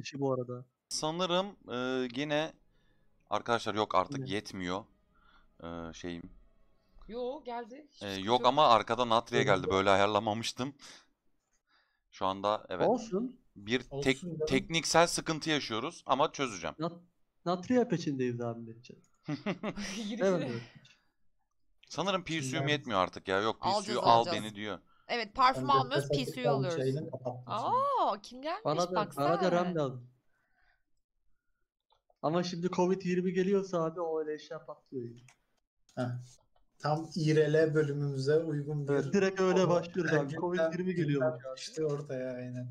işi bu arada. Sanırım e, yine arkadaşlar yok artık Yine. yetmiyor e, şeyim. Yo geldi. Hiç E, sıkıntı yok ama arkada Natriye geldi. Böyle ayarlamamıştım. Şu anda evet Olsun. bir tek, Olsun canım. tekniksel sıkıntı yaşıyoruz ama çözeceğim. Nat Natriye peşindeyiz abi. Evet. evet. Sanırım PSU'm yetmiyor artık ya. Yok Alacağız, PSU al alacağız. beni diyor. Evet parfüm Ben de almıyoruz PSU'yu almış alıyoruz. Aa kim gelmiş Bana da, baksana. bana da RAM lazım. Ama şimdi Covid-20 geliyorsa abi o öyle eşya patlıyor. Tam İRL bölümümüze uygun bir Evet, direkt öyle başlıyoruz abi. Gündem- Covid-20 geliyor. çıktı ortaya aynen.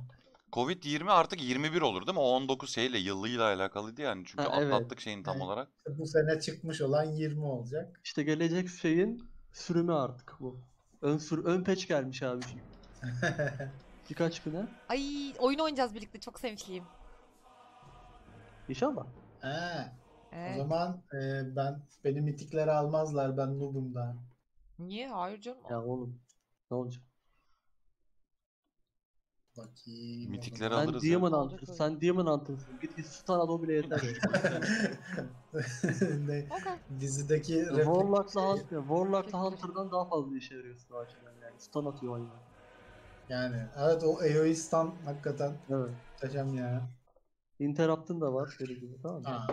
Covid 20 artık 21 olur değil mi? O 19 şeyle yıllıyla alakalıydı yani. Çünkü Ha, evet. atlattık şeyin tam Evet. olarak. Bu sene çıkmış olan 20 olacak. İşte gelecek şeyin sürümü artık bu. Ön sür ön patch gelmiş abi. Birkaç güne. Ay oyun oynayacağız birlikte çok sevinçliyim. İnşallah. O Evet. zaman e, ben beni mitikleri almazlar ben noobum daha. Niye? Hayır canım. Ya oğlum. Ne olacak? Bakayım. Mitikleri. Sen alırız ya. Demon Alacak Hunter. Sen Demon Hunter'sın. Git git stun al o bile yeter. ne, Okay. dizideki replik Warlock'la Hunter, Warlock'la Hunter'dan daha fazla işe yarıyor stun açıdan yani. Stun atıyor oyuna. yani evet o AoE stun hakikaten Evet. muhteşem ya. Interrupt'ın da var deli gibi tamam mı? Aa.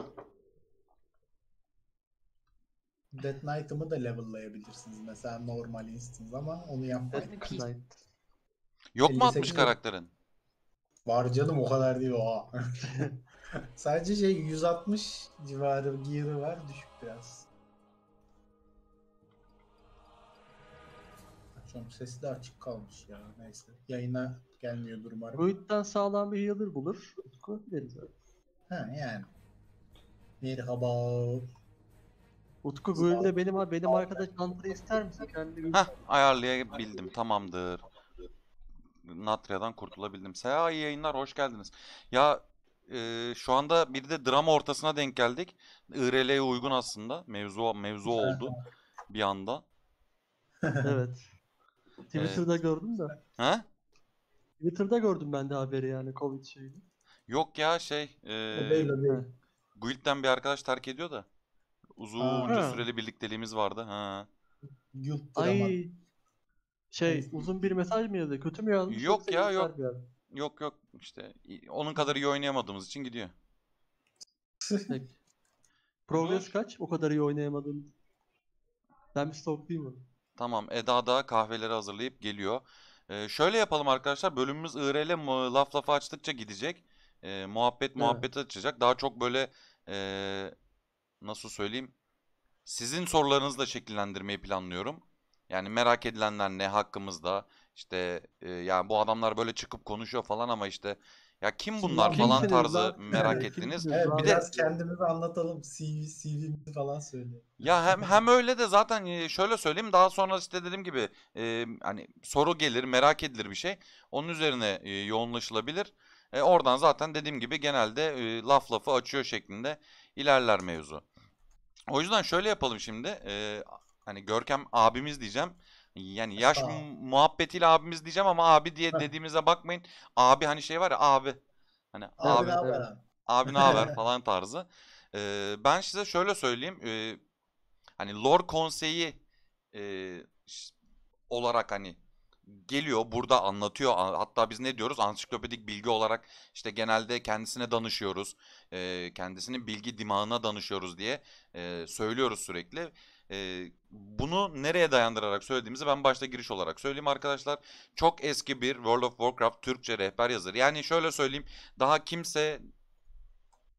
Death Knight'ımı da level'layabilirsiniz mesela normal instance ama onu yapmayın. Knight. Yok mu 58 60 yok. karakterin? Var canım o kadar değil oha. Sadece şey 160 civarı gear'ı var düşük biraz. An sesi de açık kalmış ya neyse. Yayına gelmiyordur umarım. Guild'den sağlam bir healer bulur. Utku deriz abi. Ha yani. Merhaba. Utku Guild'de benim abi benim arkadaş Hunter'ı ister misin? Kendi Heh ayarlayabildim tamamdır. Natria'dan kurtulabildim. Seha iyi yayınlar hoş geldiniz. Ya e, şu anda bir de drama ortasına denk geldik. IRL'ye uygun aslında. Mevzu mevzu oldu bir anda. evet. Twitter'da gördüm de. He? Twitter'da gördüm ben de haberi yani Covid şeyini. Yok ya şey e, değil değil. Evet. Guild'den bir arkadaş terk ediyor da. Uzunca Ha. süreli birlikteliğimiz vardı. Ha. Guild. Ay şey uzun bir mesaj mı yazdı? Kötü mü yazmış? Yok ya, yok. Yok yok işte onun kadar iyi oynayamadığımız için gidiyor. Peki. Progress kaç? O kadar iyi oynayamadığımız. Ben bir stalklayayım onu. Tamam Eda da kahveleri hazırlayıp geliyor. Ee, şöyle yapalım arkadaşlar. Bölümümüz IRL laf lafa açtıkça gidecek. Ee, muhabbet muhabbet açacak. Daha çok böyle ee, nasıl söyleyeyim? Sizin sorularınızla şekillendirmeyi planlıyorum. Yani merak edilenler ne hakkımızda? İşte ee, yani bu adamlar böyle çıkıp konuşuyor falan ama işte ya kim bunlar Kimsiniz falan tarzı lan? merak Evet, ettiniz. Evet? Bir de- biraz kendimizi anlatalım. CV, CV'mizi falan söyleyelim. Ya hem hem öyle de zaten e, şöyle söyleyeyim daha sonra işte dediğim gibi e, hani soru gelir merak edilir bir şey onun üzerine e, yoğunlaşılabilir. E, oradan zaten dediğim gibi genelde e, laf lafı açıyor şeklinde ilerler mevzu. O yüzden şöyle yapalım şimdi e, hani Görkem abimiz diyeceğim. Yani yaş mu- muhabbetiyle abimiz diyeceğim ama abi diye Heh. dediğimize bakmayın. Abi hani şey var ya abi. Hani Abi, abi ne haber abi? abi ne haber falan tarzı. Ee, ben size şöyle söyleyeyim. ee, hani lore konseyi ee, ş- olarak hani geliyor burada anlatıyor. A- Hatta biz ne diyoruz? Ansiklopedik bilgi olarak işte genelde kendisine danışıyoruz. ee, kendisinin bilgi dimağına danışıyoruz diye ee, söylüyoruz sürekli. Ee, bunu nereye dayandırarak söylediğimizi ben başta giriş olarak söyleyeyim arkadaşlar. Çok eski bir World of Warcraft Türkçe rehber yazarı. Yani şöyle söyleyeyim. Daha kimse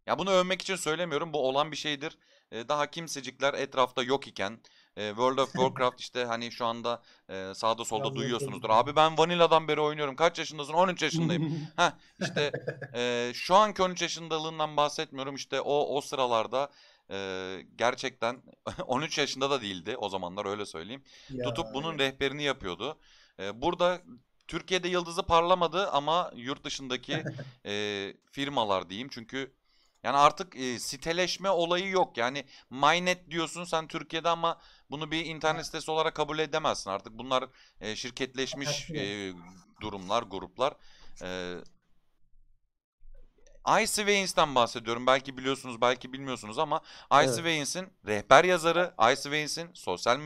ya bunu övmek için söylemiyorum. Bu olan bir şeydir. Ee, daha kimsecikler etrafta yok iken e, World of Warcraft işte hani şu anda e, sağda solda duyuyorsunuzdur. Abi ben Vanilla'dan beri oynuyorum. Kaç yaşındasın? 13 yaşındayım. Heh, işte e, şu anki 13 yaşındalığından bahsetmiyorum. İşte o o sıralarda e, gerçekten 13 yaşında da değildi o zamanlar öyle söyleyeyim. Ya, Tutup bunun rehberini yapıyordu. E, burada Türkiye'de yıldızı parlamadı ama yurt dışındaki e, firmalar diyeyim. Çünkü yani artık e, siteleşme olayı yok. Yani Mynet diyorsun sen Türkiye'de ama bunu bir internet sitesi olarak kabul edemezsin artık. Bunlar e, şirketleşmiş e, durumlar, gruplar. E, Icy Veins'ten bahsediyorum. Belki biliyorsunuz, belki bilmiyorsunuz ama Icy Evet. Veins'in rehber yazarı, Icy Veins'in sosyal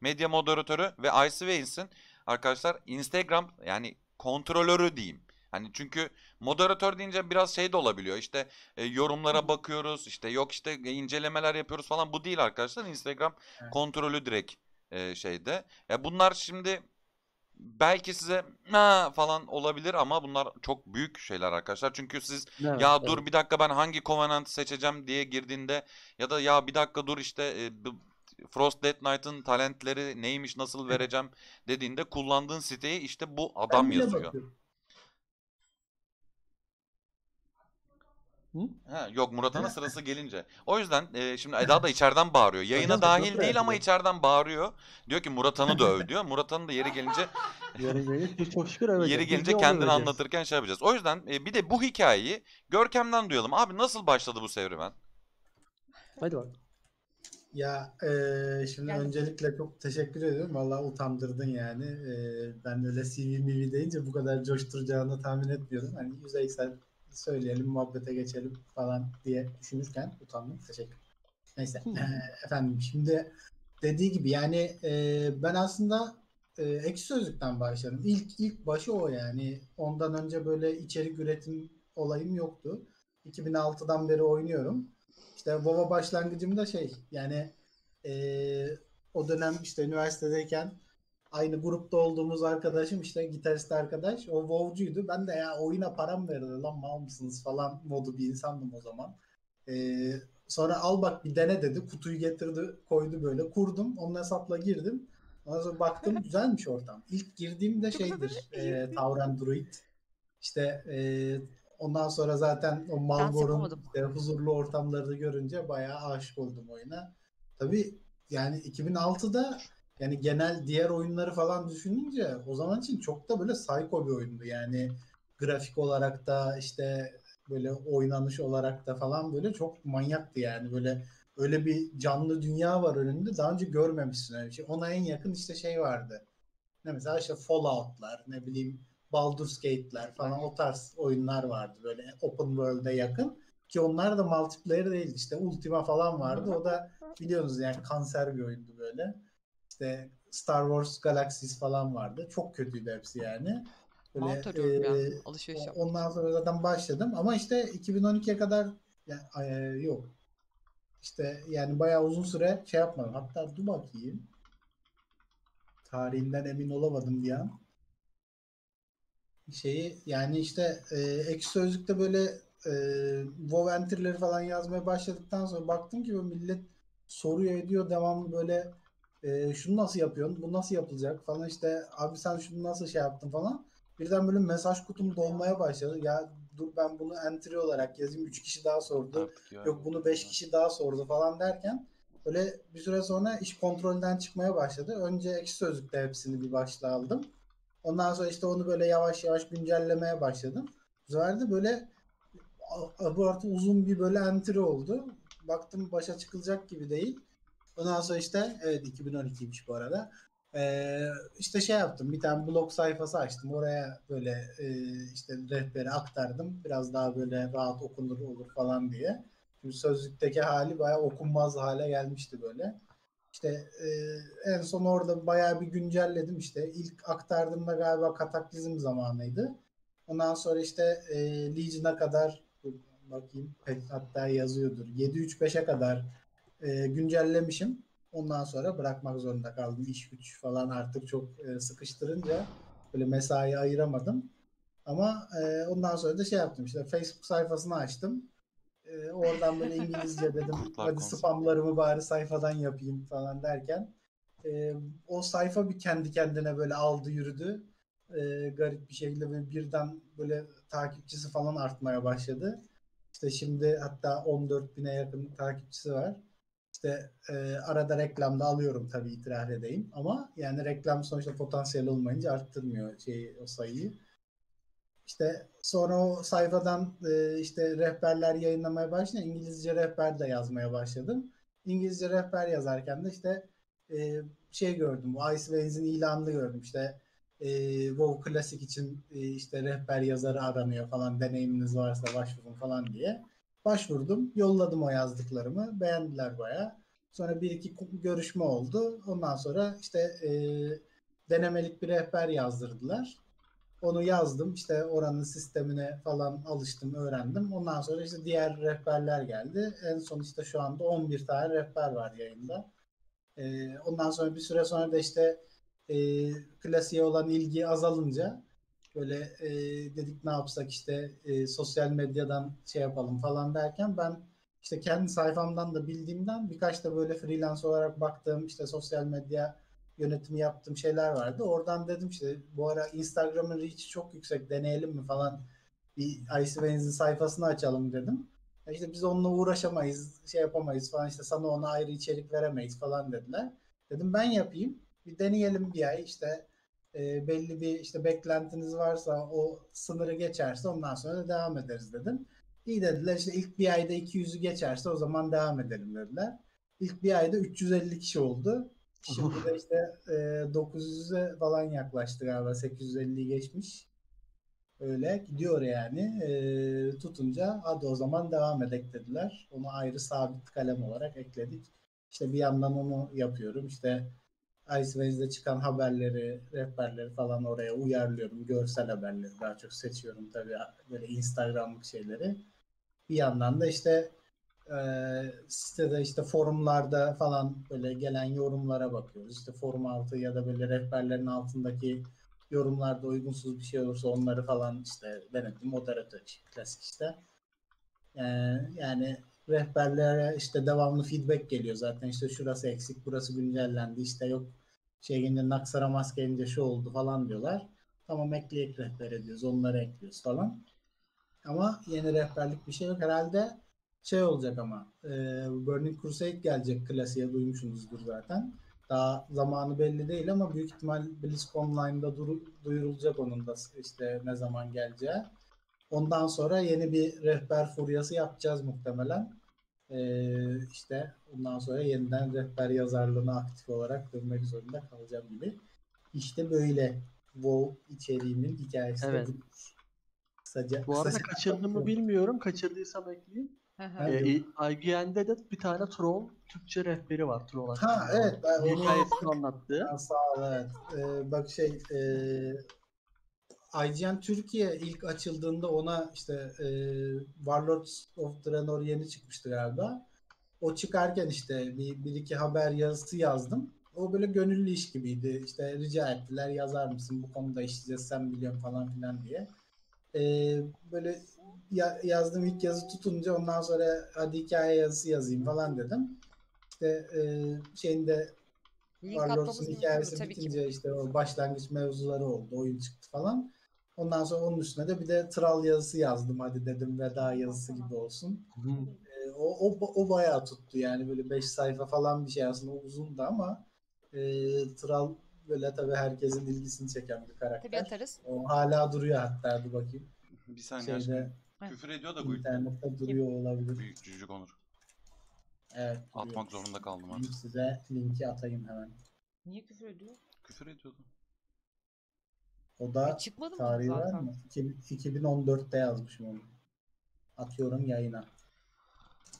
medya, moderatörü ve Icy Veins'in arkadaşlar Instagram yani kontrolörü diyeyim. Hani çünkü moderatör deyince biraz şey de olabiliyor. İşte e, yorumlara bakıyoruz, işte yok işte e, incelemeler yapıyoruz falan. Bu değil arkadaşlar. Instagram Evet. kontrolü direkt e, şeyde. Ya bunlar şimdi belki size "Ha" falan olabilir ama bunlar çok büyük şeyler arkadaşlar. Çünkü siz Evet, ya evet. dur bir dakika ben hangi Covenant seçeceğim diye girdiğinde ya da ya bir dakika dur işte e, Frost Death Knight'ın talentleri neymiş nasıl vereceğim dediğinde kullandığın siteyi işte bu adam Ben yazıyor. bakıyorum. Ha, yok Murat'ın sırası gelince. O yüzden e, şimdi Eda da içeriden bağırıyor. Yayına Hocam, dahil değil ama içeriden bağırıyor. Diyor ki Murat'ını döv diyor. Murat'ın da yeri gelince Yeri gelince çok şükür evet. yeri Biz gelince de onu kendini anlatırken şey yapacağız. O yüzden e, bir de bu hikayeyi Görkem'den duyalım. Abi nasıl başladı bu serüven? Hadi bak. Ya eee, şimdi Geldim. öncelikle çok teşekkür ediyorum. Vallahi utandırdın yani. Eee, ben öyle CV mivi deyince bu kadar coşturacağını tahmin etmiyordum. Hani yüzeysel söyleyelim, muhabbete geçelim falan diye düşünürken utandım. Teşekkür. Neyse. Eee, efendim şimdi dediği gibi yani eee, ben aslında eee ekşi sözlükten başladım. İlk ilk başı o yani. Ondan önce böyle içerik üretim olayım yoktu. 2006'dan beri oynuyorum. İşte WoW'a başlangıcımda şey yani eee, o dönem işte üniversitedeyken aynı grupta olduğumuz arkadaşım işte gitarist arkadaş o WoW'cuydu. Ben de ya oyuna param verir lan mal mısınız falan modu bir insandım o zaman. Eee, sonra al bak bir dene dedi. Kutuyu getirdi koydu böyle kurdum. Onun hesapla girdim. Ondan sonra baktım güzelmiş ortam. İlk girdiğimde şeydir eee Tauren Druid. İşte eee, ondan sonra zaten o Malgor'un işte huzurlu ortamları görünce bayağı aşık oldum oyuna. Tabii yani 2006'da yani genel diğer oyunları falan düşününce o zaman için çok da böyle psycho bir oyundu. Yani grafik olarak da işte böyle oynanış olarak da falan böyle çok manyaktı yani böyle öyle bir canlı dünya var önünde daha önce görmemişsin öyle bir şey. Ona en yakın işte şey vardı. Ne mesela işte Fallout'lar ne bileyim Baldur's Gate'ler falan o tarz oyunlar vardı böyle open world'e yakın. Ki onlar da multiplayer değildi işte Ultima falan vardı. O da biliyorsunuz yani kanser bir oyundu böyle. İşte Star Wars Galaxies falan vardı. Çok kötüydü hepsi yani. Böyle, arıyorum ya. Alışveriş o- yapmak Ondan sonra zaten başladım ama işte 2012'ye kadar yani, eee, yok. İşte yani bayağı uzun süre şey yapmadım. Hatta dur bakayım. Tarihinden emin olamadım bir an. Şeyi yani işte e, ekşi sözlükte böyle e, WoW entry'leri falan yazmaya başladıktan sonra baktım ki böyle millet soruyor ediyor devamlı böyle e, şunu nasıl yapıyorsun? Bu nasıl yapılacak falan işte abi sen şunu nasıl şey yaptın falan. Birden böyle mesaj kutum dolmaya başladı. Ya dur ben bunu entry olarak yazayım. 3 kişi daha sordu. Yok bunu 5 kişi daha sordu falan derken böyle bir süre sonra iş kontrolden çıkmaya başladı. Önce ekşi sözlükte hepsini bir başlığa aldım. Ondan sonra işte onu böyle yavaş yavaş güncellemeye başladım. Bu sefer de böyle a- abartı uzun bir böyle entry oldu. Baktım başa çıkılacak gibi değil. Ondan sonra işte evet 2012'ymiş bu arada. Ee, işte şey yaptım bir tane blog sayfası açtım. Oraya böyle e, işte rehberi aktardım. Biraz daha böyle rahat okunur olur falan diye. Çünkü sözlükteki hali bayağı okunmaz hale gelmişti böyle. İşte e, en son orada bayağı bir güncelledim işte. İlk aktardığımda galiba kataklizm zamanıydı. Ondan sonra işte e, Legion'a kadar bakayım hatta yazıyordur. 7.3.5'e kadar e, güncellemişim. Ondan sonra bırakmak zorunda kaldım. İş güç falan artık çok e, sıkıştırınca böyle mesai ayıramadım. Ama e, ondan sonra da şey yaptım işte Facebook sayfasını açtım. E, oradan böyle İngilizce dedim Kurtlar hadi spamlarımı bari sayfadan yapayım falan derken e, o sayfa bir kendi kendine böyle aldı yürüdü. E, garip bir şekilde böyle birden böyle takipçisi falan artmaya başladı. İşte şimdi hatta 14 bine yakın takipçisi var. İşte e, arada reklamda alıyorum tabii itiraf edeyim ama yani reklam sonuçta potansiyel olmayınca arttırmıyor şey o sayıyı. İşte sonra o sayfadan e, işte rehberler yayınlamaya başlayınca İngilizce rehber de yazmaya başladım. İngilizce rehber yazarken de işte e, şey gördüm. Bu Ice Ways'in ilanını gördüm. İşte e, WoW Klasik için e, işte rehber yazarı aranıyor falan deneyiminiz varsa başvurun falan diye. Başvurdum, yolladım o yazdıklarımı. Beğendiler bayağı. Sonra bir iki görüşme oldu. Ondan sonra işte e, denemelik bir rehber yazdırdılar. Onu yazdım. İşte oranın sistemine falan alıştım, öğrendim. Ondan sonra işte diğer rehberler geldi. En son işte şu anda 11 tane rehber var yayında. Ee, ondan sonra bir süre sonra da işte e, klasiğe olan ilgi azalınca böyle e, dedik ne yapsak işte e, sosyal medyadan şey yapalım falan derken ben işte kendi sayfamdan da bildiğimden birkaç da böyle freelance olarak baktığım işte sosyal medya yönetimi yaptığım şeyler vardı. Oradan dedim işte bu ara Instagram'ın reach'i çok yüksek deneyelim mi falan bir Ice Benz'in sayfasını açalım dedim. Ya İşte biz onunla uğraşamayız, şey yapamayız falan işte sana ona ayrı içerik veremeyiz falan dediler. Dedim ben yapayım. Bir deneyelim bir ay işte e, belli bir işte beklentiniz varsa o sınırı geçerse ondan sonra devam ederiz dedim. İyi dediler işte ilk bir ayda 200'ü geçerse o zaman devam edelim dediler. İlk bir ayda 350 kişi oldu. Şimdi de işte e, 900'e falan yaklaştı galiba 850'yi geçmiş. Öyle gidiyor yani. E, tutunca hadi o zaman devam edek dediler. Onu ayrı sabit kalem olarak ekledik. İşte bir yandan onu yapıyorum. İşte Iceways'de çıkan haberleri, rehberleri falan oraya uyarlıyorum. Görsel haberleri daha çok seçiyorum tabii böyle Instagram'lık şeyleri. Bir yandan da işte e, sitede işte forumlarda falan böyle gelen yorumlara bakıyoruz. İşte forum altı ya da böyle rehberlerin altındaki yorumlarda uygunsuz bir şey olursa onları falan işte denetim moderatör klasik işte. Ee, yani rehberlere işte devamlı feedback geliyor zaten işte şurası eksik burası güncellendi işte yok şey gelince Naksara maske gelince şu oldu falan diyorlar. Tamam ekleyek rehber ediyoruz onları ekliyoruz falan. Ama yeni rehberlik bir şey yok. Herhalde şey olacak ama e, Burning Crusade gelecek klasiğe duymuşsunuzdur zaten. Daha zamanı belli değil ama büyük ihtimal BlizzCon Online'da duyurulacak onun da işte ne zaman geleceği. Ondan sonra yeni bir rehber furyası yapacağız muhtemelen. Ee, işte ondan sonra yeniden rehber yazarlığına aktif olarak dönmek zorunda kalacağım gibi. İşte böyle WoW içeriğimin hikayesi de Evet. budur. Kısaca, Bu arada kısaca kaçırdım mı bilmiyorum. Kaçırdıysam ekleyeyim. Hı hı. Ha, Ee, IGN'de de bir tane troll Türkçe rehberi var troll hakkında. Ha evet ben onu Hikayesini anlattığı. Ha, sağ ol evet. Ee, bak şey e, IGN Türkiye ilk açıldığında ona işte e, Warlords of Draenor yeni çıkmıştı galiba. O çıkarken işte bir, bir iki haber yazısı yazdım. O böyle gönüllü iş gibiydi. İşte rica ettiler yazar mısın bu konuda işleyeceğiz sen biliyorsun falan filan diye. Ee, böyle ya- yazdığım ilk yazı tutunca ondan sonra hadi hikaye yazısı yazayım falan dedim. İşte e, şeyinde Warlords'un hikayesi bitince işte o başlangıç mevzuları oldu. Oyun çıktı falan. Ondan sonra onun üstüne de bir de Tral yazısı yazdım. Hadi dedim veda yazısı gibi olsun. Ee, o, o, o bayağı tuttu yani böyle 5 sayfa falan bir şey aslında uzundu ama e, Tral böyle tabii herkesin ilgisini çeken bir Tabii karakter. atarız. O hala duruyor hatta dur bakayım. Bir saniye. Şeyde Küfür ediyor da bu internette duruyor olabilir. büyük cücük Onur. Evet. Atmak duruyor. zorunda kaldım artık. size linki atayım hemen. Niye küfür ediyor? Küfür ediyordu. O da çıkmadı mı Tarihi var zaten? mı? İki- 2014'te yazmışım onu. Atıyorum yayına.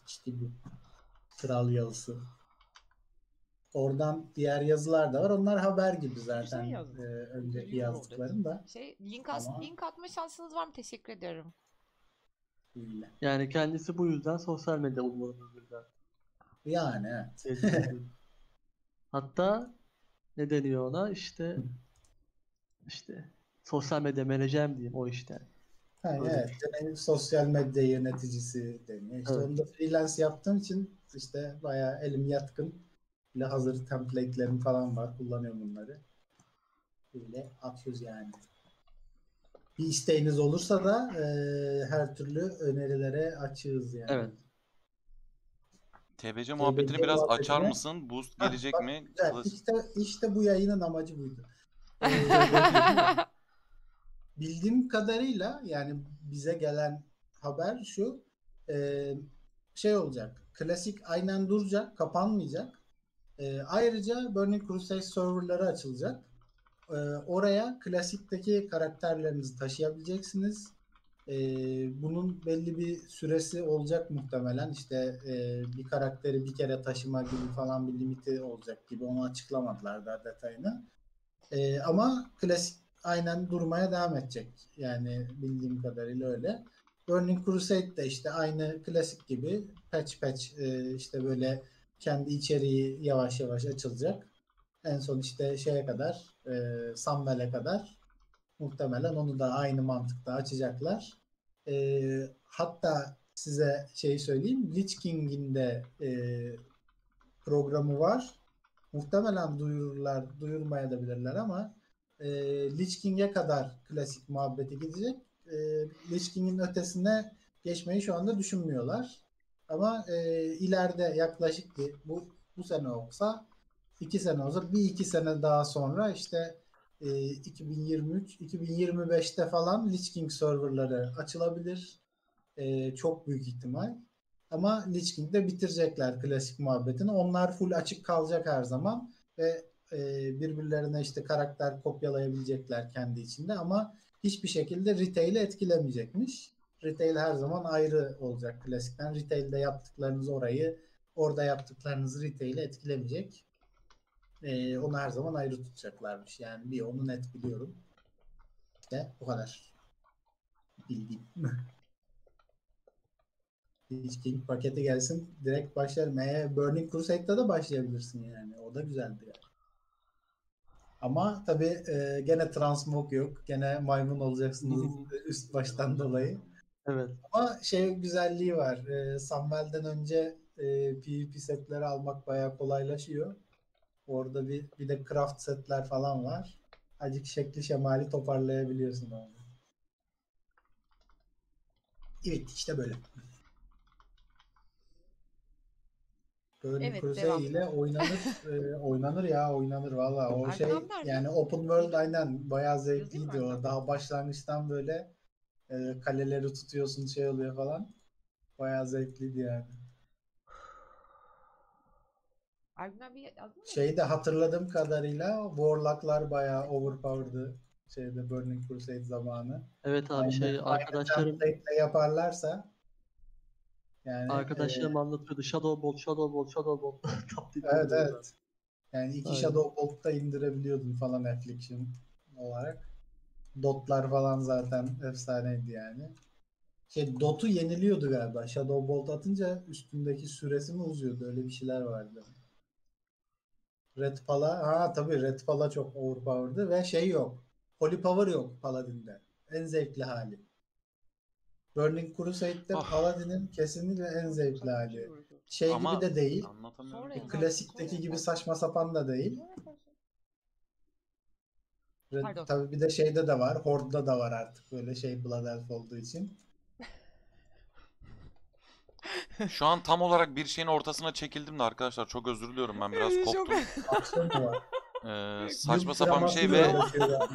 İşte bu. Kral yazısı. Oradan diğer yazılar da var. Onlar haber gibi zaten. yazdın. e, önceki Güzel oldu. yazdıklarım da. Şey link, as- Ama- link atma şansınız var mı? Teşekkür ediyorum. Öyle. Yani kendisi bu yüzden sosyal medya uzmanıdır zaten. Yani evet. Hatta ne deniyor ona işte işte sosyal medya menajerim diyeyim o işte. Ha, Öyle. evet. Yani sosyal medya yöneticisi deniyor. İşte Evet. onu da freelance yaptığım için işte bayağı elim yatkın. Böyle hazır template'lerim falan var. Kullanıyorum bunları. Böyle atıyoruz yani. Bir isteğiniz olursa da e, her türlü önerilere açığız yani. Evet. TBC muhabbetini biraz muhabbetine- açar mısın? Boost Ha, gelecek bak, mi? Güzel. Klas- İşte, işte bu yayının amacı buydu. Bildiğim kadarıyla yani bize gelen haber şu e, şey olacak. Klasik aynen duracak, kapanmayacak. E, ayrıca Burning Crusade serverları açılacak. e, oraya klasikteki karakterlerinizi taşıyabileceksiniz. Bunun belli bir süresi olacak muhtemelen. İşte bir karakteri bir kere taşıma gibi falan bir limiti olacak gibi. Onu açıklamadılar daha detayını. E, ama klasik aynen durmaya devam edecek. Yani bildiğim kadarıyla öyle. Burning Crusade de işte aynı klasik gibi patch patch e, işte böyle kendi içeriği yavaş yavaş açılacak. En son işte şeye kadar e, Samwell'e kadar muhtemelen onu da aynı mantıkta açacaklar. E, hatta size şey söyleyeyim Lich King'in de e, programı var. Muhtemelen duyururlar, duyurmaya da bilirler ama e, Lich King'e kadar klasik muhabbeti gidecek. E, Lich King'in ötesine geçmeyi şu anda düşünmüyorlar. Ama e, ileride yaklaşık bir bu bu sene olsa iki sene olsa bir iki sene daha sonra işte e, 2023 2025'te falan Lich King serverları açılabilir. E, çok büyük ihtimal. Ama Lich King'de bitirecekler klasik muhabbetini. Onlar full açık kalacak her zaman ve e, birbirlerine işte karakter kopyalayabilecekler kendi içinde ama hiçbir şekilde retail'i etkilemeyecekmiş. Retail her zaman ayrı olacak klasikten. Retail'de yaptıklarınız orayı, orada yaptıklarınız retail'i etkilemeyecek. Ee, onu her zaman ayrı tutacaklarmış. Yani bir onu net biliyorum. İşte bu kadar. Bildiğim. King paketi gelsin direkt başlarım. Eğer Burning Crusade'da da başlayabilirsin yani. O da güzeldi yani. Ama tabii e, gene transmog yok. Gene maymun olacaksınız üst baştan dolayı. Evet. Ama şey güzelliği var. E, Samwell'den önce e, PvP setleri almak bayağı kolaylaşıyor. Orada bir bir de craft setler falan var. Acık şekli şemali toparlayabiliyorsun orada. Evet işte böyle. Burning Evet, Crusade devam. ile oynanır e, oynanır ya oynanır valla o Arkadan şey yani open world aynen bayağı zevkliydi o daha başlangıçtan böyle e, kaleleri tutuyorsun şey oluyor falan bayağı zevkliydi yani. Mı? Şeyde hatırladığım kadarıyla Warlock'lar bayağı overpowered'ı şeyde Burning Crusade zamanı. Evet abi Aynı- şey arkadaşlarım yaparlarsa yani arkadaşlarım anlatıyordu. Shadow Bolt, Shadow Bolt, Shadow Bolt. Evet evet. Yani iki Aynen. Shadow Bolt'ta indirebiliyordun falan Affliction olarak. Dotlar falan zaten efsaneydi yani. Şey Dot'u yeniliyordu galiba. Shadow Bolt atınca üstündeki süresi mi uzuyordu? Öyle bir şeyler vardı. Red Pala, ha tabii Red Pala çok overpowered'ı ve şey yok. Holy Power yok Paladin'de. En zevkli hali. Burning Crusade'de Ah. Paladin'in kesinlikle en zevkli hali. Şey Ama- gibi de değil. Anlatamıyorum. Sonra. Klasikteki gibi saçma sapan da değil. Pardon. tabii bir de şeyde de var. Horde'da da var artık böyle şey Blood Elf olduğu için. Şu an tam olarak bir şeyin ortasına çekildim de arkadaşlar çok özür diliyorum ben biraz çok- koptum. Aksiyon da var. Ee, saçma sapan bir şey ve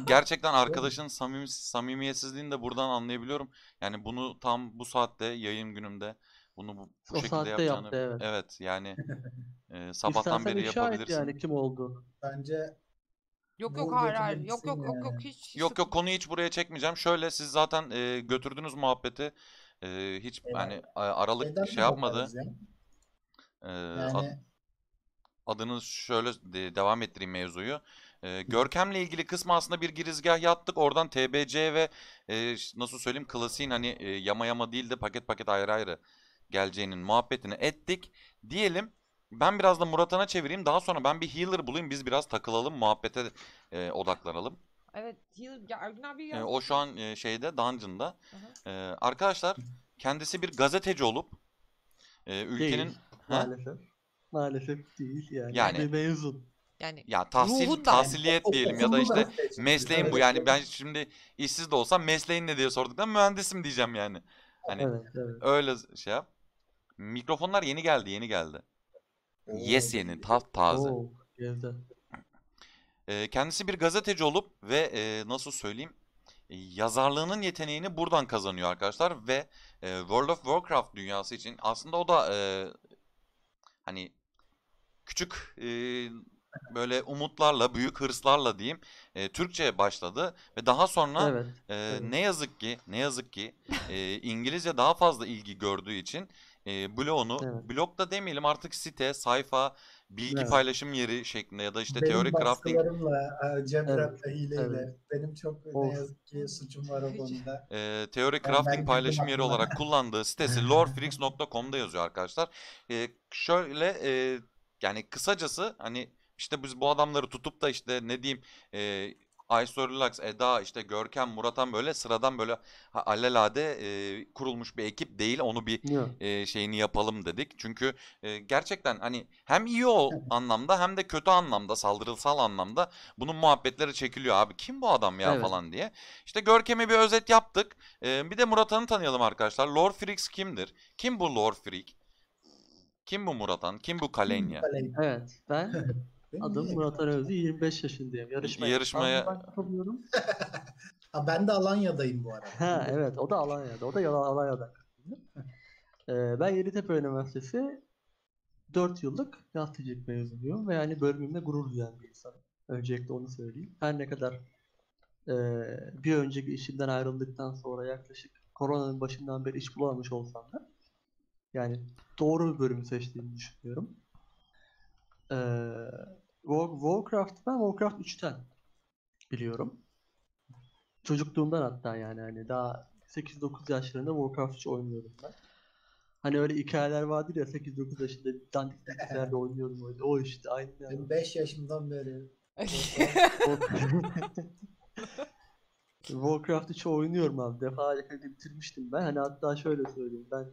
gerçekten arkadaşın samimi, samimiyetsizliğini de buradan anlayabiliyorum. Yani bunu tam bu saatte yayın günümde bunu bu, bu O şekilde yapacağını yaptı, evet. yani e, sabahtan beri yapabilirsin. yani kim oldu. Bence Yok yok hayır hayır. Yok yok yok yok hiç. Yok yok konuyu hiç buraya çekmeyeceğim. Şöyle siz zaten e, götürdünüz muhabbeti. E, hiç Eyvallah. hani aralık şeyden şey yapmadı. ya. E, Yani adını şöyle de- devam ettireyim mevzuyu. Ee, Görkem'le ilgili kısmı aslında bir girizgah yaptık. Oradan TBC ve e, nasıl söyleyeyim klasiğin hani e, yama yama değil de paket paket ayrı ayrı geleceğinin muhabbetini ettik. Diyelim ben biraz da Murat'ına çevireyim. Daha sonra ben bir healer bulayım. Biz biraz takılalım muhabbete e, odaklanalım. Evet. Heal, ya Ergün abi E, yazdı. o şu an e, şeyde dungeon'da. E, arkadaşlar kendisi bir gazeteci olup e, ülkenin Değil. Maalesef. Maalesef değil yani. Yani- Bir mezun. Yani ya tahsil Ruhundan. tahsiliyet diyelim ya da Okulunu işte seçmiş. Mesleğim bu Evet, yani evet. ben şimdi işsiz de olsam mesleğin ne diye sorduklarında mühendisim diyeceğim yani. Hani Evet evet. öyle şey yap. Mikrofonlar yeni geldi yeni geldi. Oo, Yes yeni ta taze. Oo. Ee, kendisi bir gazeteci olup ve e, nasıl söyleyeyim e, yazarlığının yeteneğini buradan kazanıyor arkadaşlar ve e, World of Warcraft dünyası için aslında o da e, hani küçük e, böyle umutlarla, büyük hırslarla diyeyim e, Türkçe başladı ve daha sonra Evet. e, evet. ne yazık ki ne yazık ki e, İngilizce daha fazla ilgi gördüğü için e, blogunu Evet. blog da demeyelim artık site, sayfa, bilgi Evet. paylaşım yeri şeklinde ya da işte Benim teori crafting baskılarımla, e, Cemrem'le, hileyle. evet. Benim çok Of. ne yazık ki suçum var o konuda. e, teori crafting paylaşım yeri olarak kullandığı sitesi lorefrix.com'da yazıyor arkadaşlar. E, şöyle e, yani kısacası hani işte biz bu adamları tutup da işte ne diyeyim e, Aysu Relax, Eda, işte Görkem, Muratan böyle sıradan böyle alelade e, kurulmuş bir ekip değil. Onu bir e, şeyini yapalım dedik. Çünkü e, gerçekten hani hem iyi o anlamda hem de kötü anlamda, saldırısal anlamda bunun muhabbetleri çekiliyor abi. Kim bu adam ya Evet. falan diye. İşte Görkem'e bir özet yaptık. E, bir de Muratan'ı tanıyalım arkadaşlar. Lord Freaks kimdir? Kim bu Lord Freak? Kim bu Muratan? Kim bu Kalenya? Evet. Ben adım Murat Arözü 25 yaşındayım. Yarışmaya, Yarışmaya- katılıyorum. Ha, ben de Alanya'dayım bu arada. Ha evet o da Alanya'da. O da Yala- Alanya'da. Ee, ben Yeditepe Üniversitesi 4 yıllık gazetecilik mezunuyum ve yani bölümümle gurur duyan bir insanım. Öncelikle onu söyleyeyim. Her ne kadar e, bir önceki işimden ayrıldıktan sonra yaklaşık koronanın başından beri iş bulamamış olsam da yani doğru bir bölümü seçtiğimi düşünüyorum. Ee, War- Warcraft ben Warcraft 3'ten biliyorum. Çocukluğumdan hatta yani hani daha 8-9 yaşlarında Warcraft 3 oynuyordum ben. Hani öyle hikayeler vardır ya 8-9 yaşında dandik bilgisayarda oynuyordum öyle. O işte aynı. Ben 5 yaşımdan beri. Warcraft 3 oynuyorum abi. Defalarca bitirmiştim ben. Hani hatta şöyle söyleyeyim ben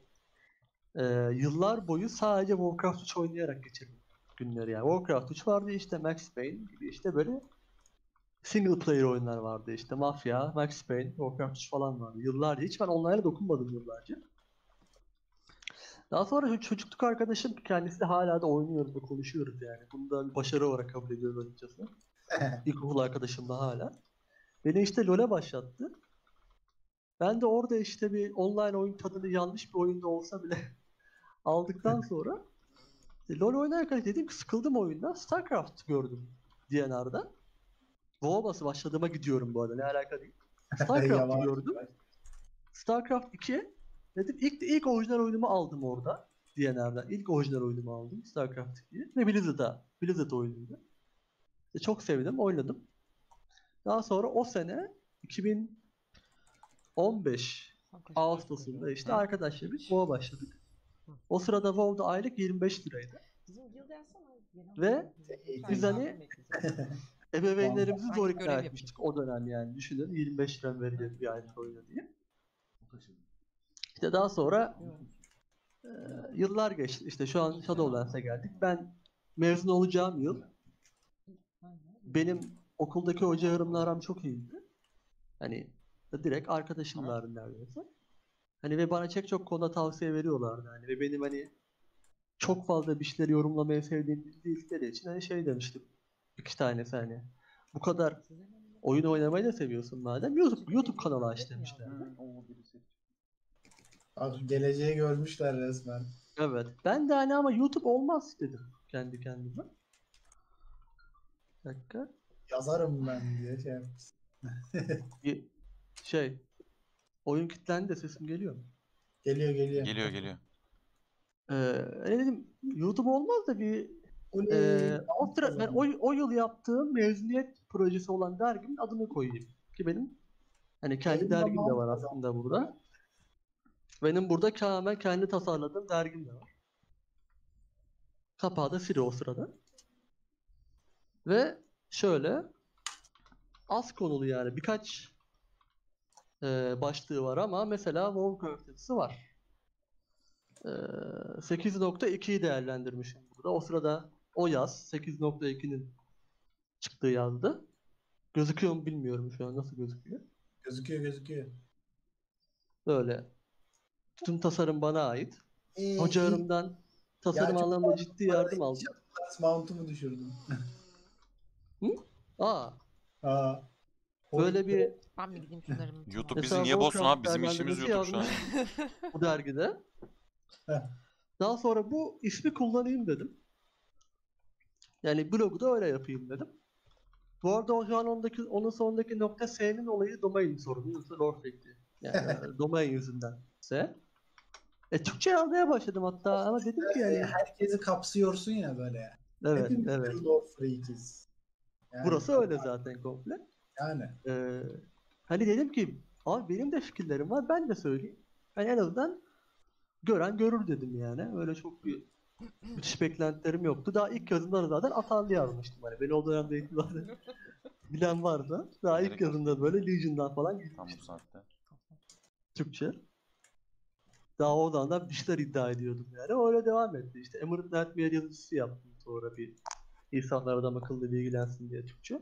e, yıllar boyu sadece Warcraft 3 oynayarak geçirdim günleri yani. Warcraft 3 vardı işte Max Payne gibi işte böyle single player oyunlar vardı işte Mafya, Max Payne, Warcraft 3 falan vardı. Yıllarca hiç ben online'a dokunmadım yıllarca. Daha sonra şu çocukluk arkadaşım kendisi de hala da oynuyoruz ve konuşuyoruz yani. Bunu da bir başarı olarak kabul ediyorum açıkçası. İlkokul arkadaşım da hala. Beni işte LoL'e başlattı. Ben de orada işte bir online oyun tadını yanlış bir oyunda olsa bile aldıktan sonra e, LoL oynarken dedim ki sıkıldım oyundan. StarCraft gördüm DNR'da. WoW'a başladığıma gidiyorum bu arada ne alaka değil. StarCraft'ı Yalan. gördüm. StarCraft 2 dedim ilk ilk orijinal oyunumu aldım orada. DNR'den ilk orijinal oyunumu aldım StarCraft 2'yi ve Blizzard'a Blizzard oyunuydu. E, çok sevdim oynadım. Daha sonra o sene 2015 Ağustos'unda işte arkadaşlar biz WoW'a başladık. O sırada WoW'da aylık 25 liraydı. Bizim guild yazsana. Ve olarak biz hani-. Ebeveynlerimizi zor ikna etmiştik o dönem yani. Düşünün 25 lira verilir bir aylık oyuna diye. İşte daha sonra e, yıllar geçti. İşte şu an Shadowlands'e geldik. Ben mezun olacağım yıl benim okuldaki hocalarımla aram çok iyiydi. Hani direkt arkadaşımlardı neredeyse. Hani ve bana çok çok konuda tavsiye veriyorlardı. Hani ve benim hani çok fazla bir şeyleri yorumlamayı sevdiğim bildikleri için hani şey demiştim. İki tanesi hani. Bu kadar oyun oynamayı da seviyorsun madem YouTube, YouTube kanalı aç demişlerdi. Abi geleceği görmüşler resmen. Evet. Ben de hani ama YouTube olmaz dedim kendi kendime. Bir dakika. Yazarım ben diye şey şey. Oyun kilitlendi de sesim geliyor mu? Geliyor geliyor. Geliyor geliyor. Ee, ne dedim YouTube olmaz da bir o, sıra, ben o, o yıl yaptığım mezuniyet projesi olan dergimin adını koyayım. Ki benim hani kendi Benim dergim de var aslında burada. Benim burada tamamen kendi tasarladığım dergim de var. Kapağı da Siri o sırada. Ve şöyle az konulu yani birkaç e, başlığı var ama mesela Warcraft yazısı var. E, 8.2'yi değerlendirmişim burada. O sırada o yaz 8.2'nin çıktığı yazdı. Gözüküyor mu bilmiyorum şu an nasıl gözüküyor. Gözüküyor gözüküyor. Böyle. Tüm tasarım bana ait. Ee, Hocalarımdan tasarım çok anlamında ciddi yardım aldım. Mount'umu düşürdüm. Aa, Aa. Böyle bir Ben mi gideyim şunlarımı? YouTube bizi Mesela niye bozsun Warcraft abi? Bizim işimiz değerlendirmesi YouTube şu an. yazmış. bu dergide. Heh. Daha sonra bu ismi kullanayım dedim. Yani blogu da öyle yapayım dedim. Bu arada o şu an ondaki, onun sonundaki nokta S'nin olayı domain sorunu. Yoksa lore fake'ti. Yani domain yüzünden S. E Türkçe yazmaya başladım hatta ama dedim ki yani herkesi kapsıyorsun ya böyle. evet Hepimiz evet. freakiz. Yani, Burası öyle zaten komple. Yani. Ee, hani dedim ki abi benim de fikirlerim var ben de söyleyeyim. Ben en azından gören görür dedim yani. Öyle çok bir müthiş beklentilerim yoktu. Daha ilk yazımda da zaten atarlı yazmıştım. Hani beni o dönemde itibaren bilen vardı. Daha ilk yazımda böyle Legion'dan falan Tam bu saatte. Türkçe. Daha oradan da bir şeyler iddia ediyordum yani. Öyle devam etti. İşte Emirate Nightmare yazıcısı yaptım sonra bir insanlar adam akıllı bilgilensin diye Türkçe.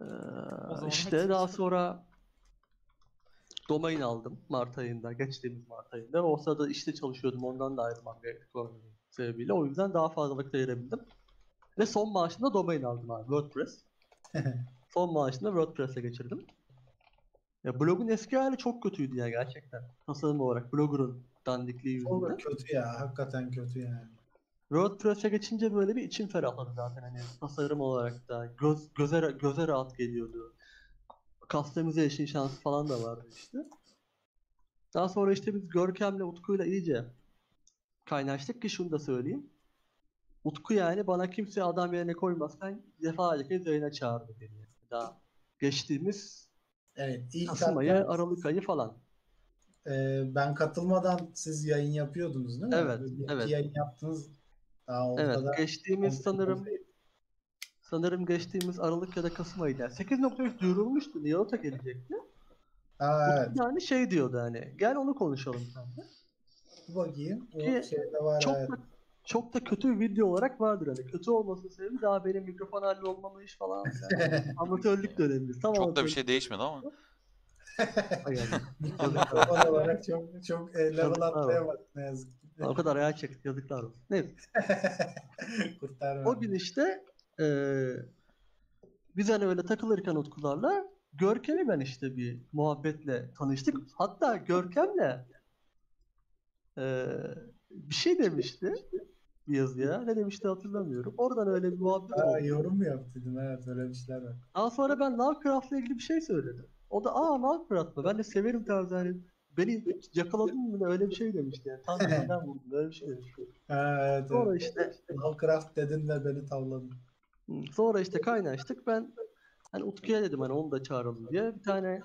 Ee, işte daha sonra domain aldım Mart ayında, geçtiğimiz Mart ayında. O sırada işte çalışıyordum, ondan da ayrılmam gerekti sebebiyle. O yüzden daha fazla vakit ayırabildim. Ve son maaşımda domain aldım abi, WordPress. Son maaşını WordPress'e geçirdim. Ya blogun eski hali çok kötüydü ya gerçekten. Tasarım olarak blogger'ın dandikliği yüzünden. kötü ya. Hakikaten kötü yani. WordPress'e geçince böyle bir içim ferahladı zaten hani tasarım olarak da göz, göze, göze rahat geliyordu. Customization şansı falan da vardı işte. Daha sonra işte biz Görkem'le Utku'yla iyice kaynaştık ki şunu da söyleyeyim. Utku yani bana kimse adam yerine koymazken defalarca yayına çağırdı beni. Daha geçtiğimiz Evet. ilk Kasım ayı, Aralık ayı falan. e, ben katılmadan siz yayın yapıyordunuz değil mi? Evet, Bir evet. yayın yaptınız. Daha Evet, geçtiğimiz sanırım sanırım geçtiğimiz Aralık ya da Kasım ayıydı. Yani 8.3 duyurulmuştu. Niyota gelecekti. Evet. Yani şey diyordu hani gel onu konuşalım seninle. Dur bakayım. O Ki şeyde var. Çok evet. da, çok da kötü bir video olarak vardır hani. Kötü olmasının sebebi daha benim mikrofon halli olmama iş falan. Yani. Amatörlük dönemimiz. Tam Çok da bir şey değişmedi ama. Mikrofon olarak çok çok e, level Yazıklar atlayamadık ne yazık ki. o kadar ayağa çektik yazıklar olsun. Neyse. Kurtarma. O gün işte eee biz hani öyle takılırken Utkularla Görkem'i ben işte bir muhabbetle tanıştık. Hatta Görkem'le eee bir şey demişti bir yazıya. Ne demişti hatırlamıyorum. Oradan öyle bir muhabbet Ha, oldu. yorum mu yaptıydın? Evet öyle bir şeyler var. Daha sonra ben Lovecraft'la ilgili bir şey söyledim. O da aa Lovecraft mı? Ben de severim tarzı hani beni yakaladın mı ne öyle bir şey demişti yani. Tam benden vurdun öyle bir şey demişti. Evet, Sonra işte Lovecraft dedin ve beni tavladın. Sonra işte kaynaştık. Ben hani Utku'ya dedim hani onu da çağıralım diye. Bir tane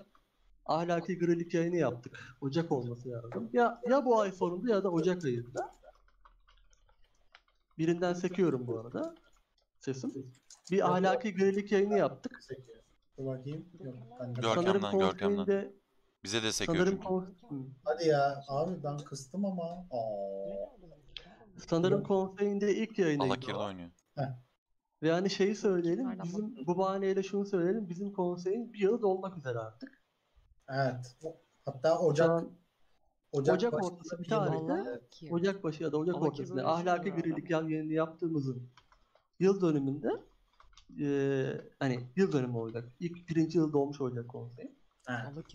ahlaki grilik yayını yaptık. Ocak olması lazım. Ya ya bu ay sonunda ya da Ocak ayında. Birinden sekiyorum bu arada. Sesim. Bir ahlaki grilik yayını yaptık. Dur bakayım. Yok, ben de- Görkem'den, sanırım Görkem'den. Bize de sekiyor sanırım çünkü. kon- Hı. Hadi ya abi ben kıstım ama. Aa. sanırım konseyinde ilk yayınıydı. Alakir'de oynuyor. Ve yani şeyi söyleyelim. Bizim bu bahaneyle şunu söyleyelim. Bizim konseyin bir yılı dolmak üzere artık. Evet. O- Hatta Şu Ocak an Ocak, Ocak başında ortası bir yıl tarihte oldu. Evet. Ocak başı ya da Ocak Ama ki ortasında böyle bir şey ahlaki var yayını yaptığımızın yıl dönümünde eee hani yıl dönümü olacak. İlk birinci yıl dolmuş olacak konsey.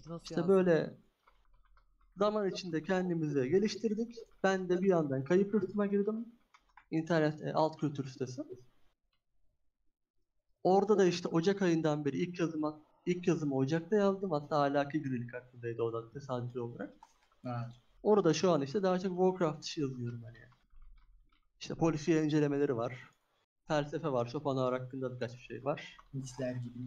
Nasıl İşte böyle zaman içinde kendimizi geliştirdik. Ben de bir yandan kayıp yurtuma girdim. İnternet e, alt kültür sitesi. Orada da işte Ocak ayından beri ilk yazımı ilk yazımı Ocak'ta yazdım. Hatta ahlaki grilik hakkındaydı o da tesadüfi olarak. Ha. Orada şu an işte daha çok Warcraft işi yazıyorum hani. İşte polisiye incelemeleri var. Felsefe var. Schopenhauer hakkında birkaç bir şey var. Misler gibi.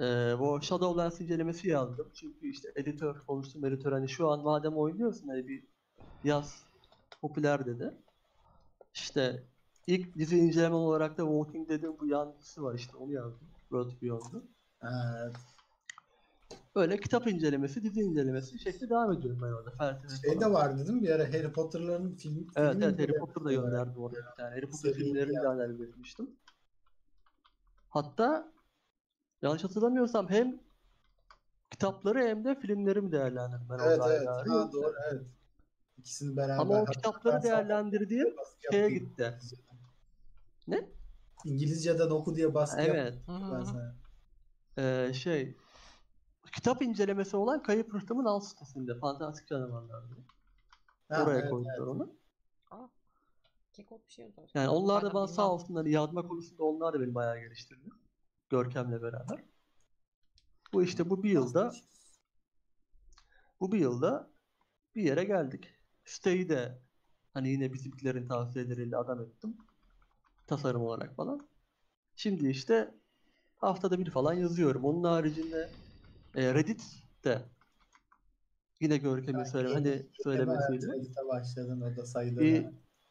Ee, bu Shadowlands incelemesi yazdım. Çünkü işte editör konuştum editör hani şu an madem oynuyorsun hani bir yaz popüler dedi. İşte ilk dizi inceleme olarak da Walking Dead'in bu yancısı var işte onu yazdım. World Beyond'u. Evet. Böyle kitap incelemesi, dizi incelemesi şekli devam ediyorum ben orada. Felsefe Şey de vardı değil mi? Bir ara Harry Potter'ların film Evet filmi evet Harry bile Potter da yapıyorlar. gönderdim oraya bir tane. Harry Potter filmlerini de. Hatta yanlış hatırlamıyorsam hem kitapları hem de filmlerimi değerlendirdim ben Evet orada evet. Ha, Yoksa- doğru evet. İkisini beraber. Ama o kitapları değerlendirdiğim şeye yaptım. gitti. Ne? İngilizceden oku diye baskı yaptım Evet. Hı ben sana. eee, şey kitap incelemesi olan Kayıp Rıhtım'ın alt sitesinde Fantastik Canavarlar diye. Ha, Oraya evet, koymuşlar onu. Aa. Kekot bir şey. Yani onlar da bana sağ olsunlar yazma konusunda onlar da beni bayağı geliştirdi. Görkem'le beraber. Bu işte bu bir yılda bu bir yılda bir yere geldik. Siteyi de hani yine bizimkilerin tavsiyeleriyle adam ettim. Tasarım olarak falan. Şimdi işte haftada bir falan yazıyorum. Onun haricinde e, Reddit'te yine Görkem'in Ben söyle yeni- hani söylemesiyle hayata başladın o da sayılır. bir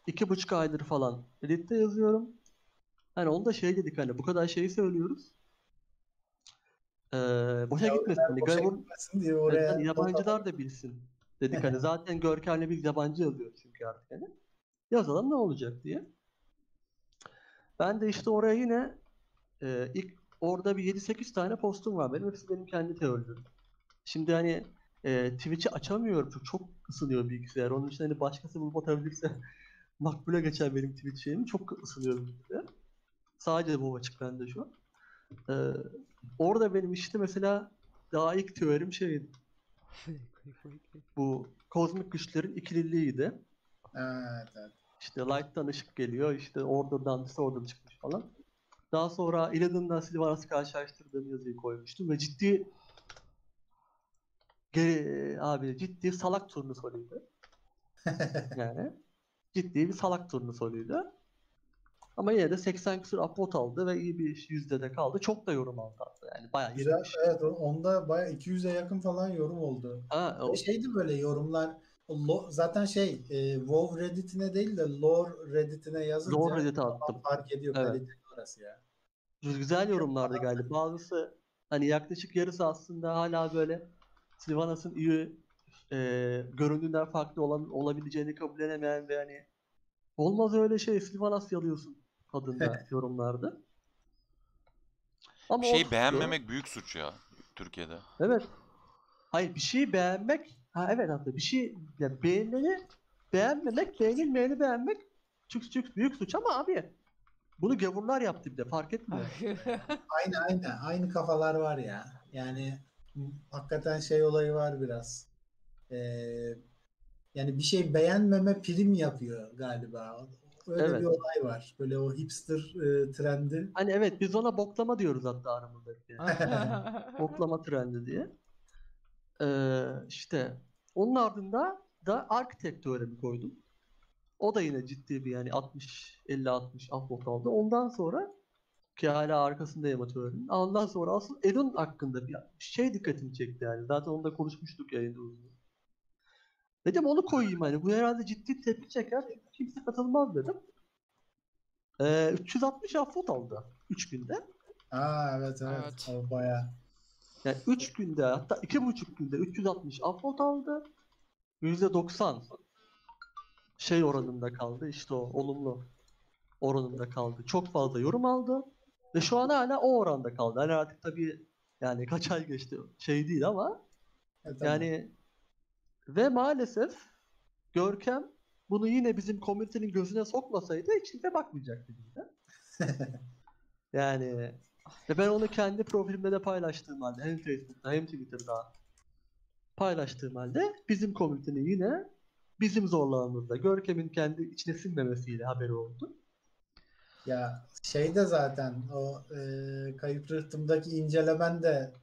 iki buçuk aydır falan Reddit'te yazıyorum. Hani onu da şey dedik hani bu kadar şeyi söylüyoruz. Ee, boşa Ya gitmesin. Hani Boşa gavur, gitmesin diye hani oraya yabancılar da bilsin. Dedik hani zaten Görkem'le biz yabancı yazıyoruz çünkü artık hani. Yazalım ne olacak diye. Ben de işte oraya yine e, ilk orada bir 7-8 tane postum var. Benim hepsi benim kendi teorilerim. Şimdi hani e, Twitch'i açamıyorum çünkü çok ısınıyor bilgisayar. Onun için hani başkası bulup atabilirse makbule geçer benim Twitch şeyim. Çok ısınıyor bilgisayar. Sadece bu açık bende şu an. Ee, orada benim işte mesela daha ilk teorim şeydi. Bu kozmik güçlerin ikililiğiydi. Evet, evet. İşte Light'tan ışık geliyor, işte Order'dan Disorder çıkmış falan. Daha sonra Illidan'dan Sylvanas'ı karşılaştırdığım yazıyı koymuştum ve ciddi geri, abi ciddi salak turnusoluydu. Yani ciddi bir salak turnusoluydu. Ama yine de 80 küsur upvote aldı ve iyi bir yüzdede kaldı. Çok da yorum aldı hatta yani bayağı Güzel, 70. evet onda bayağı 200'e yakın falan yorum oldu. Ha, o- Şeydi böyle yorumlar lo- zaten şey e, WoW Reddit'ine değil de lore Reddit'ine yazınca Lore Reddit'e attım. fark ediyor Evet. kaliteli orası ya. güzel yorumlardı galiba. Bazısı hani yaklaşık yarısı aslında hala böyle Sylvanas'ın iyi e, göründüğünden farklı olan olabileceğini kabullenemeyen ve hani olmaz öyle şey Sylvanas yalıyorsun tadında yorumlardı. Ama Bir şeyi beğenmemek büyük suç ya Türkiye'de. Evet. Hayır bir şeyi beğenmek ha evet hatta bir şey yani beğenmeni beğenmemek, beğenilmeyeni beğenmek çok çok büyük suç ama abi bunu gavurlar yaptı bir de fark etmiyor. Aynı aynı aynı kafalar var ya. Yani hakikaten şey olayı var biraz. Ee, yani bir şey beğenmeme prim yapıyor galiba. Öyle Evet. bir olay var. Böyle o hipster e, trendi. Hani evet biz ona boklama diyoruz hatta aramızda. Boklama trendi diye. Ee, işte onun ardında da Architect teoremi koydum. O da yine ciddi bir yani 60 50 60 upvote aldı. Ondan sonra ki hala arkasındayım o teorinin. Ondan sonra asıl Elon hakkında bir şey dikkatimi çekti yani. Zaten onu da konuşmuştuk yayında uzun. Dedim onu koyayım hani. Bu herhalde ciddi tepki çeker. Kimse katılmaz dedim. Ee, 360 upvote aldı 3 günde. Aa evet evet. Evet. O bayağı. Yani 3 günde hatta 2,5 günde 360 upvote aldı. %90 şey oranında kaldı. işte o olumlu oranında kaldı. Çok fazla yorum aldı. Ve şu an hala o oranda kaldı. Hani artık tabii yani kaç ay geçti şey değil ama Evet, yani ve maalesef Görkem bunu yine bizim komünitenin gözüne sokmasaydı hiç kimse bakmayacaktı bize. yani ve ben onu kendi profilimde de paylaştığım halde hem Facebook'ta hem Twitter'da paylaştığım halde bizim komünitenin yine bizim zorlamamızda Görkem'in kendi içine sinmemesiyle haberi oldu. Ya şeyde zaten o e, kayıp rıhtımdaki incelemen de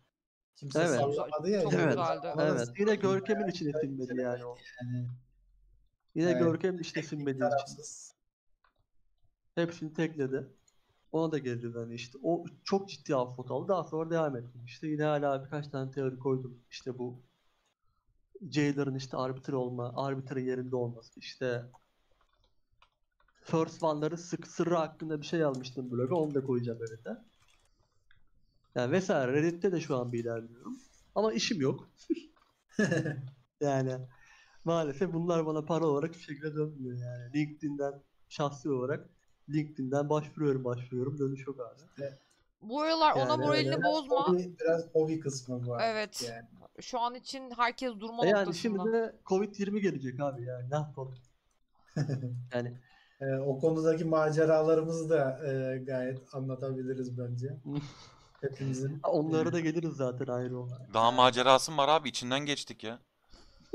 kimse Evet. sallamadı ya. Çok. Evet, güzeldi. Evet. Yine Görkem'in içine sinmedi yani o. Yani, Yine Evet. Görkem'in içine sinmediği için. Hepsini tekledi. Ona da geldi hani işte. O çok ciddi upvote aldı. Daha sonra devam ettim. İşte yine hala birkaç tane teori koydum. İşte bu Jailer'ın işte arbiter olma, arbiter'ın yerinde olması. İşte First One'ları sık sırrı hakkında bir şey almıştım bloga. Onu da koyacağım Reddit'e. Yani vesaire. Reddit'te de şu an bir ilerliyorum. Ama işim yok. Yani maalesef bunlar bana para olarak bir şekilde dönmüyor yani. LinkedIn'den şahsi olarak LinkedIn'den başvuruyorum başvuruyorum dönüş yok abi. Bu aralar ona Yani moralini öyle. bozma. Hobi, biraz hobi kısmı var. Evet. Yani. Şu an için herkes durma E yani noktasında. şimdi de Covid-20 gelecek abi yani ne yapalım. Yani E, o konudaki maceralarımızı da e, gayet anlatabiliriz bence. Hepimizin onlara da geliriz zaten ayrı olarak. Daha macerası var abi içinden geçtik ya.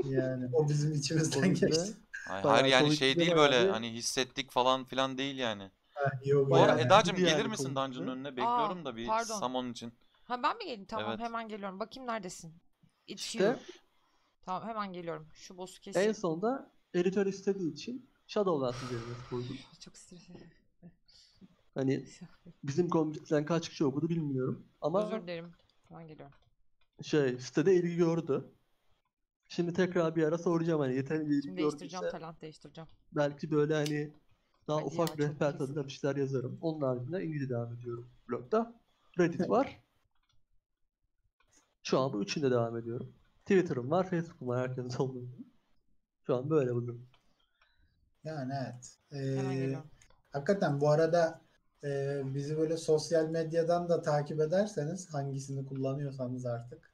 yani o bizim içimizden geçti. Ay, Bayağı hayır yani şey değil böyle bir- hani hissettik falan filan değil yani. Bu arada Bayağı yani. Eda'cığım gelir yani misin komik dungeon'ın bir. önüne? Bekliyorum da bir pardon. Samon için. Ha ben mi geleyim? Tamam Evet. hemen geliyorum. Bakayım neredesin? It's İşte you. Tamam hemen geliyorum. Şu boss'u en keseyim. sonunda editör istediği için Shadowlands üzerine koydum. Çok stresli. Hani bizim komikten kaç kişi okudu bilmiyorum. Ama Özür dilerim. Hemen geliyorum. şey sitede ilgi gördü. Şimdi tekrar bir ara soracağım hani yeterince ilgi Şimdi değiştireceğim. gördüyse Talent değiştireceğim. belki böyle hani daha Hadi ufak ya, rehber tadında bir şeyler yazarım. Onun haricinde İngilizce devam ediyorum blogda. Reddit var. Şu an bu üçünde devam ediyorum. Twitter'ım var, Facebook'um var herkesin olduğu gibi. Şu an böyle bugün. Yani evet. Ee, hakikaten bu arada e, bizi böyle sosyal medyadan da takip ederseniz hangisini kullanıyorsanız artık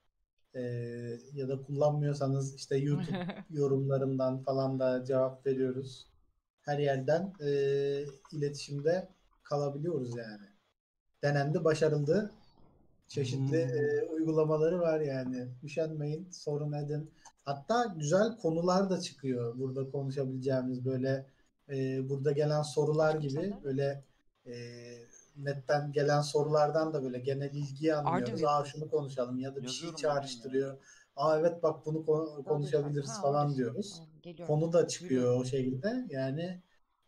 e, ya da kullanmıyorsanız işte YouTube yorumlarından falan da cevap veriyoruz. Her yerden e, iletişimde kalabiliyoruz yani. Denendi, başarıldı. Çeşitli Hmm. e, uygulamaları var yani. Üşenmeyin, sorun edin. Hatta güzel konular da çıkıyor burada konuşabileceğimiz böyle e, burada gelen sorular gibi Güzel. böyle e, netten gelen sorulardan da böyle genel ilgiyi anlıyoruz. Aa şunu konuşalım ya da bir şey Yazıyorum ya. çağrıştırıyor. Aa evet bak bunu ko- konuşabiliriz Ha, falan diyoruz. Geliyorum. Konu da çıkıyor o şekilde. Yani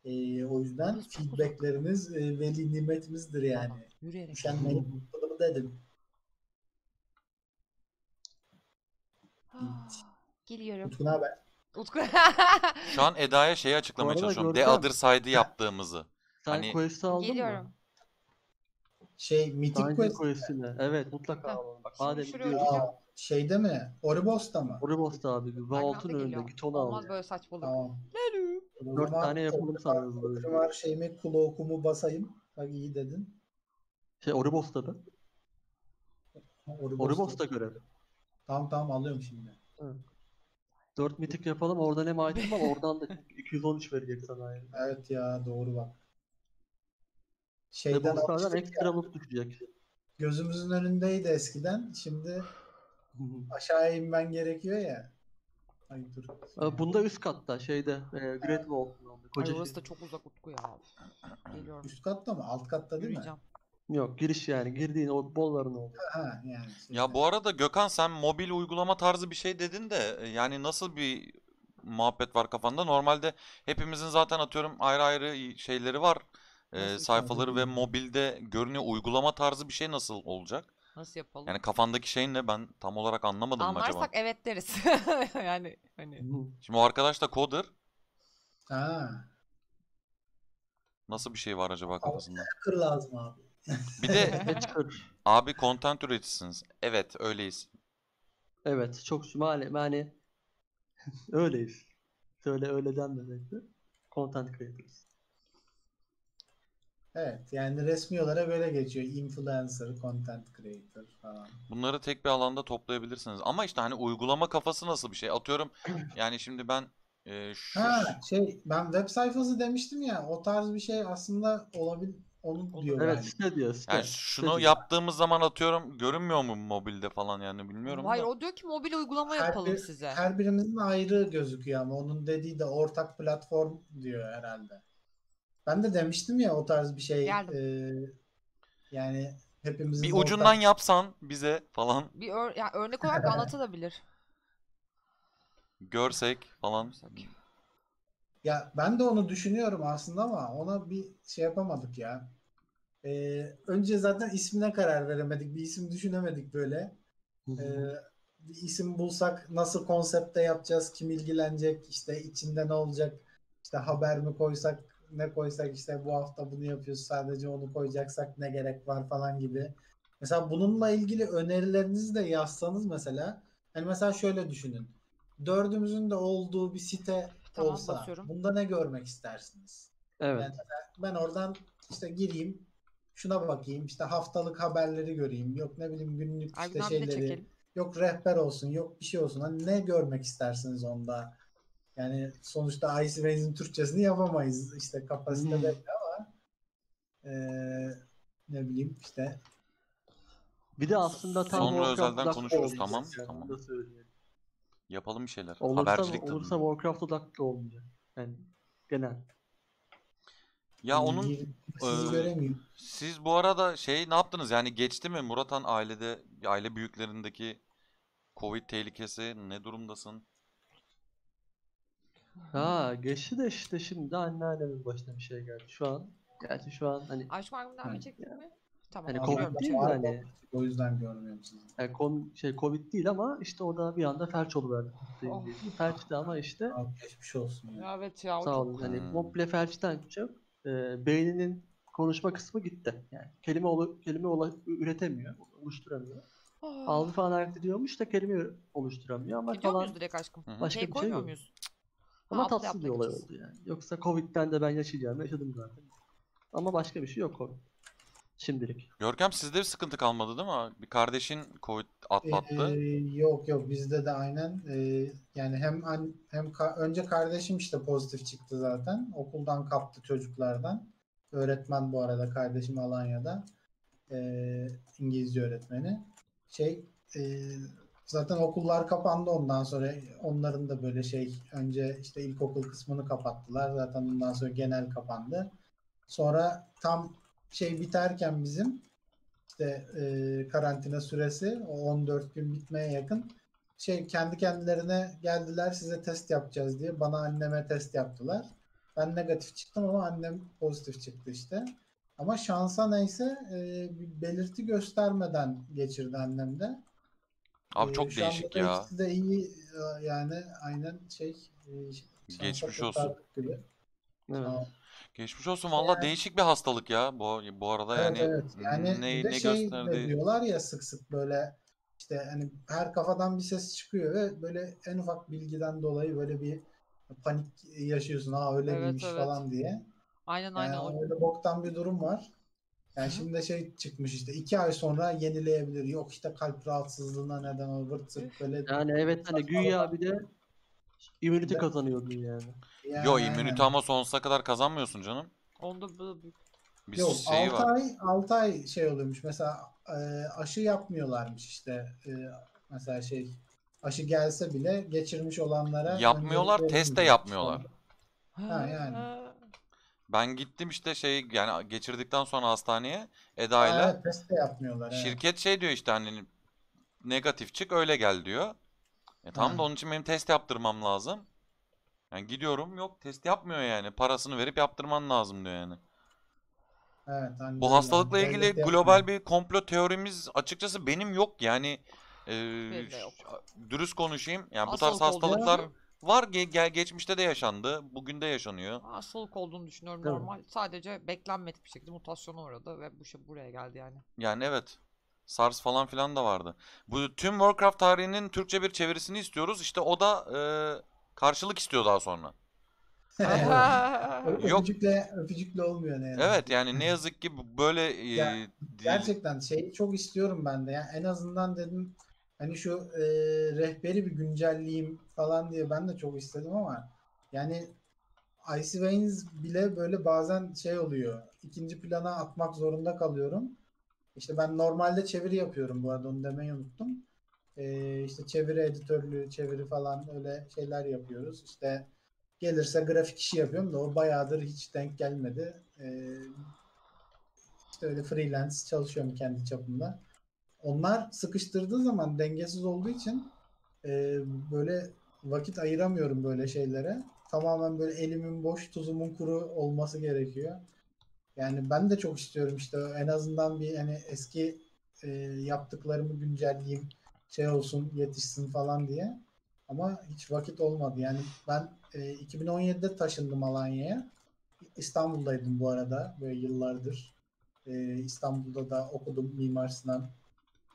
e, o yüzden feedbackleriniz e, veli nimetimizdir yani. Tamam, Yürüyerek. Üşenmeyin. Bunu dedim. Ah, Geliyorum. Utku ne haber? Utku. Şu an Eda'ya şeyi açıklamaya çalışıyorum. The Other Side'ı yaptığımızı. Sen Hani- quest'i aldın Geliyorum. mı? Şey Mythic Dungeon Quest quest'ini. Evet mutlaka alın. Bak şimdi madem şuraya şeyde mi? Oribos'ta mı? Oribos'ta abi. Vault'un Arkamda önünde. Git onu Olmaz al. böyle saçmalık. Tamam. O Dört tane yapalım sanırız böyle. Var şeyimi kulu okumu basayım. Bak iyi dedin. Şey Oribos'ta da. Oribos'ta. Oribos'ta görev. Tamam tamam alıyorum şimdi. 4 mitik yapalım. Oradan hem item al. Oradan da 213 verecek sana yani. Evet ya doğru bak. Ve Şeyden almıştık ekstra loot düşecek. gözümüzün önündeydi eskiden. Şimdi aşağıya inmen gerekiyor ya. Ay dur. Abi Bunda üst katta şeyde e, Great oldu. Ay Koca orası şey. da çok uzak Utku ya. Geliyorum. Üst katta mı? Alt katta değil mi? Yürüyeceğim. Yok giriş yani. Girdiğin o bolların oldu. Ha yani. Ya bu arada Gökhan sen mobil uygulama tarzı bir şey dedin de e, yani nasıl bir muhabbet var kafanda? Normalde hepimizin zaten atıyorum ayrı ayrı şeyleri var. e, Nasıl sayfaları ve mobilde görünüyor. Uygulama tarzı bir şey nasıl olacak? Nasıl yapalım? Yani kafandaki şey ne? Ben tam olarak anlamadım mı acaba? Anlarsak evet deriz. yani hani. Şimdi o arkadaş da coder. Ha. Nasıl bir şey var acaba kafasında? Kır lazım abi. Bir de abi content üreticisiniz. Evet öyleyiz. Evet çok mali yani öyleyiz. Şöyle öyle denmemekte. Content creators. Evet yani resmi olarak öyle geçiyor. Influencer, content creator falan. Bunları tek bir alanda toplayabilirsiniz. Ama işte hani uygulama kafası nasıl bir şey? Atıyorum yani şimdi ben e, şu Ha şey ben web sayfası demiştim ya o tarz bir şey aslında olabilir onu diyor Evet galiba. site diyor site. yani Site şunu diyor. yaptığımız zaman atıyorum görünmüyor mu mobilde falan yani bilmiyorum Hayır da. o diyor ki mobil uygulama Her yapalım bir- size. Her birimizin ayrı gözüküyor ama onun dediği de ortak platform diyor herhalde. Ben de demiştim ya o tarz bir şey Geldim. e, yani hepimizin Bir ortak- ucundan yapsan bize falan Bir ör ya örnek olarak anlatılabilir. görsek falan. Ya ben de onu düşünüyorum aslında ama ona bir şey yapamadık ya. Ee, önce zaten ismine karar veremedik. Bir isim düşünemedik böyle. Ee, bir isim bulsak nasıl konsepte yapacağız, kim ilgilenecek, işte içinde ne olacak, işte haber mi koysak, ne koysak işte bu hafta bunu yapıyoruz sadece onu koyacaksak ne gerek var falan gibi. Mesela bununla ilgili önerilerinizi de yazsanız mesela, hani mesela şöyle düşünün. Dördümüzün de olduğu bir site Tamam, olsa basıyorum. bunda ne görmek istersiniz? Evet. Yani ben oradan işte gireyim, şuna bakayım, işte haftalık haberleri göreyim, yok ne bileyim günlük işte de şeyleri, yok rehber olsun, yok bir şey olsun. Hani ne görmek istersiniz onda? Yani sonuçta Ice Wave'in Türkçesini yapamayız. İşte kapasite Hmm. belli ama eee, ne bileyim işte Bir de aslında tam Sonra özelden konuşuruz, tamam, yani, tamam. Yapalım bir şeyler. Olursa, Habercilik olursa tadında. Warcraft odaklı olmayacak. Yani genel. Ya onun Gir- sizi eee, göremiyorum. siz bu arada şey ne yaptınız? Yani geçti mi Muratan ailede aile büyüklerindeki Covid tehlikesi ne durumdasın? Ha geçti de işte şimdi anneannemin başına bir şey geldi. Şu an gerçi şu an hani Aşk Ha. mi çektin mi? Tamam. Hani biliyorum. Covid değil de hani O yüzden görmüyorum sizi. yani kon, şey Covid değil ama işte o da bir anda felç oluverdi. Oh. Felçti ama işte Abi geçmiş olsun ya. Ya evet ya o sağ çok olun hani Hmm. komple felçten çok e, beyninin konuşma kısmı gitti. Yani kelime olu- kelime ola- üretemiyor, oluşturamıyor. Ah. Ağzı falan hareket ediyormuş da kelime oluşturamıyor ama Gidiyor kalan muyuz direkt aşkım? Başka Şey bir şey koymuyor yok. muyuz? Ama Ha, atla tatsız bir olay oldu yani. Yoksa Covid'den de ben yaşayacağım, yaşadım zaten. Ama başka bir şey yok Covid. Şimdilik. Görkem sizde bir sıkıntı kalmadı değil mi? Bir kardeşin Covid atlattı. Ee, yok yok bizde de aynen Ee, yani hem hem ka- önce kardeşim işte pozitif çıktı zaten okuldan kaptı çocuklardan öğretmen bu arada kardeşim Alanya'da Ee, İngilizce öğretmeni şey e, zaten okullar kapandı ondan sonra onların da böyle şey önce işte ilkokul kısmını kapattılar zaten ondan sonra genel kapandı sonra tam şey biterken bizim işte e, karantina süresi o 14 gün bitmeye yakın şey kendi kendilerine geldiler size test yapacağız diye bana anneme test yaptılar. Ben negatif çıktım ama annem pozitif çıktı işte. Ama şansa neyse e, bir belirti göstermeden geçirdi annem de. Abi E, çok şu değişik ya. ikisi de iyi e, yani aynen şey e, Geçmiş olsun. gibi. Evet. Aa, Geçmiş olsun valla Yani- değişik bir hastalık ya bu bu arada Evet yani evet. Yani ne bir de ne şey gösterdi? diyorlar ya sık sık böyle işte hani her kafadan bir ses çıkıyor ve böyle en ufak bilgiden dolayı böyle bir panik yaşıyorsun. Ha öyle Evet, miymiş evet. falan diye. Aynen aynen. Yani o- öyle boktan bir durum var. Yani Hı hı. şimdi şey çıkmış işte iki ay sonra yenileyebilir. Yok işte kalp rahatsızlığına neden olur. Vırt zırt böyle. Yani evet hani güya bir de immunity Bir kazanıyordun yani. Yani Yo immünite ama sonsuza kadar kazanmıyorsun canım. Onda bu- Bir Yok şeyi 6 var. ay 6 ay şey oluyormuş. Mesela e, aşı yapmıyorlarmış işte. E, mesela şey aşı gelse bile geçirmiş olanlara Yapmıyorlar, test de yapmıyorlar. Ha, yani. Ben gittim işte şey yani geçirdikten sonra hastaneye Eda ile Ha, test de yapmıyorlar. evet. şirket şey diyor işte hani negatif çık öyle gel diyor. E tamam da onun için benim test yaptırmam lazım. Yani gidiyorum yok test yapmıyor yani. Parasını verip yaptırman lazım diyor yani. Evet, hani Bu hastalıkla yani, ilgili devlet global yapmıyor. bir komplo teorimiz açıkçası benim yok. Yani e, Benim de yok. dürüst konuşayım. Yani bu Hastalık tarz hastalıklar düşünüyorum. Var. Ge- gel geçmişte de yaşandı. Bugün de yaşanıyor. Hastalık olduğunu düşünüyorum Değil mi? normal. Sadece beklenmedik bir şekilde mutasyona uğradı ve bu şey buraya geldi yani. Yani evet. SARS falan filan da vardı. Bu tüm Warcraft tarihinin Türkçe bir çevirisini istiyoruz. İşte o da e, karşılık istiyor daha sonra. Yok. Öpücükle, öpücükle olmuyor ne yazık Evet yani ne yazık ki böyle e, Ya. Gerçekten şeyi çok istiyorum ben de. Yani en azından dedim hani şu e, rehberi bir güncelleyeyim falan diye ben de çok istedim ama yani Icy Veins bile böyle bazen şey oluyor. İkinci plana atmak zorunda kalıyorum. İşte ben normalde çeviri yapıyorum bu arada onu demeyi unuttum. E, işte çeviri editörlüğü, çeviri falan öyle şeyler yapıyoruz. İşte gelirse grafik işi yapıyorum da o bayağıdır hiç denk gelmedi. E, işte öyle freelance çalışıyorum kendi çapımda. Onlar sıkıştırdığı zaman dengesiz olduğu için e, böyle vakit ayıramıyorum böyle şeylere. Tamamen böyle elimin boş, tuzumun kuru olması gerekiyor. Yani ben de çok istiyorum işte en azından bir hani eski e, yaptıklarımı güncelleyeyim, şey olsun, yetişsin falan diye. Ama hiç vakit olmadı. Yani ben e, 2017'de taşındım Alanya'ya. İstanbul'daydım bu arada böyle yıllardır. Ee, İstanbul'da da okudum Mimar Sinan.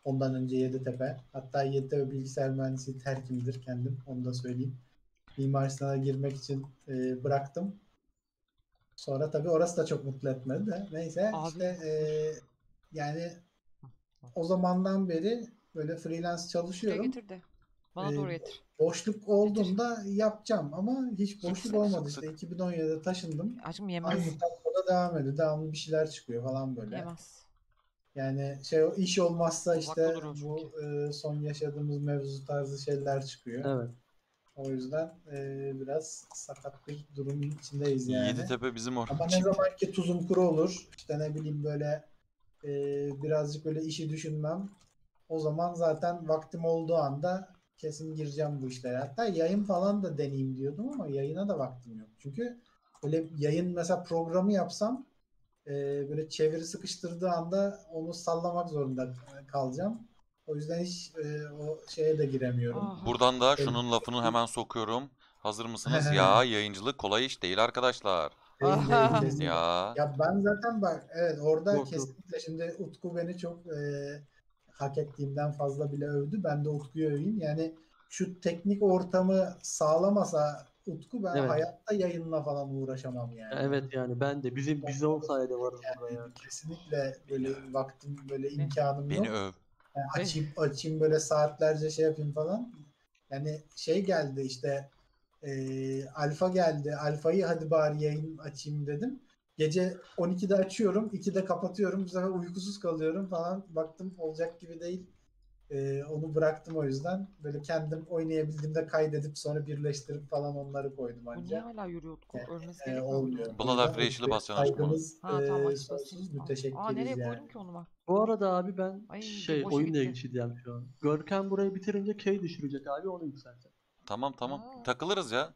Ondan önce Yeditepe. Hatta Yeditepe bilgisayar mühendisliği terkimdir kendim. Onu da söyleyeyim. Mimar Sinan'a girmek için e, bıraktım. Sonra tabii orası da çok mutlu etmedi de. Neyse Abi. işte e, yani o zamandan beri böyle freelance çalışıyorum. getir de. Bana Ee, doğru getir. Boşluk olduğunda yapacağım ama hiç boşluk Gitsene olmadı. sık İşte 2017'de taşındım. Aşkım yemez. Aynı devam ediyor. Devamlı bir şeyler çıkıyor falan böyle. Yemez. Yani şey o iş olmazsa işte bu e, son yaşadığımız mevzu tarzı şeyler çıkıyor. Evet. O yüzden e, biraz sakat bir durumun içindeyiz yani. Yeditepe bizim Ama orada. ne zaman ki tuzum kuru olur, işte ne bileyim böyle e, birazcık böyle işi düşünmem. O zaman zaten vaktim olduğu anda kesin gireceğim bu işlere. Hatta yayın falan da deneyeyim diyordum ama yayına da vaktim yok. Çünkü böyle yayın mesela programı yapsam e, böyle çeviri sıkıştırdığı anda onu sallamak zorunda kalacağım. O yüzden hiç e, o şeye de giremiyorum. Ah. Buradan da Evet. şunun lafını hemen sokuyorum. Hazır mısınız? Ya yayıncılık kolay iş değil arkadaşlar. Değil, değil, kesinlikle. Ya. Ya ben zaten bak evet orada Yok, yok. kesinlikle şimdi Utku beni çok e, hak ettiğimden fazla bile övdü. Ben de Utku'yu öveyim. Yani şu teknik ortamı sağlamasa Utku ben Evet. hayatta yayınla falan uğraşamam yani. Evet yani ben de bizim biz de o sayede varız burada yani. Kesinlikle böyle vaktim böyle imkanım yok. Beni öv. Yani açayım açayım böyle saatlerce şey yapayım falan. Yani şey geldi işte e, alfa geldi. Alfayı hadi bari yayın açayım dedim. Gece 12'de açıyorum, 2'de kapatıyorum. Bu sefer uykusuz kalıyorum falan. Baktım olacak gibi değil. E, onu bıraktım o yüzden. Böyle kendim oynayabildiğimde kaydedip sonra birleştirip falan onları koydum Bu niye hala yürüyor Utku? E, Ölmesi E, gerekmiyor mu? olmuyor. Buna da freshli basacaksın aşkım onu. Saygımız Ha tamam e, aç sonsuz basayım. müteşekkiriz Aa nereye yani. koydum ki onu ben? Bu arada abi ben Ay, şey boşa oyunla gitti. ilgili şu an. Görkem burayı bitirince K düşürecek abi onu yükseltecek. Tamam tamam. Aa. Takılırız ya.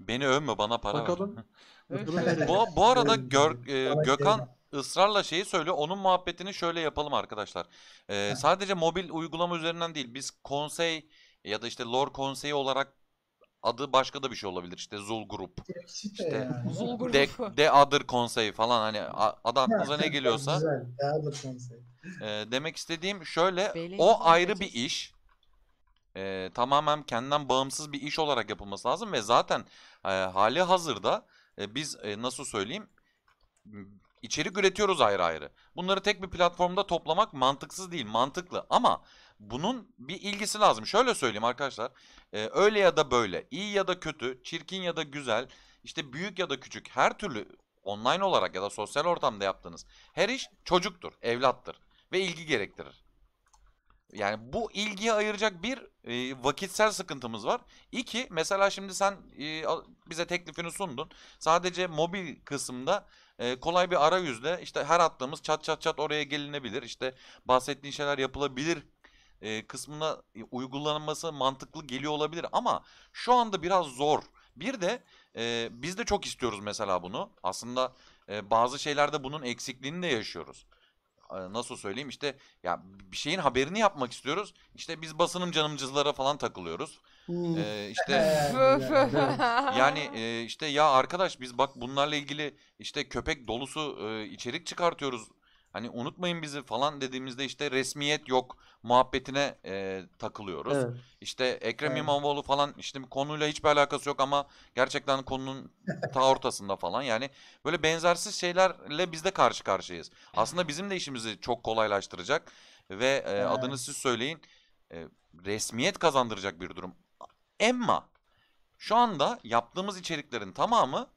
Beni övme bana para ver. Bakalım. Bakalım nereye? Bu, bu arada Gör, e, Gökhan şey- ısrarla şeyi söylüyor. Onun muhabbetini şöyle yapalım arkadaşlar. Ee, sadece mobil uygulama üzerinden değil. Biz konsey ya da işte lore konseyi olarak adı başka da bir şey olabilir. İşte Zul Grup, İşte- yani. Zul grubu. De, The Other Konsey falan hani adı aklınıza ne geliyorsa. Güzel. Da konsey. e, demek istediğim şöyle Beyleğimizi o ayrı bir iş. E, tamamen kendinden bağımsız bir iş olarak yapılması lazım ve zaten e, hali hazırda e, biz e, nasıl söyleyeyim içerik üretiyoruz ayrı ayrı. Bunları tek bir platformda toplamak mantıksız değil, mantıklı ama bunun bir ilgisi lazım. Şöyle söyleyeyim arkadaşlar. e, öyle ya da böyle, iyi ya da kötü, çirkin ya da güzel, işte büyük ya da küçük her türlü online olarak ya da sosyal ortamda yaptığınız her iş çocuktur, evlattır ve ilgi gerektirir. Yani bu ilgiye ayıracak bir e, vakitsel sıkıntımız var. İki, mesela şimdi sen e, bize teklifini sundun. Sadece mobil kısımda e, kolay bir arayüzle işte her attığımız çat çat çat oraya gelinebilir. İşte bahsettiğin şeyler yapılabilir e, kısmına uygulanması mantıklı geliyor olabilir ama şu anda biraz zor. Bir de e, biz de çok istiyoruz mesela bunu. Aslında e, bazı şeylerde bunun eksikliğini de yaşıyoruz. Nasıl söyleyeyim işte ya bir şeyin haberini yapmak istiyoruz. İşte biz basınım canımcılara falan takılıyoruz. Hmm. İşte Ee, güzel. yani e, işte ya arkadaş biz bak bunlarla ilgili işte köpek dolusu e, içerik çıkartıyoruz. Hani unutmayın bizi falan dediğimizde işte resmiyet yok muhabbetine e, takılıyoruz. Evet. İşte Ekrem Evet. İmamoğlu falan işte konuyla hiçbir alakası yok ama gerçekten konunun ta ortasında falan. Yani böyle benzersiz şeylerle biz de karşı karşıyayız. Aslında bizim de işimizi çok kolaylaştıracak ve e, Evet. adını siz söyleyin e, resmiyet kazandıracak bir durum. Emma şu anda yaptığımız içeriklerin tamamı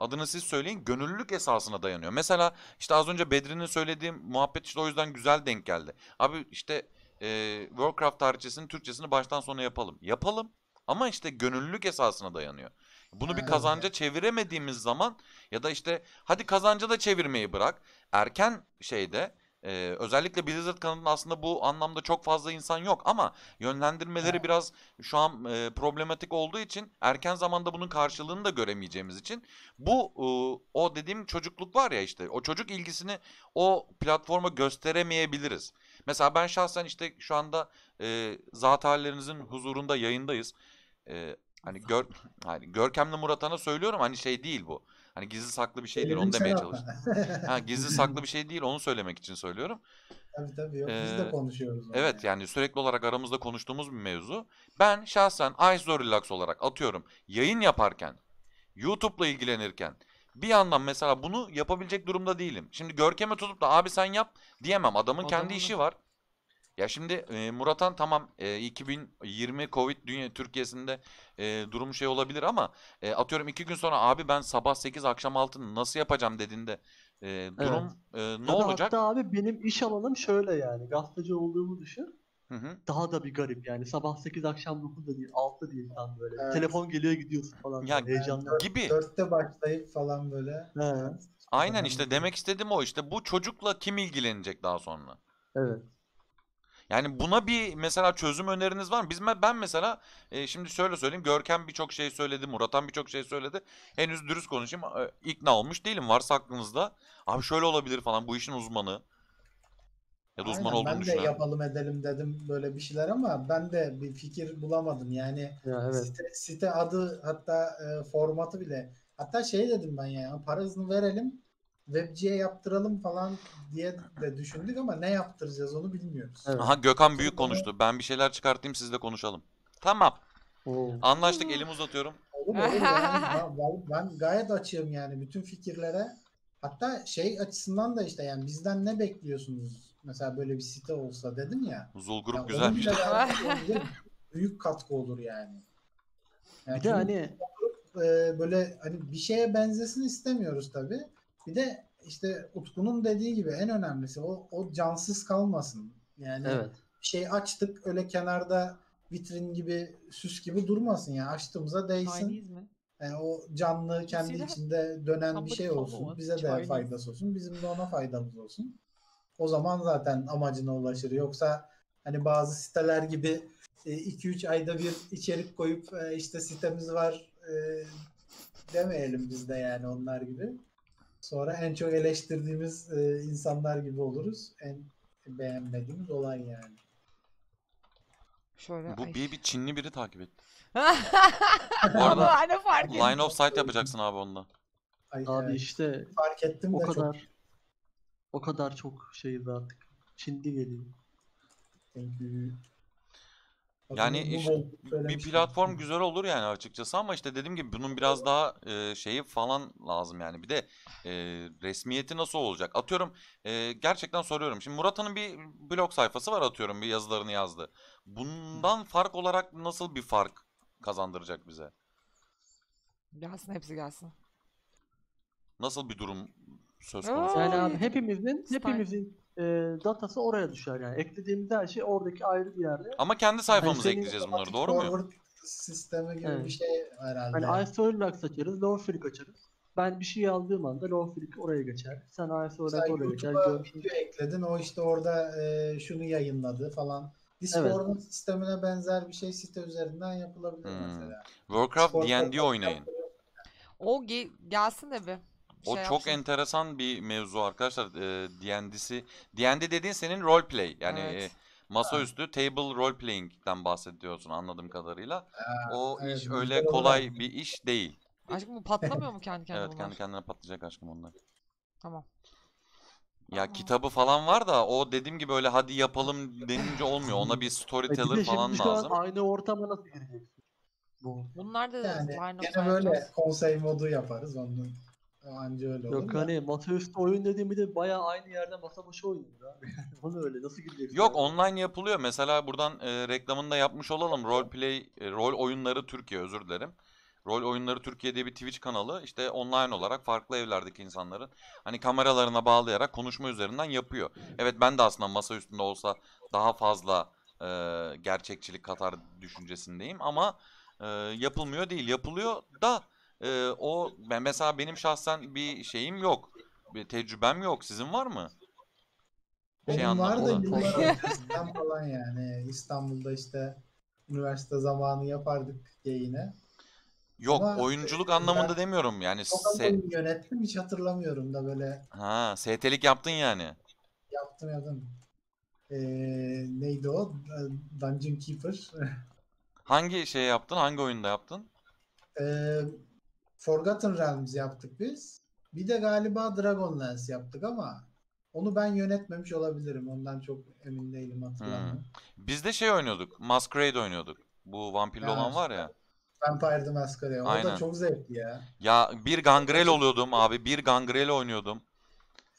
adını siz söyleyin gönüllülük esasına dayanıyor. Mesela işte az önce Bedri'nin söylediği muhabbet işte o yüzden güzel denk geldi. Abi işte e, Warcraft tarihçesinin Türkçesini baştan sona yapalım. Yapalım ama işte gönüllülük esasına dayanıyor. Bunu bir kazanca çeviremediğimiz zaman ya da işte hadi kazanca da çevirmeyi bırak. Erken şeyde e, özellikle Blizzard kanalında aslında bu anlamda çok fazla insan yok ama yönlendirmeleri Evet. biraz şu an e, problematik olduğu için erken zamanda bunun karşılığını da göremeyeceğimiz için bu e, o dediğim çocukluk var ya işte o çocuk ilgisini o platforma gösteremeyebiliriz. Mesela ben şahsen işte şu anda e, zat hallerinizin huzurunda yayındayız. E, hani gör hani Görkem'le Murat'ana söylüyorum hani şey değil bu. Hani gizli saklı bir şey değil onu demeye çalıştım. Ha, gizli saklı bir şey değil onu söylemek için söylüyorum. Tabii tabii yok. Biz Ee, de konuşuyoruz. onu Evet yani sürekli olarak aramızda konuştuğumuz bir mevzu. Ben şahsen Ice Relax olarak atıyorum yayın yaparken, YouTube'la ilgilenirken bir yandan mesela bunu yapabilecek durumda değilim. Şimdi Görkem'e tutup da abi sen yap diyemem. Adamın kendi Adamın- işi var. Ya şimdi e, Murat'an tamam e, 2020 Covid dünya Türkiye'sinde e, durum şey olabilir ama e, atıyorum iki gün sonra abi ben sabah 8 akşam 6 nasıl yapacağım dediğinde e, durum e, ne Ya olacak? Hatta abi benim iş alanım şöyle yani. Gazeteci olduğumu düşün. Hı hı. daha da bir garip yani. Sabah 8 akşam 9'da değil, 6'da değil tam böyle. Evet. Telefon geliyor gidiyorsun falan. Ya, böyle heyecanlı. Gibi. Dörtte başlayıp falan böyle. He, Aynen işte demek istediğim o işte bu çocukla kim ilgilenecek daha sonra? evet. Yani buna bir mesela çözüm öneriniz var mı? Biz ben mesela e, şimdi şöyle söyleyeyim. Görkem birçok şey söyledi, Murat'an birçok şey söyledi. Henüz dürüst konuşayım. e, ikna olmuş değilim. Varsa aklınızda. Abi şöyle olabilir falan. Bu işin uzmanı. Ya da uzman olduğunu ben de düşünen. yapalım edelim dedim böyle bir şeyler ama ben de bir fikir bulamadım. Yani Ya evet. site, site adı hatta e, formatı bile. Hatta şey dedim ben ya parasını verelim webciye yaptıralım falan diye de düşündük ama ne yaptıracağız onu bilmiyoruz. Evet. Aha Gökhan büyük konuştu. Ben bir şeyler çıkartayım siz de konuşalım. Tamam. Oo. Anlaştık. Elimi uzatıyorum. Olur olur yani ben, ben- ben gayet açığım yani bütün fikirlere. Hatta şey açısından da işte yani bizden ne bekliyorsunuz? Mesela böyle bir site olsa dedim ya. Zul grup güzelmiş. bile belki bize büyük katkı olur yani. Yani Bir de hani e, böyle hani bir şeye benzesin istemiyoruz tabii. Bir de işte Utku'nun dediği gibi en önemlisi o, o cansız kalmasın. Yani evet. şey açtık öyle kenarda vitrin gibi süs gibi durmasın ya. Açtığımıza değsin. Yani o canlı kendi Mesela içinde dönen bir şey olsun. Bize de faydası olsun. Bizim de ona faydamız olsun. O zaman zaten amacına ulaşır. Yoksa hani bazı siteler gibi 2-3 ayda bir içerik koyup e, işte sitemiz var e, demeyelim biz de yani onlar gibi. Sonra en çok eleştirdiğimiz e, insanlar gibi oluruz. En beğenmediğimiz olay yani. Şöyle. Bu ay. bir, bir Çinli biri takip etti. Bu arada ne fark ettim. Line of sight yapacaksın abi onda. Ay, Abi evet, işte fark ettim o de çok kadar o kadar çok şeyiz artık. Çinli geliyor. Thank you. Yani iş- bol bir platform güzel olur yani açıkçası ama işte dediğim gibi bunun biraz daha e, şeyi falan lazım yani. Bir de e, resmiyeti nasıl olacak? Atıyorum e, gerçekten soruyorum. Şimdi Murat'ın bir blog sayfası var atıyorum bir yazılarını yazdı. Bundan fark olarak nasıl bir fark kazandıracak bize? Gelsin hepsi gelsin. Nasıl bir durum söz konusu? Yani Ay, abi hepimizin style. hepimizin e, datası oraya düşer yani. Eklediğimiz her şey oradaki ayrı bir yerde. Ama kendi sayfamıza senin ekleyeceğiz bunları doğru mu? sistemi gibi Evet. bir şey herhalde. Hani ISO relax açarız, low freak açarız. Ben bir şey yazdığım anda low freak oraya geçer. Sen ISO Mesela relax oraya geçer. Görürsün. video ekledin o işte orada e, şunu yayınladı falan. Discord'un sistemine benzer bir şey site üzerinden yapılabilir Hmm. mesela. Warcraft D&D oynayın. O ge- gelsin de bir. O şey çok yapsın. enteresan bir mevzu arkadaşlar. E, D&D'si. D&D dediğin senin roleplay. Yani Evet. e, masaüstü table role playing'den bahsediyorsun anladığım kadarıyla. O evet, iş öyle kolay aslında. bir iş değil. Aşkım bu patlamıyor mu kendi kendine evet bunlar? kendi kendine patlayacak aşkım onlar. Tamam. Ya Aa. kitabı falan var da o dediğim gibi öyle hadi yapalım denince olmuyor. Ona bir E bir storyteller falan şimdi şu an lazım. aynı ortama nasıl gireceksin? Bu. Bunlar da Yani line of gene böyle konsey modu yaparız onu. Anca öyle olur. Yok da. hani masaüstü oyun dediğim bir de bayağı aynı yerde masa başı oynuyor abi. Onu öyle nasıl gireceksin? Yok online yapılıyor. Mesela buradan e, reklamını da yapmış olalım. Roleplay, e, rol oyunları Türkiye özür dilerim. Rol oyunları Türkiye diye bir Twitch kanalı işte online olarak farklı evlerdeki insanların hani kameralarına bağlayarak konuşma üzerinden yapıyor. Evet ben de aslında masa üstünde olsa daha fazla e, gerçekçilik katar düşüncesindeyim ama e, yapılmıyor değil. Yapılıyor da e, o ben mesela benim şahsen bir şeyim yok. Bir tecrübem yok. Sizin var mı? Şey Benim var da anlamında. yıllar öncesinden falan yani. İstanbul'da işte üniversite zamanı yapardık yayını. Yok Ama, oyunculuk e, anlamında ben demiyorum yani Çok az se- oyun yönettim hiç hatırlamıyorum da böyle ha ST'lik yaptın yani. yaptım yaptım. Ee, neydi o? Dungeon Keeper. Hangi şey yaptın? Hangi oyunda yaptın? Ee, Forgotten Realms yaptık biz. Bir de galiba Dragonlance yaptık ama onu ben yönetmemiş olabilirim. Ondan çok emin değilim hatırlamıyorum. Biz de şey oynuyorduk. Masquerade oynuyorduk. Bu vampirli olan var ya. Vampire the Masquerade. O Aynen. da çok zevkli ya. Ya bir gangrel oluyordum abi. Bir gangrel oynuyordum.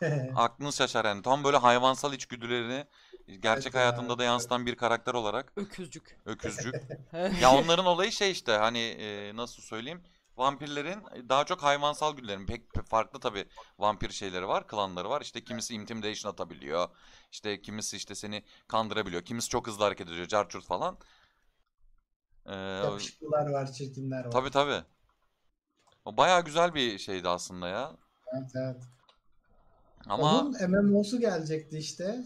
Aklınız şaşar yani. Tam böyle hayvansal içgüdülerini gerçek Evet ya, hayatımda da yansıtan bir karakter olarak. Öküzcük. Öküzcük. ya onların olayı şey işte hani e, nasıl söyleyeyim. Vampirlerin daha çok hayvansal güdülerini pek farklı tabii vampir şeyleri var, klanları var. İşte kimisi intimidation atabiliyor. İşte kimisi işte seni kandırabiliyor. Kimisi çok hızlı hareket ediyor, carçurt falan. Ee, var, çirkinler var. tabii tabii. O bayağı güzel bir şeydi aslında ya. Evet, evet. Ama Onun MMO'su gelecekti işte.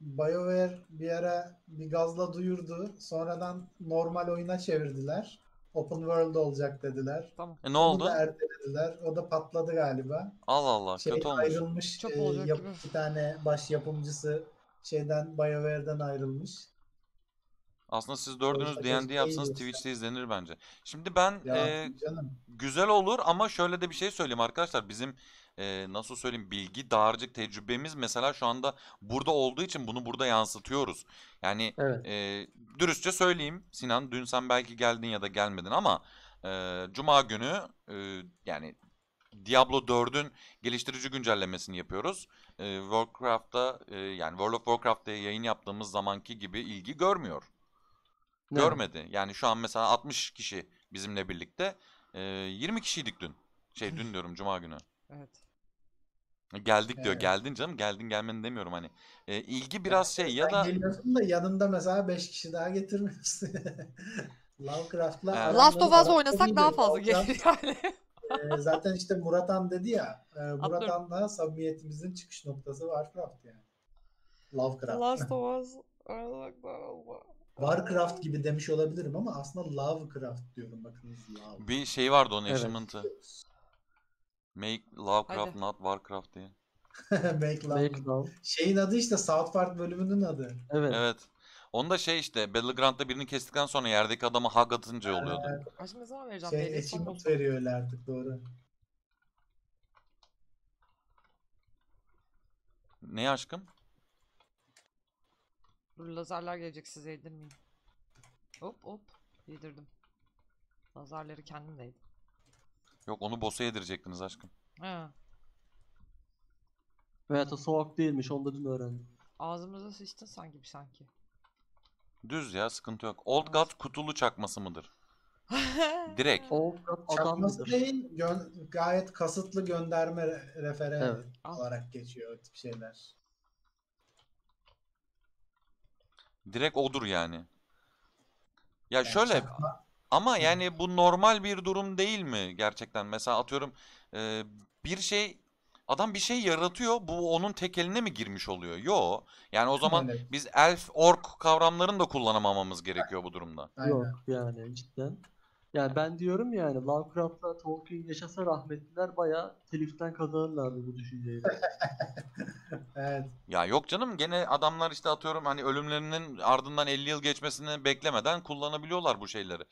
BioWare bir ara bir gazla duyurdu. Sonradan normal oyuna çevirdiler. Open World olacak dediler. Tamam. e, ne Onu oldu? da ertelediler. O da patladı galiba. Allah Allah, Şey kötü olmuş. ayrılmış. Çok e, olacak yap- gibi. bir tane baş yapımcısı şeyden BioWare'den ayrılmış. Aslında siz dördünüz Oysa D&D yapsanız iyiydi. Twitch'te izlenir bence. Şimdi ben Ya e, canım. güzel olur ama şöyle de bir şey söyleyeyim arkadaşlar. Bizim e, nasıl söyleyeyim bilgi dağarcık tecrübemiz mesela şu anda burada olduğu için bunu burada yansıtıyoruz. Yani Evet. e, dürüstçe söyleyeyim Sinan dün sen belki geldin ya da gelmedin ama e, Cuma günü e, yani Diablo 4'ün geliştirici güncellemesini yapıyoruz. E, Warcraft'ta e, yani World of Warcraft'ta yayın yaptığımız zamanki gibi ilgi görmüyor. Ne? Görmedi. Yani şu an mesela 60 kişi bizimle birlikte. e, 20 kişiydik dün. Şey dün diyorum Cuma günü. Evet. Geldik diyor. Evet. Geldin canım. Geldin gelmedin demiyorum hani. E, ilgi biraz şey ya da geliyorsun da yanında mesela 5 kişi daha getirmiyorsun. Lovecraft'la Evet. Last of Us oynasak daha fazla Lovecraft, gelir yani. e, zaten işte Muratan dedi ya. E, Atlıyorum. Muratan'la samimiyetimizin çıkış noktası Warcraft yani. Lovecraft. Last of Us oynasak daha fazla. Warcraft gibi demiş olabilirim ama aslında Lovecraft diyorum bakınız Love. bir şey vardı onun Evet. Make Lovecraft Hadi. not Warcraft diye. Make Love. Make love. Şeyin adı işte South Park bölümünün adı. Evet. Evet. Onda şey işte Battleground'da birini kestikten sonra yerdeki adama hug atınca oluyordu. Aşkım ne zaman vereceğim? Şey achievement olsun. veriyor öyle artık doğru. Ne aşkım? Dur lazerler gelecek size yedirmeyeyim. Hop hop. Yedirdim. Lazerleri kendim de yedim. Yok onu boss'a yedirecektiniz aşkım. He. Evet o soğuk değilmiş. Onu da dün öğrendim. Ağzımıza sıçtın sanki bir sanki. Düz ya sıkıntı yok. Old. God kutulu çakması mıdır? Direkt. O adam Çakması değil gö- gayet kasıtlı gönderme re- refere Evet. Olarak geçiyor o tip şeyler. Direkt odur yani. Ya Yani şöyle çakma- ama yani bu normal bir durum değil mi gerçekten? Mesela atıyorum e, bir şey adam bir şey yaratıyor bu onun tek eline mi girmiş oluyor? Yo. Yani o zaman Evet, biz elf ork kavramlarını da kullanamamamız gerekiyor bu durumda. aynen. Yok yani cidden. Yani ben diyorum yani Lovecraft'la Tolkien yaşasa rahmetliler bayağı teliften kazanırlardı bu düşünceyi. Evet. Ya yok canım gene adamlar işte atıyorum hani ölümlerinin ardından 50 yıl geçmesini beklemeden kullanabiliyorlar bu şeyleri.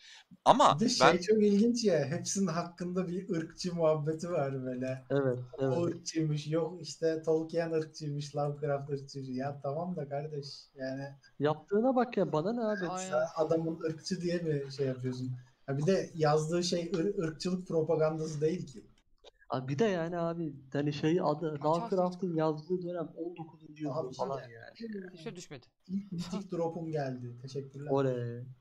Ama Bir de ben şey çok ilginç ya. Hepsinin hakkında bir ırkçı muhabbeti var böyle. Evet, O evet. ırkçıymış. Yok işte Tolkien ırkçıymış. Lovecraft ırkçıymış. Ya tamam da kardeş. Yani Yaptığına bak ya bana ne abi? Adamın ırkçı diye mi şey yapıyorsun? Ha bir de yazdığı şey ır- ırkçılık propagandası değil ki. Abi bir de yani abi hani şey adı Lovecraft'ın yazdığı dönem 19. yüzyıl Abi falan yani. Hiçbir düşmedi. İlk mitik drop'um geldi. Teşekkürler. Oley.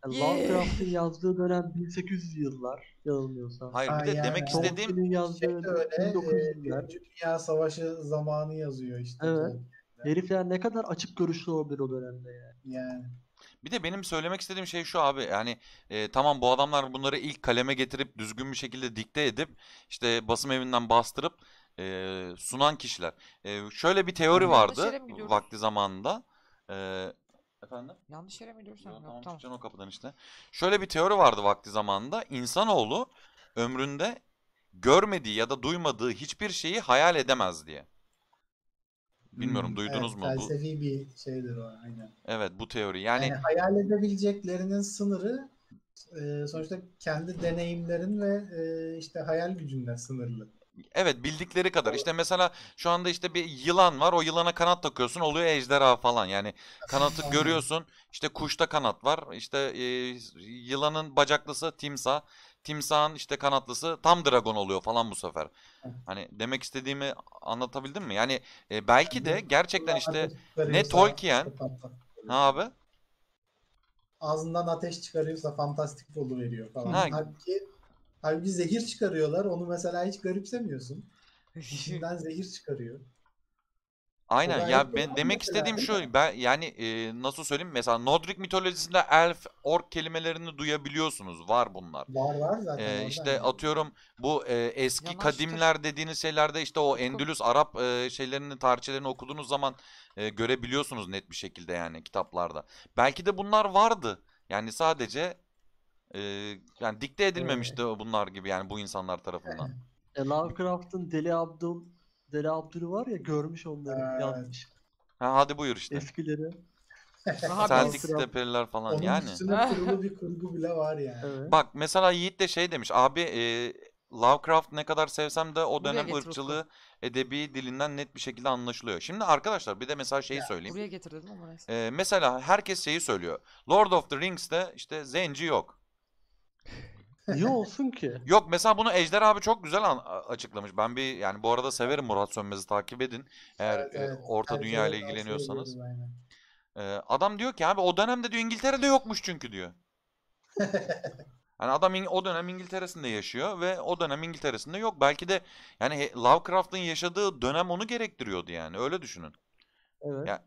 Yani Yeah. Lovecraft'ın yazdığı dönem 1800 yıllar yanılmıyorsam. hayır Ha, bir de yani demek istediğim Tolkien'in yazdığı Şey de öyle. e, 1900'ler. Birinci Dünya Savaşı zamanı yazıyor işte. Evet. Herifler ne kadar açık görüşlü olabilir o dönemde yani. Yani. Bir de benim söylemek istediğim şey şu abi yani e, tamam bu adamlar bunları ilk kaleme getirip düzgün bir şekilde dikte edip işte basım evinden bastırıp e, sunan kişiler. E, şöyle bir teori Yanlış vardı yere mi gidiyoruz? vakti zamanında. E, efendim? Yanlış yere mi? Yo, Yok, tamam tamam. çıkacaksın o kapıdan işte. Şöyle bir teori vardı vakti zamanında. İnsanoğlu ömründe görmediği ya da duymadığı hiçbir şeyi hayal edemez diye. Bilmiyorum Hmm, duydunuz evet, mu? Bu, Felsefi bir şeydir o aynen. evet bu teori. Yani Yani hayal edebileceklerinin sınırı e, sonuçta kendi deneyimlerin ve e, işte hayal gücünden sınırlı. Evet bildikleri kadar. İşte mesela şu anda işte bir yılan var. O yılana kanat takıyorsun oluyor ejderha falan. Yani kanatı görüyorsun. İşte kuşta kanat var. İşte e, yılanın bacaklısı timsah. Timsahın işte kanatlısı tam dragon oluyor falan bu sefer. Hani demek istediğimi anlatabildim mi? Yani e, belki de gerçekten işte çıkarıyorsa Tolkien- ne abi? Ağzından ateş çıkarıyorsa fantastik veriyor falan. Ha. Halbuki, halbuki zehir çıkarıyorlar. Onu mesela hiç garipsemiyorsun. İçinden zehir çıkarıyor. Aynen ya ben demek istediğim şu ben yani e, nasıl söyleyeyim mesela Nordrik mitolojisinde elf, ork kelimelerini duyabiliyorsunuz. Var bunlar. Var var zaten. Ee, oradan işte atıyorum bu e, eski Yanaştır. kadimler dediğiniz şeylerde işte o. Endülüs Arap e, şeylerini tarihçelerini okuduğunuz zaman e, görebiliyorsunuz net bir şekilde yani kitaplarda. Belki de bunlar vardı. Yani sadece e, yani dikte edilmemişti bunlar gibi yani bu insanlar tarafından. E, Lovecraft'ın Deli Abdul Deli Abdül'ü var ya görmüş onları Evet. yazmış. Ha, hadi buyur işte. Eskileri. Aha, Celtic biz- Stepeliler falan Onun yani. üstüne kurulu bir kurgu bile var yani. Evet. Bak mesela Yiğit de şey demiş abi e, Lovecraft ne kadar sevsem de o Buraya dönem getir Utku. ırkçılığı edebi dilinden net bir şekilde anlaşılıyor. Şimdi arkadaşlar bir de mesela şeyi Ya, söyleyeyim. Buraya getir dedim ama neyse. Ee, mesela herkes şeyi söylüyor. Lord of the Rings'te işte zenci yok. Niye olsun ki? Yok mesela bunu Ejder abi çok güzel an- açıklamış. Ben bir yani bu arada severim Murat Sönmez'i takip edin. Eğer Evet, e, evet. Orta Herkese Dünya ile tavsiye ilgileniyorsanız. ediyoruz, aynen. Ee, adam diyor ki abi o dönemde diyor İngiltere'de yokmuş çünkü diyor. Yani adam İng- o dönem İngiltere'sinde yaşıyor ve o dönem İngiltere'sinde yok. Belki de yani he- Lovecraft'ın yaşadığı dönem onu gerektiriyordu yani. Öyle düşünün. Evet. Ya-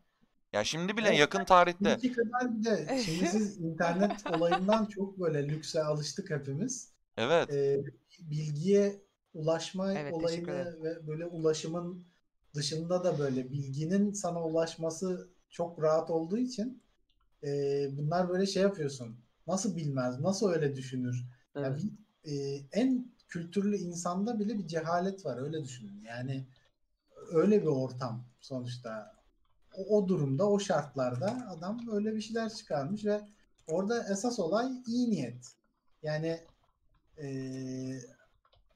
Ya şimdi bile Evet, yakın tarihte Şimdiki kadar bir de şimdi siz internet olayından çok böyle lükse alıştık hepimiz. evet Ee, bilgiye ulaşma Evet, olayını ve böyle ulaşımın dışında da böyle bilginin sana ulaşması çok rahat olduğu için e, bunlar böyle şey yapıyorsun. Nasıl bilmez, nasıl öyle düşünür? Yani Evet. bir, e, en kültürlü insanda bile bir cehalet var öyle düşünün. Yani öyle bir ortam sonuçta. O, o durumda, o şartlarda adam öyle bir şeyler çıkarmış ve orada esas olay iyi niyet. Yani e,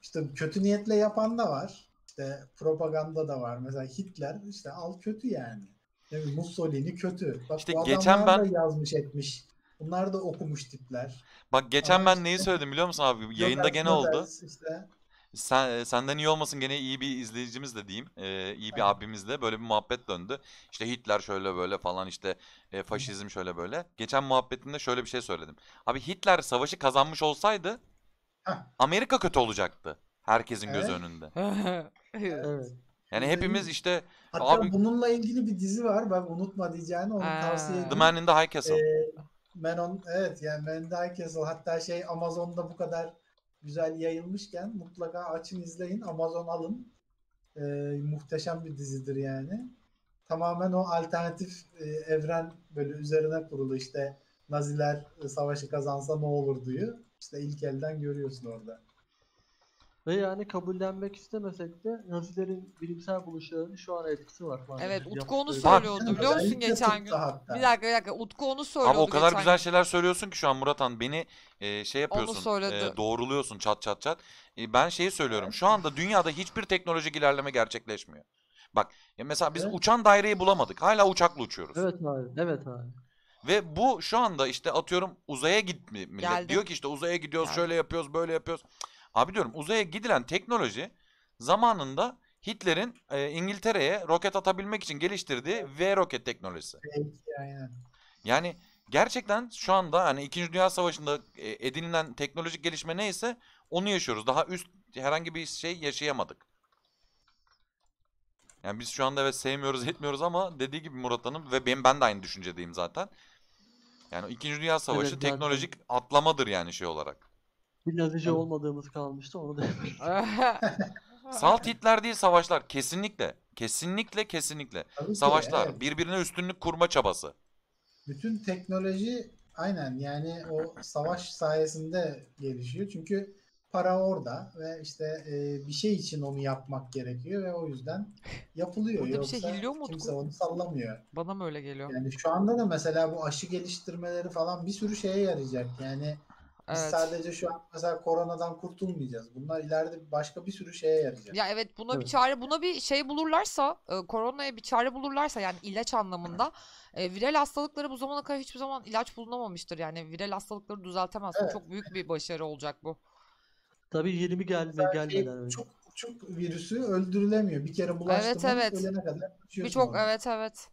işte kötü niyetle yapan da var. İşte propaganda da var. Mesela Hitler işte al kötü yani. Yani Mussolini kötü. Bak İşte bu geçen ben- da yazmış etmiş. Bunlar da okumuş tipler. Bak geçen Ama ben işte- neyi söyledim biliyor musun abi? Yayında Göbels, gene oldu. İşte. Sen e, senden iyi olmasın gene iyi bir izleyicimiz de diyeyim. Ee, iyi bir Aynen. abimizle böyle bir muhabbet döndü. İşte Hitler şöyle böyle falan işte e, faşizm şöyle böyle. Geçen muhabbetinde şöyle bir şey söyledim. Abi Hitler savaşı kazanmış olsaydı. Amerika kötü olacaktı. Herkesin gözü Evet. önünde. Evet. Yani hepimiz işte Hatta Abi- bununla ilgili bir dizi var. Bak unutma diyeceğini onu Ha. tavsiye The. Man in the High Castle. Ee, Man on, evet yani Man in the High Castle hatta şey Amazon'da bu kadar güzel yayılmışken mutlaka açın izleyin. Amazon alın. Ee, muhteşem bir dizidir yani. Tamamen o alternatif e, evren böyle üzerine kurulu işte Naziler e, savaşı kazansa ne olur diyor. İşte ilk elden görüyorsun orada. Ve yani kabullenmek istemesek de Nazilerin bilimsel buluşlarının şu an etkisi var. maalesef. Evet Utku onu söylüyordu biliyor musun özellikle geçen tıpta gün? hatta. Bir dakika bir dakika Utku onu söylüyordu Abi o kadar geçen güzel gün. şeyler söylüyorsun ki şu an Murat Beni e, şey yapıyorsun. söyledi. e, doğruluyorsun çat çat çat. E, ben şeyi söylüyorum. Şu anda dünyada hiçbir teknolojik ilerleme gerçekleşmiyor. Bak ya mesela biz Evet. uçan daireyi bulamadık. Hala uçakla uçuyoruz. Evet abi. Evet abi. Ve bu şu anda işte atıyorum uzaya git mi- millet. Geldim. Diyor ki işte uzaya gidiyoruz, Geldim. şöyle yapıyoruz, böyle yapıyoruz. Abi diyorum uzaya gidilen teknoloji zamanında Hitler'in e, İngiltere'ye roket atabilmek için geliştirdiği V roket teknolojisi. Aynen. Yani gerçekten şu anda hani 2. Dünya Savaşı'nda e, edinilen teknolojik gelişme neyse onu yaşıyoruz. Daha üst herhangi bir şey yaşayamadık. Yani biz şu anda evet sevmiyoruz etmiyoruz ama dediği gibi Murat Hanım ve benim ben de aynı düşüncedeyim zaten. Yani 2. Dünya Savaşı Evet, zaten. teknolojik atlamadır yani şey olarak. Bir Nazici olmadığımız kalmıştı onu da Salt Hitler değil savaşlar kesinlikle. Kesinlikle kesinlikle. Tabii ki, Savaşlar evet. birbirine üstünlük kurma çabası. Bütün teknoloji aynen yani o savaş sayesinde gelişiyor. Çünkü para orada ve işte e, bir şey için onu yapmak gerekiyor ve o yüzden yapılıyor. Burada bir şey mu kimse Utku? onu sallamıyor. Bana mı öyle geliyor? Yani şu anda da mesela bu aşı geliştirmeleri falan bir sürü şeye yarayacak. Yani biz Evet. sadece şu an mesela koronadan kurtulmayacağız. Bunlar ileride başka bir sürü şeye yarayacak. Ya evet buna bir çare buna bir şey bulurlarsa e, koronaya bir çare bulurlarsa yani ilaç anlamında e, viral hastalıkları bu zamana kadar hiçbir zaman ilaç bulunamamıştır. Yani viral hastalıkları düzeltemez. Evet. Çok büyük bir başarı olacak bu. Tabii yeni bir gelme şey, gelmeden önce. çok çok virüsü öldürülemiyor. Bir kere bulaştı Evet, mı evet. ölene kadar Birçok evet evet.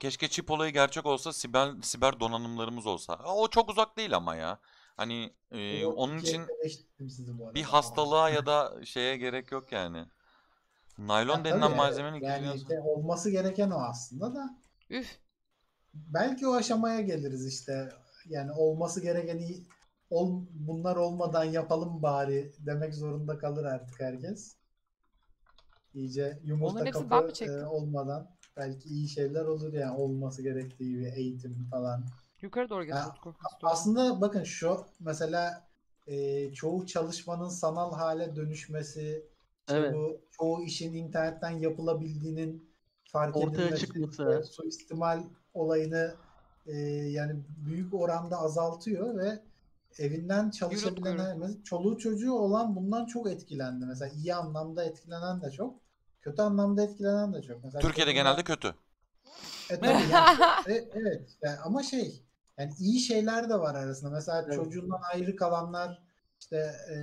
Keşke çip olayı gerçek olsa siber, siber donanımlarımız olsa. O çok uzak değil ama ya. Hani e, O onun iki için eleştirdim sizi bu arada. bir hastalığa ya da şeye gerek yok yani. Naylon Ha, denilen tabii, malzemenin yani işte olması gereken o aslında da Üf. belki o aşamaya geliriz işte. Yani olması gerekeni ol, bunlar olmadan yapalım bari demek zorunda kalır artık herkes. İyice yumurta hepsini ben kapı çektim? e, olmadan belki iyi şeyler olur yani olması gerektiği gibi eğitim falan. Yukarı doğru getir. Aslında bakın şu mesela e, çoğu çalışmanın sanal hale dönüşmesi, işte Evet. bu çoğu işin internetten yapılabildiğinin fark Ortaya edilmesi, çıkması. suistimal olayını e, yani büyük oranda azaltıyor ve evinden çalışabilen çoluğu çocuğu olan bundan çok etkilendi. Mesela iyi anlamda etkilenen de çok, kötü anlamda etkilenen de çok. Mesela Türkiye'de genelde kötü. e, tabii yani, e, evet yani ama şey yani iyi şeyler de var arasında. Mesela Evet. çocuğundan ayrı kalanlar işte e,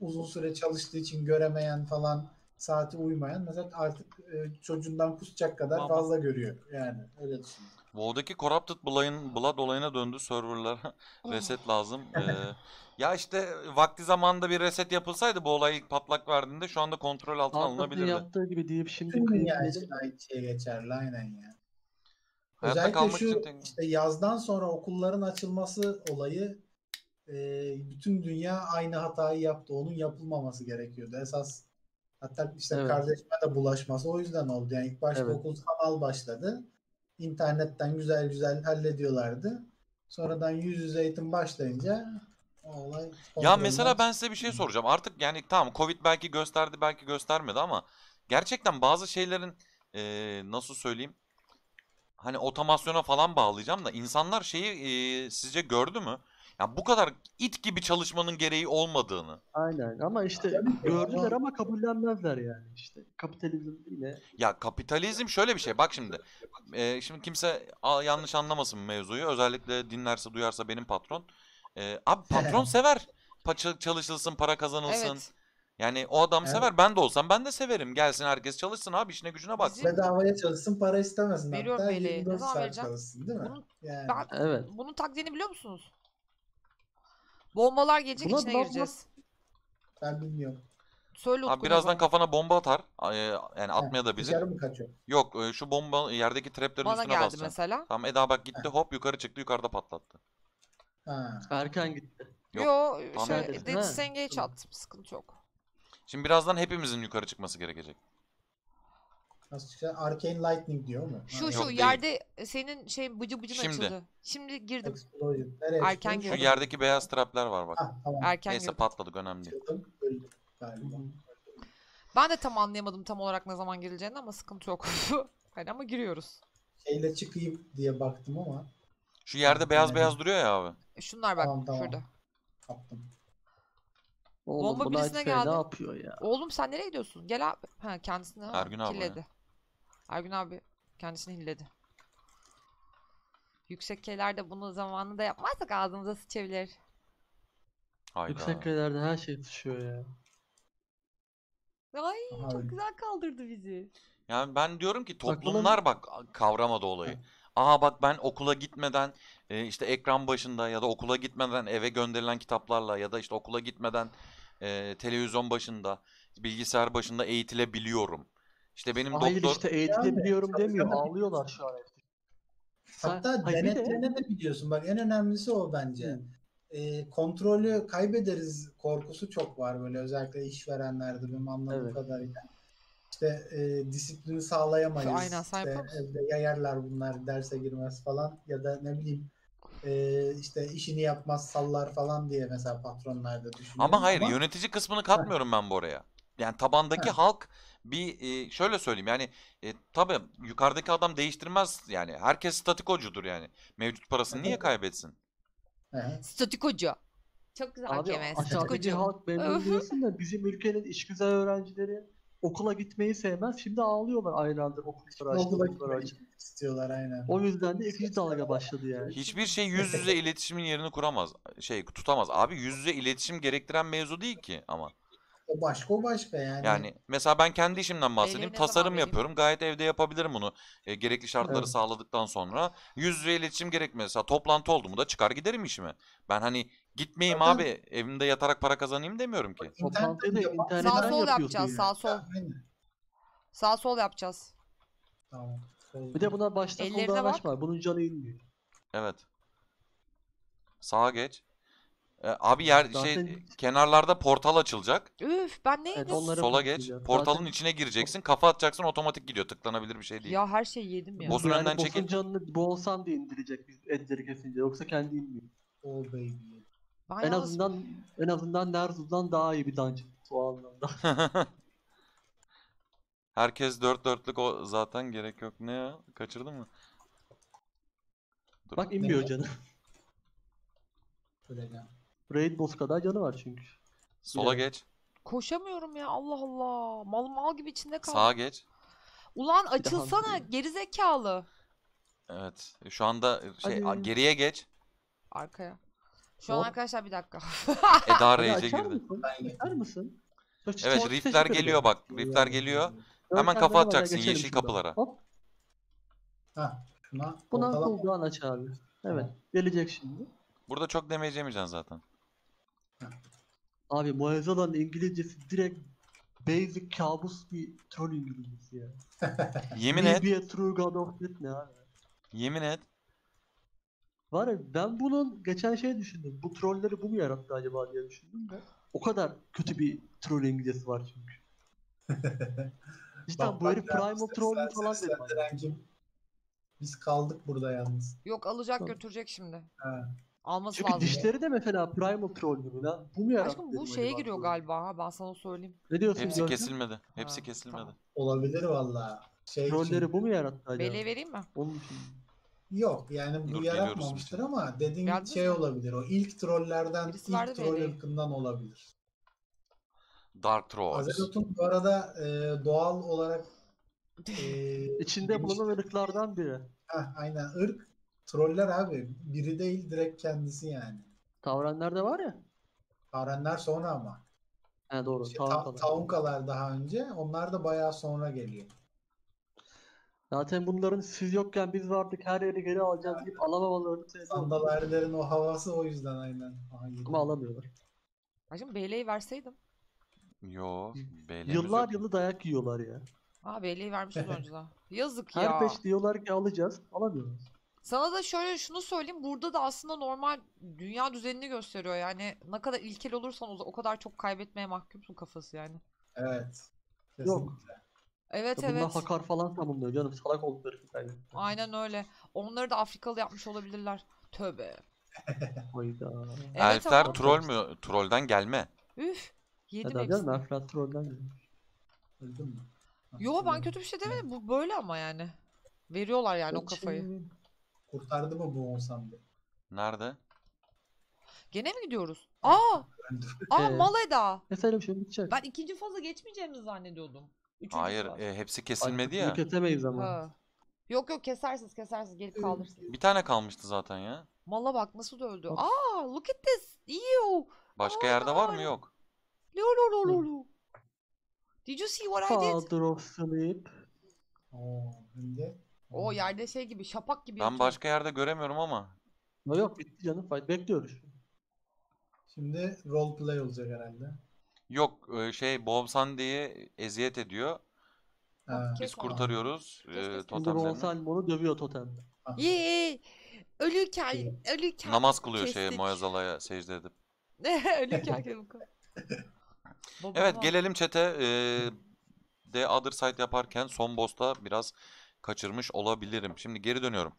uzun süre çalıştığı için göremeyen falan saati uymayan mesela artık e, çocuğundan kusacak kadar Baba. fazla görüyor. Yani öyle düşün. WoW'daki Corrupted Blood'ın Blood olayına döndü serverlara. reset lazım. Ee, ya işte vakti zamanında bir reset yapılsaydı bu olay ilk patlak verdiğinde şu anda kontrol altına Altat'ın alınabilirdi. yaptığı gibi deyip şimdi Tüm dünya için geçerli aynen ya. Hayatta Özellikle şu için işte yazdan sonra okulların açılması olayı e, bütün dünya aynı hatayı yaptı. Onun yapılmaması gerekiyordu. Esas hatta işte Evet. kardeşime de bulaşması o yüzden oldu. Yani ilk başta Evet. okul sanal başladı. İnternetten güzel güzel hallediyorlardı. Sonradan yüz yüze eğitim başlayınca olay Ya mesela ben size bir şey soracağım. Artık yani tamam Covid belki gösterdi belki göstermedi ama gerçekten bazı şeylerin eee, nasıl söyleyeyim hani otomasyona falan bağlayacağım da insanlar şeyi eee, sizce gördü mü? Ya bu kadar it gibi çalışmanın gereği olmadığını. Aynen ama işte gördüler ama- kabullenmezler yani işte. Kapitalizm yine Ya kapitalizm şöyle bir şey. Bak şimdi. eee, şimdi kimse a- yanlış anlamasın mevzuyu. Özellikle dinlerse duyarsa benim patron. Eee, abi patron sever. Pa- çalışılsın, para kazanılsın. Evet. Yani o adam Evet. sever. Ben de olsam ben de severim. Gelsin herkes çalışsın abi işine gücüne baksın. Bizim- bedavaya çalışsın para istemesin. Veriyorum Hatta. Ne 24 zaman vereceğim? çalışsın değil mi? Bunun- yani. Ben evet. bunun taktiğini biliyor musunuz? Bombalar gelecek Buna içine bomba- gireceğiz. Ben bilmiyorum. Söyle Utku Abi birazdan zaman? kafana bomba atar. Ee, Yani atmaya da. Dışarı mı kaçıyor? Yok e, şu bomba yerdeki traplerin Bana üstüne geldi basacaksın. mesela. Tamam Eda bak gitti hop yukarı çıktı yukarıda patlattı. Ha. Erken gitti. Yok, Yo, şey, ha? Senge'ye çattım. Sıkıntı yok. Şimdi birazdan hepimizin yukarı çıkması gerekecek. Nasıl çıkacak? Arcane Lightning diyor mu? Şu Ha, şu Yok, değil. yerde senin şey bıcı bıcın Şimdi. açıldı. Şimdi girdim. Explosion. Nereye Erken? Şu girdim. yerdeki beyaz trapler var bak. Ha, tamam. Erken Neyse girdim. patladık önemli değil. Çıktım, öldüm galiba. Ben de tam anlayamadım tam olarak ne zaman girileceğini ama sıkıntı yok. hani ama giriyoruz. Şeyle çıkayım diye baktım ama Şu yerde beyaz Yani. beyaz duruyor ya abi. E, Şunlar bak Tamam, tamam. şurada. kaptım. Oğlum Bomba bu birisine Fair geldi. ne yapıyor ya? Oğlum sen nereye gidiyorsun? Gel abi. Ha kendisini ha, Ergün abi. Ergün abi kendisini hilledi. Yüksek keylerde bunu zamanında yapmazsak ağzımıza sıçabilir. Hayda. Yüksek yerlerde her şey düşüyor ya. Ay çok güzel kaldırdı bizi. Yani ben diyorum ki toplumlar bak kavramadı olayı. Aha bak ben okula gitmeden e, işte ekran başında ya da okula gitmeden eve gönderilen kitaplarla ya da işte okula gitmeden e, televizyon başında bilgisayar başında eğitilebiliyorum. İşte benim Hayır doktor işte eğitebiliyorum tabii demiyor. Ağlıyorlar şu an. Hatta Hayır, denetlene de biliyorsun. Bak en önemlisi o bence. Ee, kontrolü kaybederiz korkusu çok var böyle özellikle işverenlerde benim anladığım Evet. kadarıyla. İşte e, disiplini sağlayamayız. Aynen, İşte evde yayarlar bunlar derse girmez falan ya da ne bileyim e, işte işini yapmaz sallar falan diye mesela patronlar da düşünüyor. Ama hayır yönetici kısmını katmıyorum ben bu oraya. Yani tabandaki Ha. halk bir e, şöyle söyleyeyim yani e, tabii yukarıdaki adam değiştirmez yani herkes statikocudur yani. Mevcut parasını niye kaybetsin? Hı. Statikocu. Çok güzel Abi kelime. aşağıdaki Statikocu. halk memnun diyorsun da bizim ülkenin işgüzar öğrencileri okula gitmeyi sevmez. Şimdi ağlıyorlar aynı anda okullar açtı, Okula açtı. istiyorlar aynen. O yüzden de ikinci dalga başladı yani. Hiçbir şey yüz yüze iletişimin yerini kuramaz. Şey tutamaz. Abi yüz yüze iletişim gerektiren mevzu değil ki ama. O başka o başka yani. Yani mesela ben kendi işimden bahsedeyim. Tasarım yapıyorum. Gayet evde yapabilirim bunu. E, gerekli şartları Evet. sağladıktan sonra. Yüz yüze iletişim gerekmez. Mesela toplantı oldu mu da çıkar giderim işime. Ben hani gitmeyeyim Zaten- abi evimde yatarak para kazanayım demiyorum ki. Toplantıyı da İnternetten yapan- internetten Sağ sol yapıyorsun yapacağız yani. sağ sol. Aynen. Sağ sol yapacağız. Tamam. Sol- Bir de buna başta Ellerine solda araç var. Bunun canı inmiyor. Evet. Sağa geç. Ee, abi yer şey Zaten- kenarlarda portal açılacak. Üf ben ne Evet, onları Sola geç. bakacağız. Portalın Zaten- içine gireceksin. Kafa atacaksın otomatik gidiyor. Tıklanabilir bir şey değil. Ya her şeyi yedim ya. Boss'un yani önden çekil. canını boğulsam diye indirecek biz etleri kesince. Yoksa kendi inmiyor. Oh baby. Ben En yalnız- azından en azından Nerzu'dan daha iyi bir dungeon o anlamda. Herkes dört dörtlük o zaten gerek yok. Ne ya? Kaçırdın mı? Dur. Bak inmiyor canı. Şöyle gel. Raid boss kadar canı var çünkü. Sola geç. Koşamıyorum ya Allah Allah. Mal mal gibi içinde kaldım. Sağa geç. Ulan açılsana hızlı. geri zekalı. Evet. Şu anda şey Hadi. geriye geç. Arkaya. Şu an Hop. arkadaşlar bir dakika. Eda Hadi rage'e açar girdi. mısın? Açar mısın? Çok- Evet çok riftler teşekkür geliyor ederim. bak. Riftler geliyor. Dört Hemen tane kafa ya, atacaksın geçelim yeşil şuradan. kapılara. Hop. Ha, şuna Buna portala- cooldown aç abi. Evet. Gelecek şimdi. Burada çok damage yemeyeceksin zaten. Abi Moezala'nın İngilizcesi direkt basic kabus bir troll İngilizcesi ya. Yemin et. be a true god of death ne abi? Yemin et. Var ya ben bunun geçen şey düşündüm. Bu trolleri bu mu yarattı acaba diye düşündüm de. O kadar kötü bir troll İngilizcesi var çünkü. Cidden bu herif primal troll falan dedim. kim? Biz kaldık burada yalnız. Yok alacak Tamam. götürecek şimdi. Ha. Alması Çünkü lazım. dişleri de mesela primal troll gibi lan. Bu mu yarattı Aşkım bu şeye acaba giriyor galiba ha ben sana söyleyeyim. Ne diyorsun Hepsi Görkem? kesilmedi. Hepsi Ha, kesilmedi. tamam. Olabilir valla. Şey Trolleri için- bu mu yarattı acaba? Beleği vereyim mi? Onun için. Yok yani bu Dur, geliyoruz yaratmamıştır ama dediğin Geldiniz şey mi? olabilir. O ilk trollerden, Birisi ilk troll ırkından olabilir. Dark Trolls. Azerot'un bu arada e, doğal olarak e, İçinde bulunan ırklardan biri. Heh, aynen ırk troller abi. Biri değil direkt kendisi yani. Tavrenler var ya. Tavrenler sonra ama. He doğru. Şey, ta-. Taunkalar daha önce. Onlar da bayağı sonra geliyor. Zaten bunların siz yokken biz vardık her yeri geri alacağız deyip alamamalarını. Sandalyerin o havası o yüzden aynen. Aha, yedim. Ama alamıyorlar. Aşkım beleği verseydim. Yo. beylerimiz Yıllar yok. yılı dayak yiyorlar ya. Ha beleği vermişiz önceden. Yazık Her ya. peş diyorlar ki alacağız. Alamıyorlar. Sana da şöyle şunu söyleyeyim. Burada da aslında normal dünya düzenini gösteriyor. Yani ne kadar ilkel olursan o o kadar çok kaybetmeye mahkumsun kafası yani. Evet. Yok. Evet Ya bunlar evet. hakar falan tanımlıyor canım. Salak oldukları kaybettim. Aynen öyle. Onları da Afrikalı yapmış olabilirler. Tövbe. Hayda. Evet Elfler ama- troll mü? Trollden gelme. Üf. Yedim Hadi canım hepsini. Erfrat trollden gelmiş. Öldün mü? Yo ben kötü bir şey demedim. Bu böyle ama yani. Veriyorlar yani o kafayı. Şey, Kurtardı mı bu olsam diye. Nerede? Gene mi gidiyoruz? Aa! Aa Ee, mal Eda. Mesela şimdi bitecek. Ben ikinci faza geçmeyeceğimizi zannediyordum. Üçüncü Hayır, e, hepsi kesilmedi ya. kesemeyiz ama. Ha. Yok yok kesersiniz kesersiniz gelip kaldırsın. Bir tane kalmıştı zaten ya. Mala bak nasıl da öldü. Hop. Aa look at this. Ew. Başka Aa, yerde var mı? ay. Yok. Lo lo lo lo lo. Did you see what I did? Father of Sleep. Oo, hem de. O yerde şey gibi şapak gibi Ben yatıyor. başka yerde göremiyorum ama. No yok bitti canım. Fight. Bekliyoruz. Şimdi roleplay olacak herhalde. Yok e, şey Bob Sandy'yi eziyet ediyor. Ha. Biz onu. kurtarıyoruz e. Şimdi totemlerini. Ronsalmon'u dövüyor totemde. Yee. Ölürken, ölürken. Namaz kılıyor şeye kestik. Moyazala'ya secde edip. kadar. Baba Evet gelelim chat'e. E, The Other Side yaparken son boss'ta biraz kaçırmış olabilirim. Şimdi geri dönüyorum.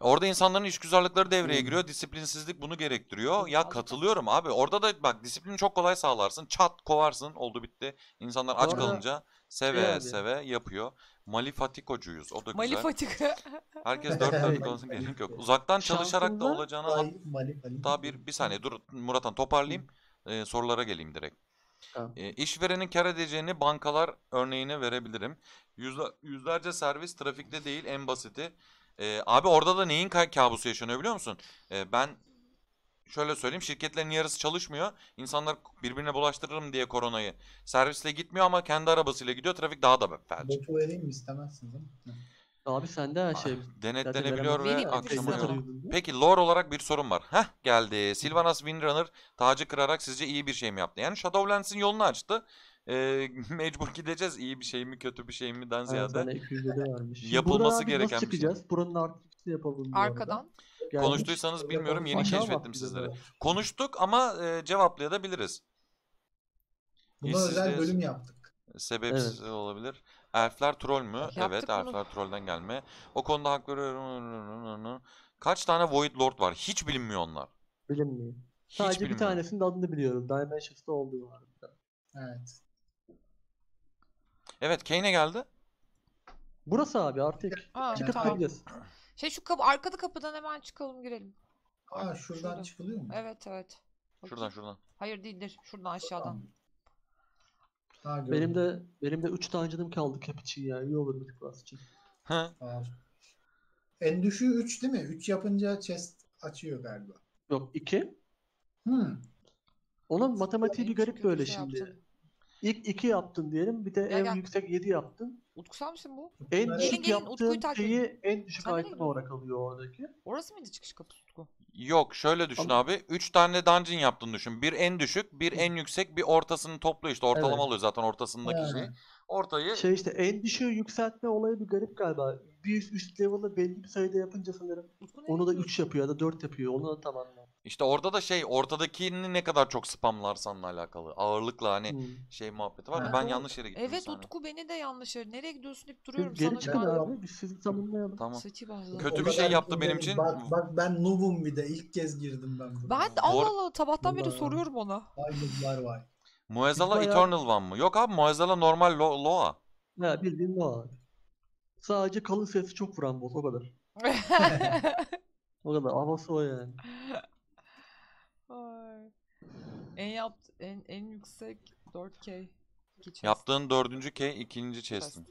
Orada insanların işgüzarlıkları devreye Hmm. giriyor. Disiplinsizlik bunu gerektiriyor. Ya katılıyorum abi. Orada da bak disiplini çok kolay sağlarsın. Çat kovarsın. Oldu bitti. İnsanlar aç kalınca seve şey abi. seve yapıyor. Malifatikocuyuz. O da güzel. Malifatik. Herkes dört dörtlük olsun gerek yok. Uzaktan çalışarak da Şansımıza- olacağını Ay, Mali, Mali. hatta bir bir saniye dur Murat'an toparlayayım. Ee, sorulara geleyim direkt. Tamam. Ee, işverenin kar edeceğini bankalar örneğini verebilirim. Yüzler, yüzlerce servis trafikte değil en basiti. Ee, abi orada da neyin ka- kabusu yaşanıyor biliyor musun? Ee, ben şöyle söyleyeyim şirketlerin yarısı çalışmıyor. İnsanlar birbirine bulaştırırım diye koronayı. Servisle gitmiyor ama kendi arabasıyla gidiyor. Trafik daha da felç. Botu vereyim mi istemezsiniz değil mi? Abi sende her şey. Denetlenebiliyor ve Vereyim akşama. Peki lore olarak bir sorum var. Heh geldi. Sylvanas Windrunner tacı kırarak sizce iyi bir şey mi yaptı? Yani Shadowlands'in yolunu açtı. E, mecbur gideceğiz. İyi bir şey mi kötü bir şey mi'den Evet, ziyade. bana 207 varmış. Şimdi Yapılması abi gereken nasıl bir şey. çıkacağız? Buranın artıkçısı yapalım bu arada. Arkadan. Gelmiş. Konuştuysanız bilmiyorum yeni Aşağı keşfettim atlayacağız sizleri. abi? Konuştuk ama e, cevaplayabiliriz. Buna İşsiz özel bölüm yaptık. Sebepsiz olabilir. Elfler troll mü? Yaptık evet, bunu. elfler trollden gelme. O konuda hak veriyorum. Kaç tane Void Lord var? Hiç bilinmiyor onlar. Bilinmiyor. Hiç Sadece bir tanesinin adını biliyorum. Dimensions'ta olduğu var. Evet. Evet, Kane'e geldi. Burası abi artık. Ha, Çıkıp tamam. gideceğiz. Şey şu kapı arkada kapıdan hemen çıkalım girelim. Aa şuradan Şurada. çıkılıyor mu? Evet evet. Şuradan Bakayım. şuradan. Hayır değildir. Şuradan aşağıdan. Ha, gördüm. Benim de benim de 3 tane canım kaldı cap için ya. İyi olur bir class için. Var. En düşüğü 3 değil mi? 3 yapınca chest açıyor galiba. Yok 2. Hmm. Onun matematiği bir garip böyle şey şimdi. yaptın. İlk 2 yaptın diyelim. Bir de Gel, en gel. yüksek 7 yaptın. Utku sen misin bu? En Gelin, düşük gelin, Utku'yu yaptığın takip şeyi en düşük Sen nereye item gidiyorsun? olarak alıyor oradaki. Orası mıydı çıkış kapısı Utku? Yok, şöyle düşün Ama- abi. 3 tane dungeon yaptın düşün. Bir en düşük, bir en yüksek, bir ortasını topluyor işte. Ortalama Evet. oluyor zaten ortasındaki Yani. şey. Ortayı Şey işte en düşüğü yükseltme olayı bir garip galiba. Bir üst level'ı belli bir sayıda yapınca sanırım Utku nereye onu da gidiyorsun? 3 yapıyor ya da 4 yapıyor. Onu da tamamla. İşte orada da şey ortadakini ne kadar çok spamlarsanla alakalı. Ağırlıkla hani Hmm. şey muhabbeti var Ha. ben yanlış yere gittim bir Evet saniye. Utku beni de yanlış yere. Nereye gidiyorsun deyip duruyorum Geri sana çıkın an. abi. Biz sizi tamamlayalım. Tamam. Sıçı bağlı. Kötü O bir şey yaptı benim için. Bak, bak ben noob'um bir de ilk kez girdim ben buraya. Ben Allah Allah sabahtan beri soruyorum ona. Aydınlar var. Muezzala bayağı- Eternal One mı? Yok abi Muezzala normal Lo- Loa. Ya bildiğin abi. Sadece kalın sesi çok vuran boss o kadar. O kadar. Havası o yani. En yapt en en yüksek 4K. İki chest. Yaptığın dördüncü K ikinci Chest. chest'in.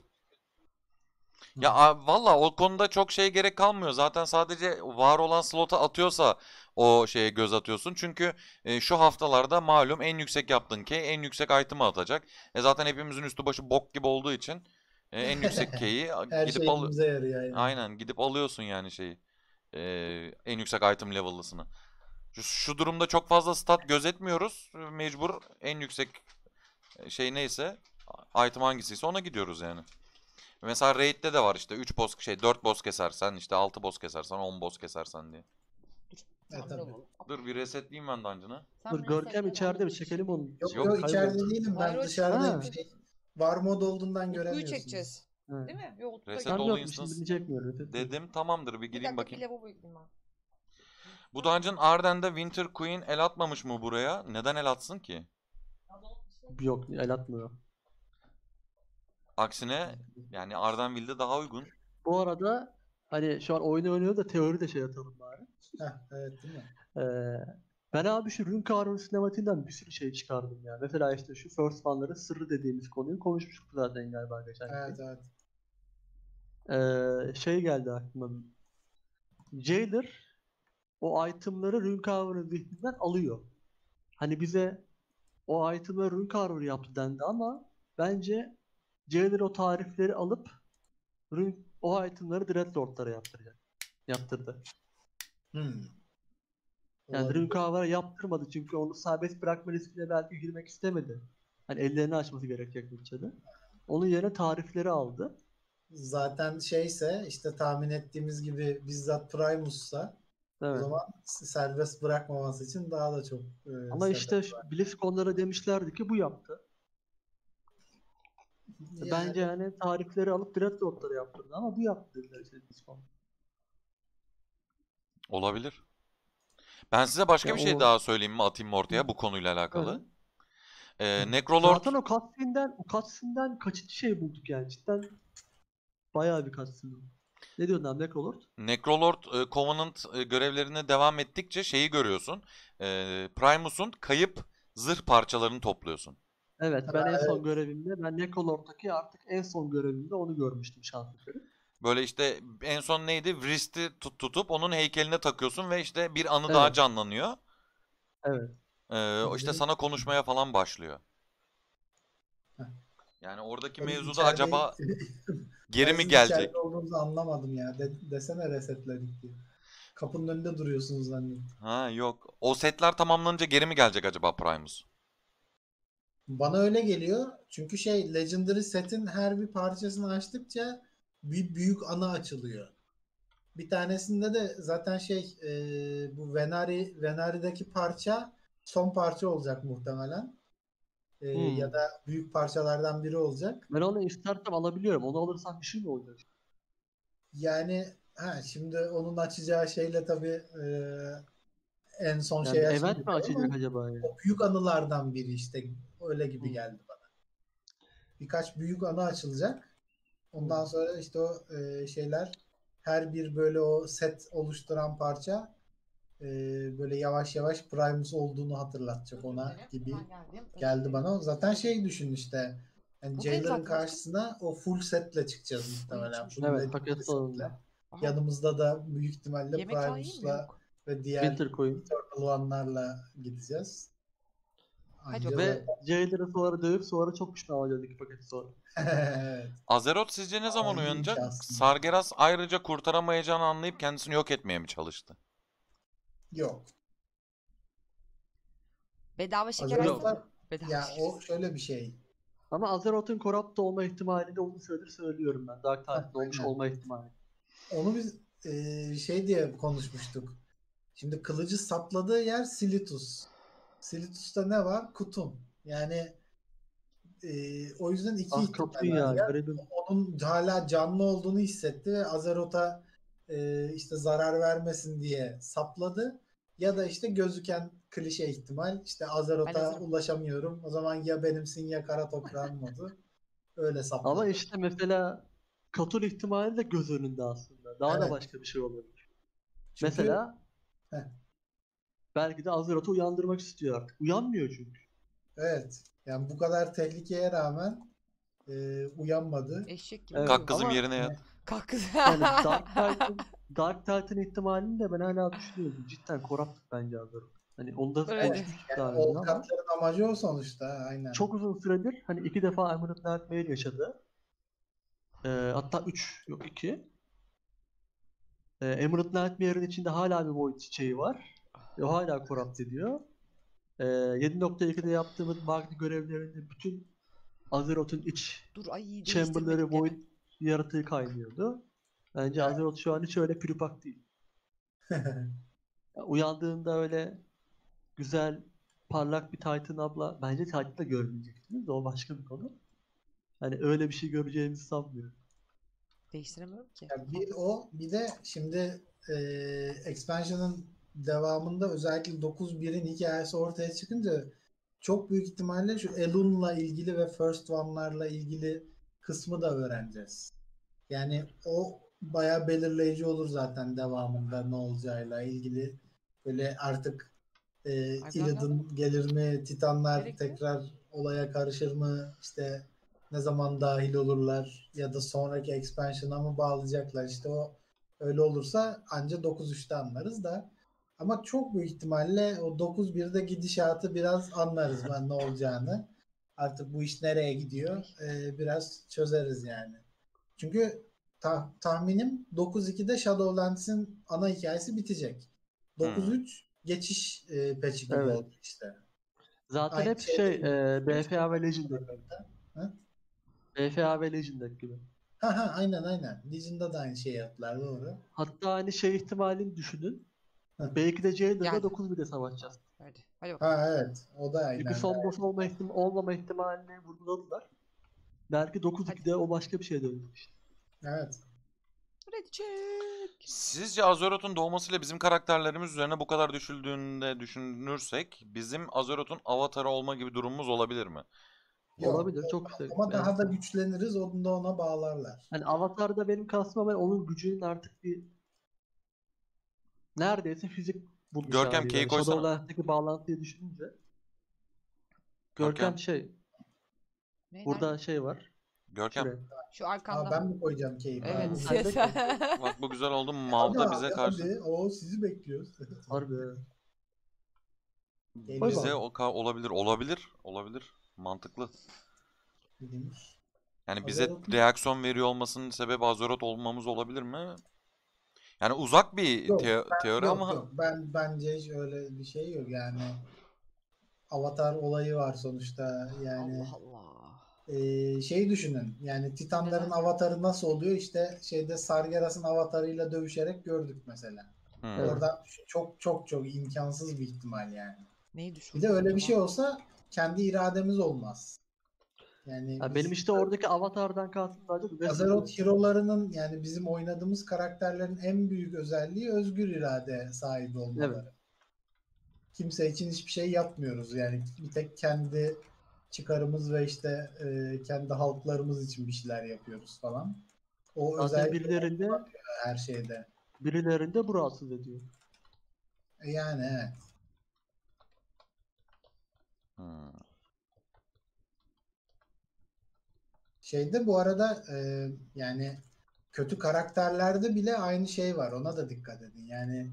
Ya a- valla o konuda çok şey gerek kalmıyor. Zaten sadece var olan slota atıyorsa o şeye göz atıyorsun. Çünkü e, şu haftalarda malum en yüksek yaptığın K en yüksek item'ı atacak. E zaten hepimizin üstü başı bok gibi olduğu için e, en yüksek K'yi Her gidip şey al yarıyor yani. Aynen gidip alıyorsun yani şeyi. E, en yüksek item level'lısını. Şu, durumda çok fazla stat gözetmiyoruz. Mecbur en yüksek e, şey neyse item hangisiyse ona gidiyoruz yani. Mesela raid'de de var işte 3 boss şey 4 boss kesersen işte 6 boss kesersen 10 boss kesersen diye. E, tabii. Dur bir resetleyeyim ben dungeon'ı. Dur Görkem içeride mi? Çekelim onu. Yok Yok, yok, içeride değilim ben Hayır, dışarıdayım. Ha. Şey, var mod olduğundan Utku'yu göremiyorsunuz. çekeceğiz. Evet. Değil mi? Yok Reset instance evet. Dedim tamamdır bir Bir gireyim dakika bir bakayım. lavaboya gideyim ben. Bu dungeon Arden'de Winter Queen el atmamış mı buraya? Neden el atsın ki? Yok el atmıyor. Aksine yani Ardenville'de daha uygun. Bu arada hani şu an oyunu oynuyor da teori de şey atalım bari. Heh, evet değil mi? Ee, ben abi şu Rune Carver sinematiğinden bir sürü şey çıkardım ya. Mesela işte şu First One'ların sırrı dediğimiz konuyu konuşmuştuk zaten galiba geçen. Evet evet. Ee, şey geldi aklıma. Jailer o itemları Rune Carver'ın zihninden alıyor. Hani bize o itemları Rune Carver yaptı dendi ama bence Jailer o tarifleri alıp o itemları Dreadlord'lara yaptıracak. Yaptırdı. Hmm. Yani Olabilir. Rune Carver'a yaptırmadı çünkü onu serbest bırakma riskine belki girmek istemedi. Hani ellerini açması gerekecek bütçede. Onun yerine tarifleri aldı. Zaten şeyse işte tahmin ettiğimiz gibi bizzat Primus'sa o Evet. zaman serbest bırakmaması için daha da çok e, Ama işte var. BlizzCon'lara demişlerdi ki bu yaptı. Yani Bence yani tarifleri alıp Dreadlord'lara yaptırdı ama bu yaptı dediler işte BlizzCon. Olabilir. Ben size başka Ya bir şey o- daha söyleyeyim mi atayım mı ortaya bu konuyla alakalı? Öyle. Ee, Necrolord Zaten o cutscene'den, o cutscene'den kaçıncı şey bulduk yani cidden bayağı bir cutscene. Ne diyorsun abi Necrolord? Necrolord e, Covenant e, görevlerine devam ettikçe şeyi görüyorsun. E, Primus'un kayıp zırh parçalarını topluyorsun. Evet ben Ha, en son görevimde, ben Necrolord'daki artık en son görevimde onu görmüştüm şans eseri. Böyle işte en son neydi? Wrist'i tut, tutup onun heykeline takıyorsun ve işte bir anı daha Evet. canlanıyor. Evet. Ee, o işte sana konuşmaya falan başlıyor. Yani oradaki Benim mevzuda içeride- acaba geri mi sizin gelecek? içeride olduğunuzu anlamadım ya. De- desene resetledik diye. Kapının önünde duruyorsunuz zannettim. Ha yok. O setler tamamlanınca geri mi gelecek acaba Primus? Bana öyle geliyor. Çünkü şey Legendary setin her bir parçasını açtıkça bir büyük ana açılıyor. Bir tanesinde de zaten şey e, bu Venari Venari'deki parça son parça olacak muhtemelen. E, Hmm. Ya da büyük parçalardan biri olacak. Ben onu istersem alabiliyorum. Onu alırsam bir şey mi olacak? Yani ha, şimdi onun açacağı şeyle tabii e, en son Yani şey event mi açacak acaba yani? o büyük anılardan biri işte öyle gibi Hı. geldi bana. Birkaç büyük anı açılacak. Ondan sonra işte o e, şeyler her bir böyle o set oluşturan parça e, böyle yavaş yavaş Primus olduğunu hatırlatacak ona gibi geldi bana. Zaten şey düşün işte yani Jailer'ın karşısına o full setle çıkacağız muhtemelen. Full Evet, Legendary paket setle. sonunda. Aha, Yanımızda da büyük ihtimalle yemek? Primus'la ve diğer Winter coin. One'larla gideceğiz. Hadi Ve Jailer'ı sonra dövüp sonra çok güçlü alacağız iki paket sonra. evet. Azeroth sizce ne zaman uyanacak? Sargeras ayrıca kurtaramayacağını anlayıp kendisini yok etmeye mi çalıştı? Yok. Bedava şeker Yok. açsana. Bedava Ya şeker. o şöyle bir şey. Ama Azeroth'un corrupt olma ihtimali de uzun süredir söylüyorum ben. Dark Titan olmuş aynen. olma ihtimali. Onu biz e, şey diye konuşmuştuk. Şimdi kılıcı sapladığı yer Silitus. Silitus'ta ne var? Kutum. Yani e, o yüzden iki Ah ihtimal kapıyı var. ya. Ya Garibim. onun hala canlı olduğunu hissetti ve Azeroth'a e, işte zarar vermesin diye sapladı. Ya da işte gözüken klişe ihtimal işte hazırım. ulaşamıyorum. O zaman ya benimsin ya kara toprağın modu. Öyle sapladı. Ama işte mesela Katul ihtimali de göz önünde aslında. Daha da Evet. başka bir şey olabilir. Çünkü- Mesela Heh. belki de Azeroth'u uyandırmak istiyor artık. Uyanmıyor çünkü. Evet. Yani bu kadar tehlikeye rağmen e, uyanmadı. Eşek gibi. Evet, Kalk kızım ama- yerine yat. Kalk kız. Yani Dark Titan, Dark Titan ihtimalini de ben hala düşünüyorum. Cidden corrupt bence Azeroth. Hani onda daha Yani önce o ama katların amacı o sonuçta. Aynen. çok uzun süredir hani iki defa Emerald Nightmare yaşadı. Ee, hatta 3 yok 2. Ee, Emerald Nightmare'in içinde hala bir Void çiçeği var. Ve o hala corrupt ediyor. Ee, 7.2'de yaptığımız Magni görevlerinde bütün Azeroth'un iç Dur ay chamberları. Void yaratığı kaynıyordu. Bence. Azeroth şu an hiç öyle pürüpak değil. Ya uyandığında öyle güzel parlak bir Titan abla bence Titan'da görmeyeceksiniz o başka bir konu. Hani öyle bir şey göreceğimizi sanmıyorum. Değiştiremiyorum ki. Ya bir o bir de şimdi e, expansion'ın devamında özellikle 9.1'in hikayesi ortaya çıkınca çok büyük ihtimalle şu Elun'la ilgili ve First One'larla ilgili kısmı da öğreneceğiz. Yani o bayağı belirleyici olur zaten devamında ne olacağıyla ilgili. Böyle artık e, Illidan gelir mi, Titanlar Gerekli. tekrar olaya karışır mı, işte ne zaman dahil olurlar ya da sonraki expansion'a mı bağlayacaklar işte o öyle olursa anca 9.3'te anlarız da ama çok büyük ihtimalle o 9.1'de gidişatı biraz anlarız ben ne olacağını. Artık bu iş nereye gidiyor ee, biraz çözeriz yani. Çünkü ta- tahminim 9.2'de Shadowlands'in ana hikayesi bitecek. 9.3 geçiş e, patch'i gibi Evet. oldu işte. Zaten Aynı hep şey şey e, BFA ve. Ha? BFA ve Legend'daki gibi. Ha ha aynen aynen. Legend'da da aynı şey yaptılar doğru. Hatta hani şey ihtimalini düşünün. Belki de Jailer'da Geldi. 9 bile savaşacağız. Hadi. Hadi bakalım. Ha evet. O da aynen. Çünkü son boss olma, ihtim olmama ihtimalini vurguladılar. Belki 9-2'de o başka bir şeye dönecek işte. Evet. Ready check. Sizce Azeroth'un doğmasıyla bizim karakterlerimiz üzerine bu kadar düşüldüğünde düşünürsek bizim Azeroth'un avatarı olma gibi durumumuz olabilir mi? Yok, Olabilir çok güzel. Ama Yani daha da güçleniriz. Onu da ona bağlarlar. Hani Avatar'da benim kastım ben onun gücünün artık bir neredeyse fizik bulmuş Görkem. K'yi Yani koysana. Shadowlands'taki bağlantıyı düşününce. Görkem. Görkem şey, Ne, burada şey var. Görkem Şuraya. Şu Aa, arkanda. ben mi koyacağım keyfi? Evet. Aa, sen de bak bu güzel oldu. Mav da bize karşı. O sizi bekliyoruz. Harbi. Geliyor. Bize o ka- olabilir. Olabilir. Olabilir. Mantıklı. Yani bize reaksiyon veriyor olmasının sebebi Azeroth olmamız olabilir mi? Yani uzak bir Yok, teo- teori Yok, ama yok. Ben bence hiç öyle bir şey yok yani. avatar olayı var sonuçta. Yani Allah Allah. Ee, şeyi düşünün. Yani Titanların avatarı nasıl oluyor? İşte şeyde Sargeras'ın avatarıyla dövüşerek gördük mesela. Hmm. Evet. Oradan çok çok çok imkansız bir ihtimal yani. Neyi Bir düşündün de öyle bir şey olsa kendi irademiz olmaz. Yani Ya biz- benim işte oradaki avatardan kastım sadece. Azeroth hero'larının yani bizim oynadığımız karakterlerin en büyük özelliği özgür irade sahibi olmaları. Kimse için hiçbir şey yapmıyoruz yani bir tek kendi çıkarımız ve işte e, kendi halklarımız için bir şeyler yapıyoruz falan. O Zaten birilerinde her şeyde. birilerinde bu rahatsız ediyor. E Yani evet. Hmm. Şeyde bu arada e, yani kötü karakterlerde bile aynı şey var. Ona da dikkat edin. Yani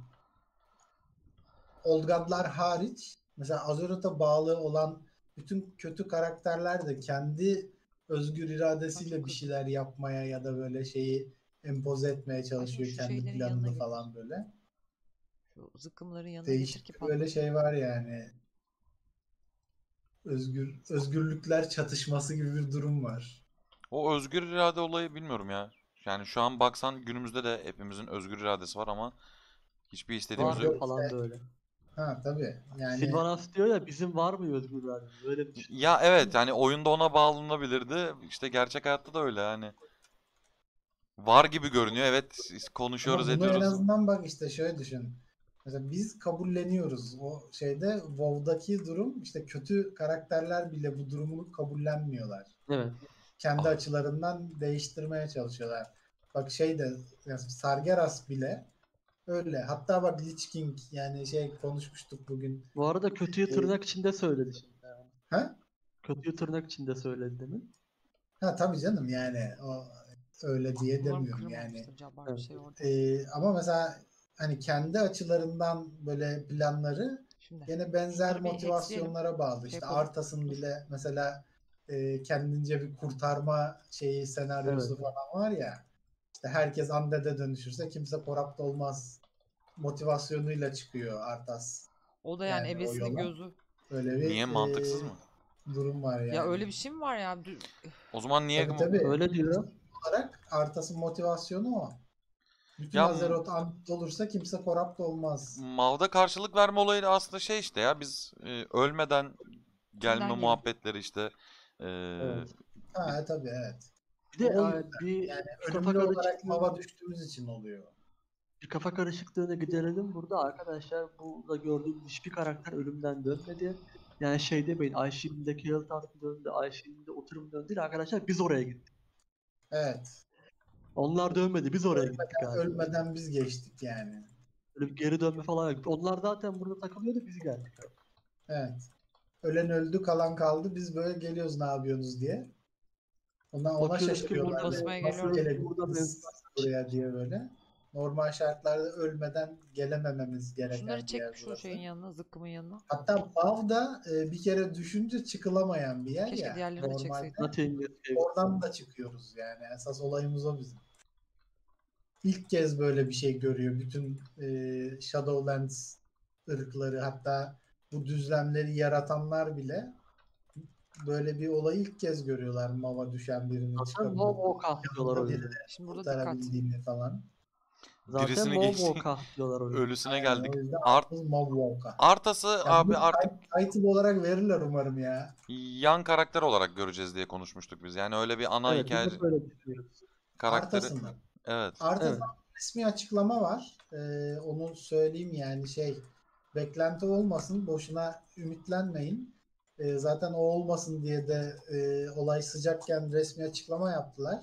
Old God'lar hariç mesela Azeroth'a bağlı olan bütün kötü karakterler de kendi özgür iradesiyle bir şeyler yapmaya ya da böyle şeyi empoze etmeye çalışıyor şu kendi planını getir. falan böyle. Şu zıkkımların yanına getir Değişik ki bir böyle şey var yani. Özgür özgürlükler çatışması gibi bir durum var. O özgür irade olayı bilmiyorum ya. Yani şu an baksan günümüzde de hepimizin özgür iradesi var ama hiçbir istediğimiz Var yok. falan böyle. Ha tabii. Yani Sylvanas diyor ya bizim var mı özgür irademiz? Öyle bir şey. Ya evet yani oyunda ona bağlanabilirdi. İşte gerçek hayatta da öyle yani. Var gibi görünüyor. Evet konuşuyoruz Ama bunu en ediyoruz. azından bak işte şöyle düşün. Mesela biz kabulleniyoruz. O şeyde WoW'daki durum işte kötü karakterler bile bu durumu kabullenmiyorlar. Evet. Kendi Ah. açılarından değiştirmeye çalışıyorlar. Bak şeyde yani Sargeras bile öyle. Hatta bak Lich King yani şey konuşmuştuk bugün. Bu arada kötüyü tırnak içinde söyledi şimdi. Ha? Kötüyü tırnak içinde söyledi demin. Ha tabii canım yani o öyle diye demiyorum yani. Evet. şey orada. Ee, ama mesela hani kendi açılarından böyle planları Şimdi. Yine benzer bir motivasyonlara bağlı. Şey İşte. Artas'ın bile mesela e, kendince bir kurtarma şeyi senaryosu falan var ya. İşte herkes Undead'e dönüşürse kimse korrupt olmaz motivasyonuyla çıkıyor Artas. O da yani, yani ebesinin gözü. Öyle bir Niye mantıksız e, mı? durum var yani. Ya öyle bir şey mi var ya? O zaman niye Tabii tabii. Öyle diyor. olarak Artas'ın motivasyonu o. Bütün Ya- Azeroth Undead olursa kimse korrupt olmaz. Malda karşılık verme olayı da aslında şey işte ya biz e, ölmeden gelme gelin. muhabbetleri işte. E, Evet. Ha tabii evet. Bir de yüzden bir Yani kafa ölümlü olarak karışıklığı- hava düştüğümüz için oluyor. bir kafa karışıklığını giderelim burada arkadaşlar. Burada gördüğümüz hiçbir karakter ölümden dönmedi. Yani şey demeyin Ayşe'nin Kayle Task döndü, Ayşe'nin de oturum döndü değil arkadaşlar biz oraya gittik. Evet. Onlar dönmedi biz oraya gittik abi. Ölmeden biz geçtik yani. Böyle geri dönme falan yok. Onlar zaten burada takılıyordu biz geldik. Evet. Ölen öldü, kalan kaldı. Biz böyle geliyoruz ne yapıyorsunuz diye. Ondan ona Bakıyoruz şaşırıyorlar. Nasıl mevzu- buraya diye böyle. Normal şartlarda ölmeden gelemememiz gereken Şunları bir çek yer şu burası. şeyin yanına, zıkkımın yanına. Hatta Bav'da e, bir kere düşünce çıkılamayan bir yer Keşke ya. diğerlerini de escapes. oradan da çıkıyoruz yani. Esas olayımız o bizim. İlk kez böyle bir şey görüyor. Bütün e, Shadowlands ırkları hatta bu düzlemleri yaratanlar bile böyle bir olayı ilk kez görüyorlar. Mava düşen birinin Zaten bol bol diyorlar o yüzden. Şimdi burada dikkat. falan. Zaten Birisini bol diyorlar o yüzden. ölüsüne Yani geldik. Art. Artas'ı Yani abi artık title olarak verirler umarım ya. yan karakter olarak göreceğiz diye konuşmuştuk biz. Yani öyle bir ana Evet, hikaye karakteri. Artas'ın da. Evet. Artas'ın Evet. resmi açıklama var. Ee, onu söyleyeyim yani şey beklenti olmasın. Boşuna ümitlenmeyin. Ee, zaten o olmasın diye de e, olay sıcakken resmi açıklama yaptılar.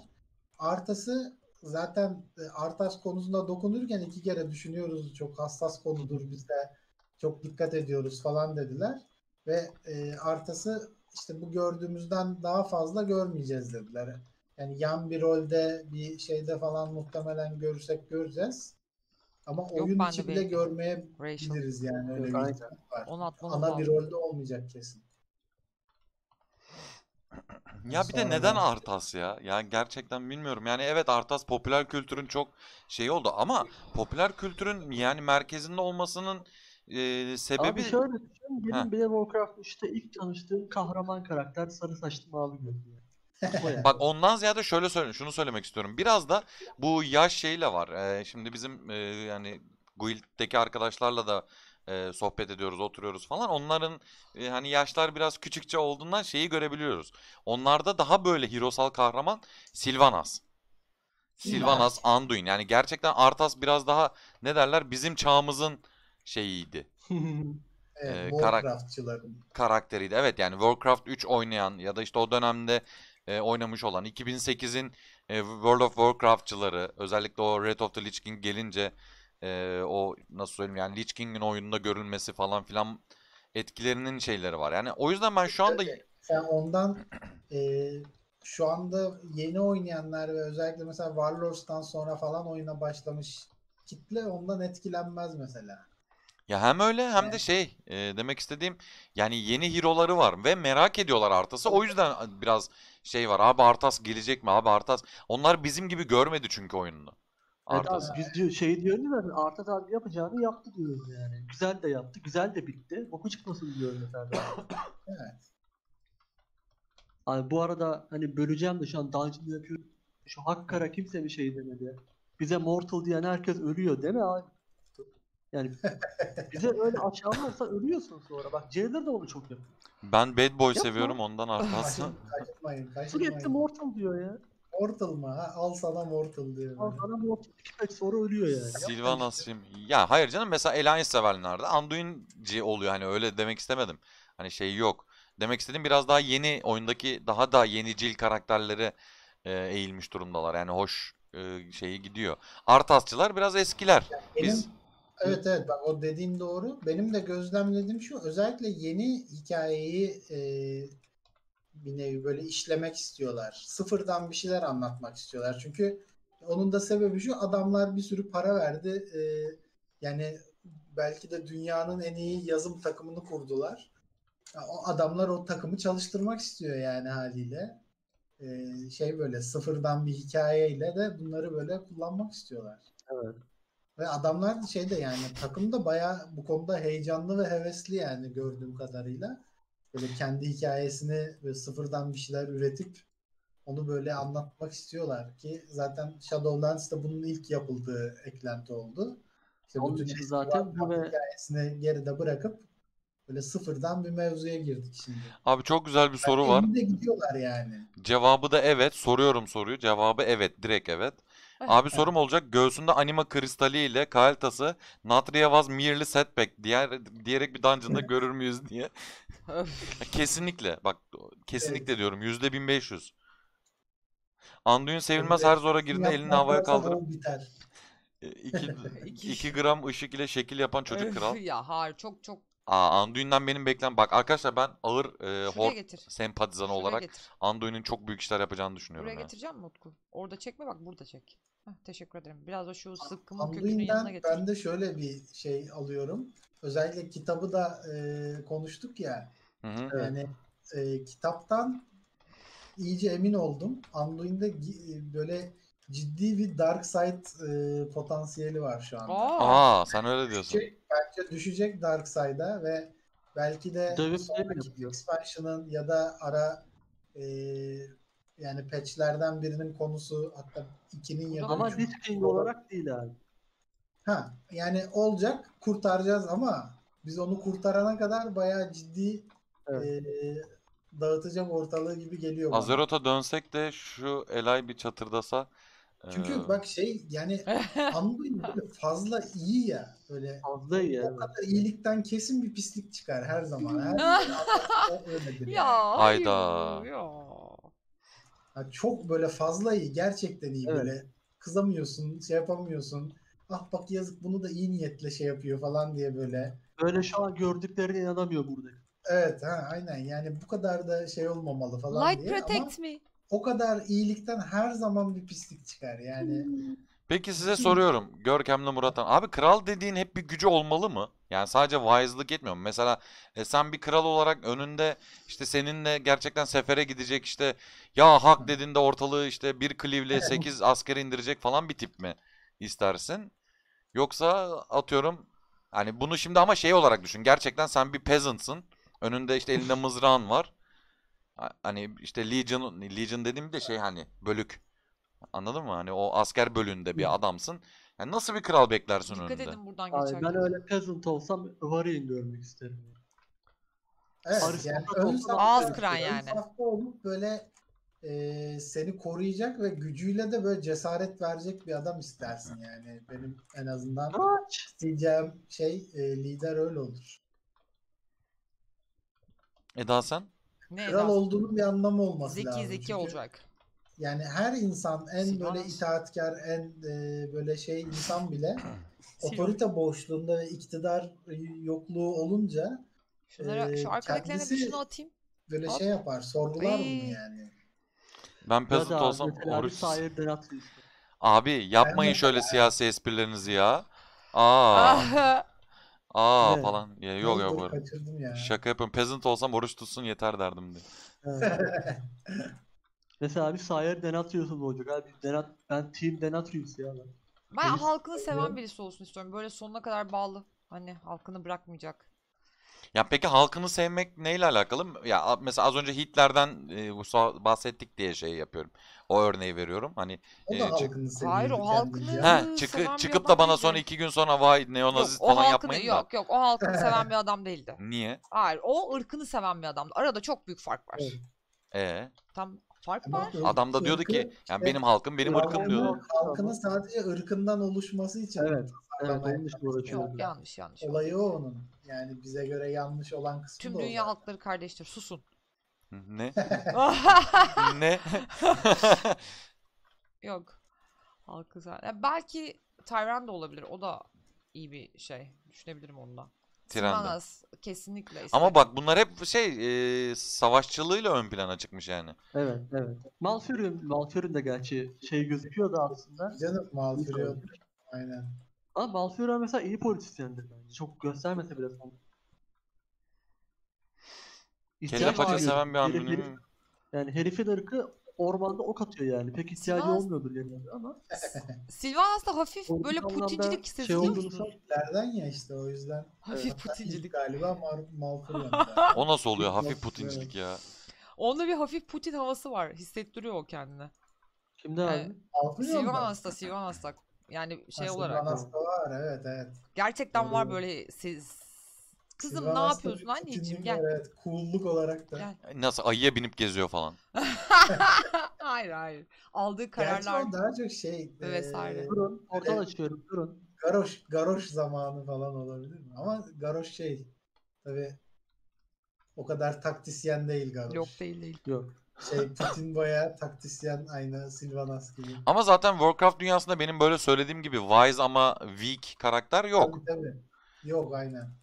Artas'ı zaten e, Artas konusunda dokunurken iki kere düşünüyoruz. Çok hassas konudur biz de çok dikkat ediyoruz falan dediler. Ve e, Artas'ı işte bu gördüğümüzden daha fazla görmeyeceğiz dediler. Yani yan bir rolde bir şeyde falan muhtemelen görürsek göreceğiz. Ama Yok, oyun ben de içi bile görmeyebiliriz yani öyle Yok, bir aynen. ihtimal var. Onu atmamız Ana bir lazım. rolde olmayacak kesin. Ya bir de Sonra neden da- Artas ya? Yani gerçekten bilmiyorum. Yani evet Artas popüler kültürün çok şeyi oldu ama popüler kültürün yani merkezinde olmasının e, sebebi Abi şöyle düşün. Benim Ha. bile Warcraft 3'te ilk tanıştığım kahraman karakter sarı saçlı mavi gözlü. Bak ondan ziyade şöyle söyle, şunu söylemek istiyorum. Biraz da bu yaş şeyle var. Ee, şimdi bizim e, yani guild'deki arkadaşlarla da e, sohbet ediyoruz, oturuyoruz falan. Onların e, hani yaşlar biraz küçükçe olduğundan şeyi görebiliyoruz. Onlarda daha böyle herosal kahraman Sylvanas. Sylvanas, Anduin. Yani gerçekten Arthas biraz daha ne derler bizim çağımızın şeyiydi. Evet, Ee, karak- Warcraftçıların. karakteriydi. Evet yani Warcraft 3 oynayan ya da işte o dönemde e, oynamış olan 2008'in e, World of Warcraft'çıları özellikle o Red of the Lich King gelince e, o nasıl söyleyeyim yani Lich King'in oyununda görülmesi falan filan etkilerinin şeyleri var. Yani o yüzden ben şu anda Sen ondan e, şu anda yeni oynayanlar ve özellikle mesela Warlords'tan sonra falan oyuna başlamış kitle ondan etkilenmez mesela. Ya hem öyle hem de şey e, demek istediğim yani yeni hero'ları var ve merak ediyorlar Arthas'ı. O yüzden biraz şey var. Abi Arthas gelecek mi? Abi Arthas. Onlar bizim gibi görmedi çünkü oyununu. Evet abi Arthas'ı. biz diyor, şey diyoruz ya Artat abi yapacağını yaptı diyoruz yani. Güzel de yaptı, güzel de bitti. Boku çıkmasın diyoruz mesela. Evet. Abi bu arada hani böleceğim de şu an dungeon yapıyorum. Şu Hakkara kimse bir şey demedi. Bize mortal diyen herkes ölüyor değil mi abi? Yani bize öyle aşağılarsa ölüyorsun sonra. Bak Jailer de onu çok yapıyor. Ben Bad Boy Yapma. seviyorum ondan Arthas'ı. Kaçın, kaçırmayın, Sürekli kaçırmayın. mortal diyor ya. Mortal mı? Ha? Al sana Mortal diyor. Al sana mortal iki pek sonra ölüyor yani. İşte. şimdi. Ya hayır canım mesela Alliance sevenlerde Anduin'ci oluyor hani öyle demek istemedim. Hani şey yok. Demek istediğim biraz daha yeni oyundaki daha da yenicil karakterlere e, eğilmiş durumdalar. Yani hoş e, şeyi gidiyor. Arthasçılar biraz eskiler. Benim, Biz evet evet bak o dediğin doğru. Benim de gözlemlediğim şu özellikle yeni hikayeyi e, bir nevi böyle işlemek istiyorlar. Sıfırdan bir şeyler anlatmak istiyorlar. Çünkü onun da sebebi şu adamlar bir sürü para verdi. E, yani belki de dünyanın en iyi yazım takımını kurdular. O adamlar o takımı çalıştırmak istiyor yani haliyle. E, şey böyle sıfırdan bir hikayeyle de bunları böyle kullanmak istiyorlar. Evet. Ve adamlar da şeyde yani takım da bayağı bu konuda heyecanlı ve hevesli yani gördüğüm kadarıyla. Böyle kendi hikayesini böyle sıfırdan bir şeyler üretip onu böyle anlatmak istiyorlar ki zaten Shadowlands da bunun ilk yapıldığı eklenti oldu. İşte Onun bütün için zaten bu ve- hikayesini geride bırakıp böyle sıfırdan bir mevzuya girdik şimdi. abi çok güzel bir soru var. Elinde gidiyorlar yani. Cevabı da evet. Soruyorum soruyu. Cevabı evet. Direkt evet. Abi sorum olacak. Göğsünde anima kristali ile Kael'tası Natria was merely setback diğer, diyerek bir dungeon'da görür müyüz diye. Kesinlikle. Bak kesinlikle diyorum. Yüzde 1500. Anduin sevilmez her zora girdiğinde elini havaya kaldırıp biter. 2 2 gram ışık ile şekil yapan çocuk kral. Ya hayır çok çok. Aa Anduin'den benim beklen bak arkadaşlar ben ağır e, hor getir. sempatizanı Şuraya olarak getir. Anduin'in çok büyük işler yapacağını düşünüyorum Buraya ya. getireceğim mi Utku? Orada çekme bak burada çek. Heh, teşekkür ederim. Biraz da şu sıkkımın kökünün yanına Anduin'den getir. ben de şöyle bir şey alıyorum. Özellikle kitabı da e, konuştuk ya. Hı hı. Yani e, kitaptan iyice emin oldum. Anduin'de e, böyle ciddi bir dark side e, potansiyeli var şu anda. Aa, Aa sen öyle diyorsun. Düşecek, bence düşecek dark side'a ve belki de Dövüp sonraki expansion'ın ya da ara e, yani patch'lerden birinin konusu hatta ikinin ya da Ama King olarak değil abi. Ha yani olacak kurtaracağız ama biz onu kurtarana kadar bayağı ciddi Evet. e, dağıtacak ortalığı gibi geliyor bana. Azerot'a dönsek de şu Elay bir çatırdasa. Çünkü eee, bak şey yani Anduin fazla iyi ya böyle Fazla iyi o yani. kadar iyilikten kesin bir pislik çıkar her zaman. Her ya Hayda. ya. Ha, çok böyle fazla iyi gerçekten iyi Evet. böyle kızamıyorsun şey yapamıyorsun. Ah bak yazık bunu da iyi niyetle şey yapıyor falan diye böyle. Böyle şu an gördüklerine inanamıyor burada. Evet ha aynen yani bu kadar da şey olmamalı falan Light diye ama protect me. o kadar iyilikten her zaman bir pislik çıkar yani. Peki size soruyorum. Görkem'le Murat'tan. Abi kral dediğin hep bir gücü olmalı mı? Yani sadece wise'lık yetmiyor mu? Mesela e, sen bir kral olarak önünde işte seninle gerçekten sefere gidecek işte ya hak dediğinde ortalığı işte bir cleave'le 8 asker indirecek falan bir tip mi istersin? Yoksa atıyorum Hani bunu şimdi ama şey olarak düşün. Gerçekten sen bir peasantsın. Önünde işte elinde mızrağın var. Ha- Hani işte Legion, Legion dediğim de şey hani bölük. Anladın mı? Hani o asker bölüğünde bir adamsın. Yani nasıl bir kral beklersin Dikkat önünde? edin buradan Abi geçerken. ben öyle peasant olsam Varian görmek isterim. Evet Aristokrat yani ön olsa safta, ağız kıran ön yani. safta olup böyle e, seni koruyacak ve gücüyle de böyle cesaret verecek bir adam istersin yani. Benim en azından isteyeceğim şey e, lider öyle olur. Eda sen? Ne Kral Eda? olduğunun bir anlamı olması Zeki lazım. zeki Çünkü olacak. Yani her insan en böyle Sylvanas. itaatkar, en e, böyle şey insan bile otorite boşluğunda ve iktidar e, yokluğu olunca Şunlara, Ee, şu arkadakilerine bir şunu atayım. böyle Hop. şey yapar, sorgular bunu Ay. yani. Ben peasant da olsam bir oruç... Denatrius. Abi yapmayın Ben şöyle siyasi esprilerinizi ya. Aa, aa Ne? falan. Ya, yok yok. öyle. Kaçırdım ya. Şaka yapıyorum. Peasant olsam oruç tutsun yeter derdim diye. Evet. Mesela bir Sayer Denatrius'um olacak. Abi Denat ben Team Denatrius ya ben. Ben Polis halkını seven birisi olsun istiyorum. Böyle sonuna kadar bağlı. Hani halkını bırakmayacak. Ya peki halkını sevmek neyle alakalı? Ya mesela az önce Hitler'den e, bahsettik diye şey yapıyorum. O örneği veriyorum. Hani O e, da çık- halkını seviyordu Hayır, o halkını- He, çıkı, seven bir çıkıp da adam bana sonra iki gün sonra vay Yok neonazist o falan halkını yapmayın da. yok yok o halkını seven bir adam değildi. Niye? Hayır o ırkını seven bir adamdı. Arada çok büyük fark var. Evet. E Tam fark var. ırk- adam da diyordu ki yani benim halkım benim halkının- ırkım diyordu. Halkının sadece ırkından oluşması için Evet. Evet uğraşıyordu. Yok yanlış yanlış. olayı o onun. Yani bize göre yanlış olan kısmı Tüm da dünya halkları kardeştir. Susun. Ne? ne? Yok. Halkı zaten. Ya belki Tyran da olabilir. O da iyi bir şey. Düşünebilirim onunla. Sylvanas kesinlikle Ama isterim. bak bunlar hep şey e, savaşçılığıyla ön plana çıkmış yani. Evet, evet. Malfurion, Malfurion da gerçi şey gözüküyordu aslında. Canım Malfurion. Aynen. Ama Malfurion mesela iyi politisyendir bence. Çok göstermese bile son. Kelle paça seven bir an Herif- herif- Yani herifin ırkı ormanda ok atıyor yani. Pek ihtiyacı Sivas- olmuyordur genelde ama. Sylvanas da hafif böyle putincilik şey seziliyor olduğunu musun? Hitler'den ya işte o yüzden. Hafif putincilik. galiba Mar- Malfurion. O nasıl oluyor? Hafif putincilik ya. Onda bir hafif Putin havası var. Hissettiriyor o kendine. Kimde Yani- abi? Sylvanas'ta Sylvanas'ta. Yani şey Ha, olarak. Sylvanas da var evet evet. Gerçekten var Doğru. böyle siz Kızım ne Sylvanas'ta yapıyorsun anneciğim gel. Evet, cool'luk olarak da. Gel. Nasıl ayıya binip geziyor falan. hayır hayır. Aldığı Gerçi kararlar o daha çok şey. Ve vesaire. Durun, portal Evet. açıyorum, durun. Garoş, garoş zamanı falan olabilir mi? Ama garoş şey. Tabi o kadar taktisyen değil garoş. yok değil değil. Yok. Şey Putin bayağı taktisyen aynı Sylvanas gibi. Ama zaten Warcraft dünyasında benim böyle söylediğim gibi wise ama weak karakter yok. Tabii, tabii. Yok aynen.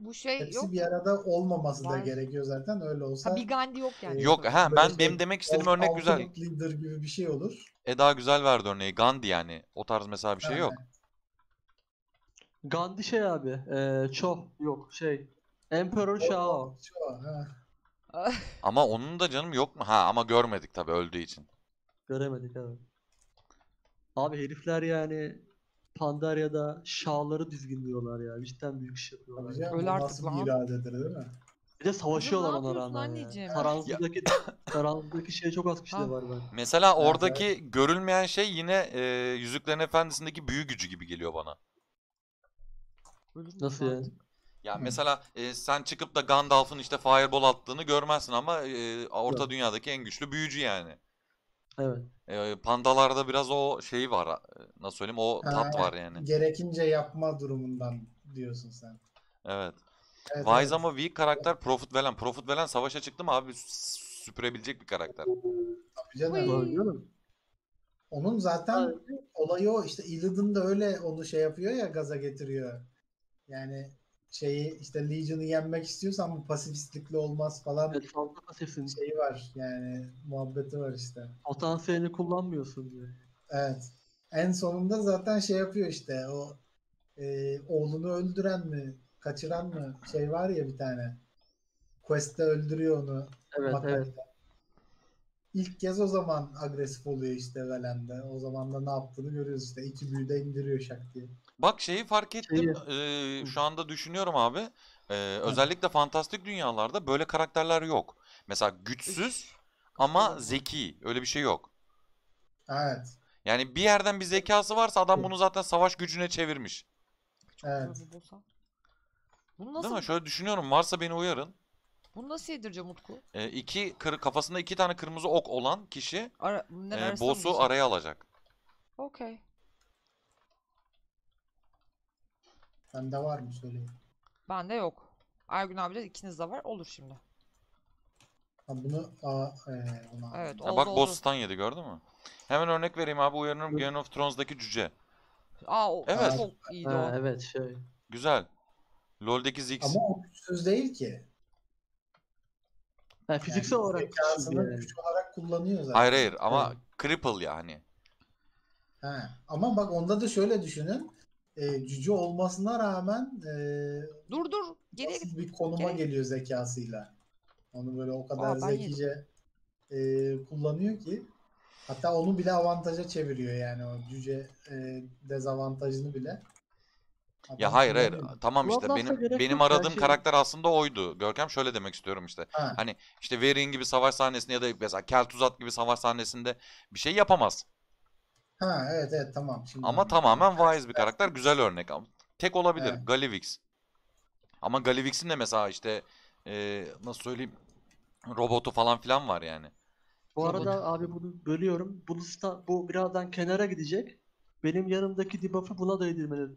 Bu şey Hepsi yok. bir arada olmaması da gerekiyor zaten öyle olsa. Ha, bir Gandhi yok yani. Yok ha ben benim demek istediğim Alt- örnek güzel. alternate leader gibi bir şey olur. Eda güzel verdi örneği. Gandhi yani. O tarz mesela bir şey yok. Gandhi şey abi. Eee Cho. Yok şey. Emperor Shao. Şu an, ha. Ama onun da canım yok mu? Ha ama görmedik tabii öldüğü için. Göremedik evet. Abi herifler yani Pandaria'da Sha'ları dizginliyorlar ya. Cidden büyük iş yapıyorlar. Tabii canım, Öyle artık lan. iradedir değil mi? Bir de savaşıyorlar ona rağmen ya. Karanlıktaki, karanlıktaki şey çok az kişi Ha. de var ben. Mesela Evet, oradaki görülmeyen şey yine e, Yüzüklerin Efendisi'ndeki büyü gücü gibi geliyor bana. Nasıl yani? Ya Hı. mesela e, sen çıkıp da Gandalf'ın işte fireball attığını görmezsin ama e, Orta. Dünya'daki en güçlü büyücü yani. Evet. E, pandalarda biraz o şeyi var. e, Nasıl söyleyeyim? O tat Ha, var yani. Gerekince yapma durumundan diyorsun sen. Evet. Evet, Wise evet. ama weak karakter Profit Velen. Profit Velen savaşa çıktı mı abi s- süpürebilecek bir karakter. Tabii canım. Uy. Doğru diyorum. Onun zaten olayı o işte Illidan da öyle onu şey yapıyor ya gaza getiriyor. Yani şeyi işte Legion'ı yenmek istiyorsan bu pasifistlikle olmaz falan Evet, fazla pasifsin. şeyi var yani muhabbeti var işte. Potansiyelini kullanmıyorsun diyor. Evet. En sonunda zaten şey yapıyor işte o e, oğlunu öldüren mi kaçıran mı şey var ya bir tane. Quest'te öldürüyor onu. Evet Makalede. evet. ilk kez o zaman agresif oluyor işte Velen'de. O zaman da ne yaptığını görüyoruz işte. İki büyü de indiriyor şak diye. Bak şeyi fark ettim. Şeyi- Ee, şu anda düşünüyorum abi. Ee, özellikle fantastik dünyalarda böyle karakterler yok. Mesela güçsüz ama zeki. Öyle bir şey yok. Evet. Yani bir yerden bir zekası varsa adam bunu zaten savaş gücüne çevirmiş. Evet. Bunu Değil nasıl, mi? Şöyle düşünüyorum. Varsa beni uyarın. bunu nasıl yedireceğim Utku? Ee, iki kır, kafasında iki tane kırmızı ok olan kişi Ara, bunların e, mı boss'u araya alacak. Okey. Bende var mı söyleyeyim. Bende yok. Ergün abi de ikinizde var. Olur şimdi. Ha bunu aa, ee, ona. Evet Ha, oldu bak oldu. boss stun yedi gördün mü? Hemen örnek vereyim abi uyarırım. Game of Thrones'daki cüce. Aa o Evet. çok iyiydi Ha, o. evet şey. Güzel. LoL'deki Ziggs. Ama o güçsüz değil ki. Yani fiziksel Yani olarak zekasını yani. güç olarak kullanıyor zaten. Hayır hayır ama Evet. cripple yani. Ha. Ama bak onda da şöyle düşünün. E, cüce olmasına rağmen e, Dur dur. Geriye git. bir konuma Geri- geliyor zekasıyla. Onu böyle o kadar Aa, ben zekice e, kullanıyor ki hatta onu bile avantaja çeviriyor yani o cüce e, dezavantajını bile. Adam Ya hayır hayır kullanıyor. tamam işte benim gerek benim yok ya, aradığım şey- karakter aslında oydu. Görkem şöyle demek istiyorum işte. Ha. Hani işte Varian gibi savaş sahnesinde ya da mesela Kel'Thuzad gibi savaş sahnesinde bir şey yapamaz. Ha evet evet tamam. Şimdi Ama tamamen wise bir karakter. Güzel örnek ama. Tek olabilir. Evet. Galivix. Ama Galivix'in de mesela işte e, nasıl söyleyeyim robotu falan filan var yani. Bu Robot. arada abi bunu bölüyorum. Bunu sta- bu birazdan kenara gidecek. Benim yanımdaki debuff'ı buna da yedirmeli.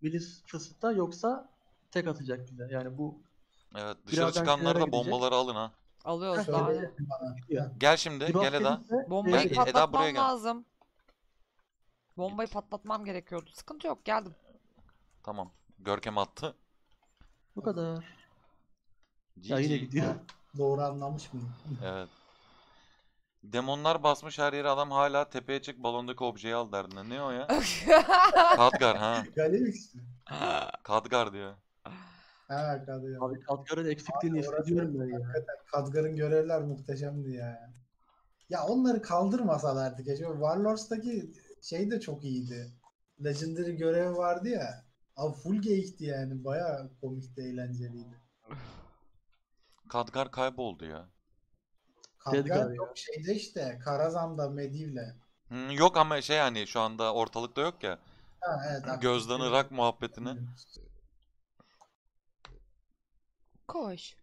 Milis fısılda yoksa tek atacak bize. Yani bu Evet dışarı Birazdan çıkanlar kenara da gidecek. bombaları alın ha. Alıyoruz Şöyle daha. Gel şimdi Debuff gel Eda. gelirse Bombayı değişir. Eda, buraya gel. lazım. Bombayı patlatmam gerekiyordu. Sıkıntı yok geldim. Tamam. Görkem attı. Bu kadar. Ya yine gidiyor. Doğru anlamış mıyım? Evet. Demonlar basmış her yere adam hala tepeye çık balondaki objeyi al derdinde. Ne o ya? Khadgar ha. Galivix mi? Khadgar diyor. Ha Kadgar. Abi Kalkar'ın eksikliğini Abi orası- hissediyorum ben ya. Hakikaten Kadgar'ın görevler muhteşemdi ya. Ya onları kaldırmasalardı keşke. Warlords'taki şey de çok iyiydi. Legendary görevi vardı ya. Abi full geyikti yani. Baya komikti, eğlenceliydi. Khadgar kayboldu ya. Kadgar yok şeyde işte. Karazan'da Medivh'le. Hı, yok ama şey hani şu anda ortalıkta yok ya. Ha evet. Gözden Irak muhabbetini. Koş.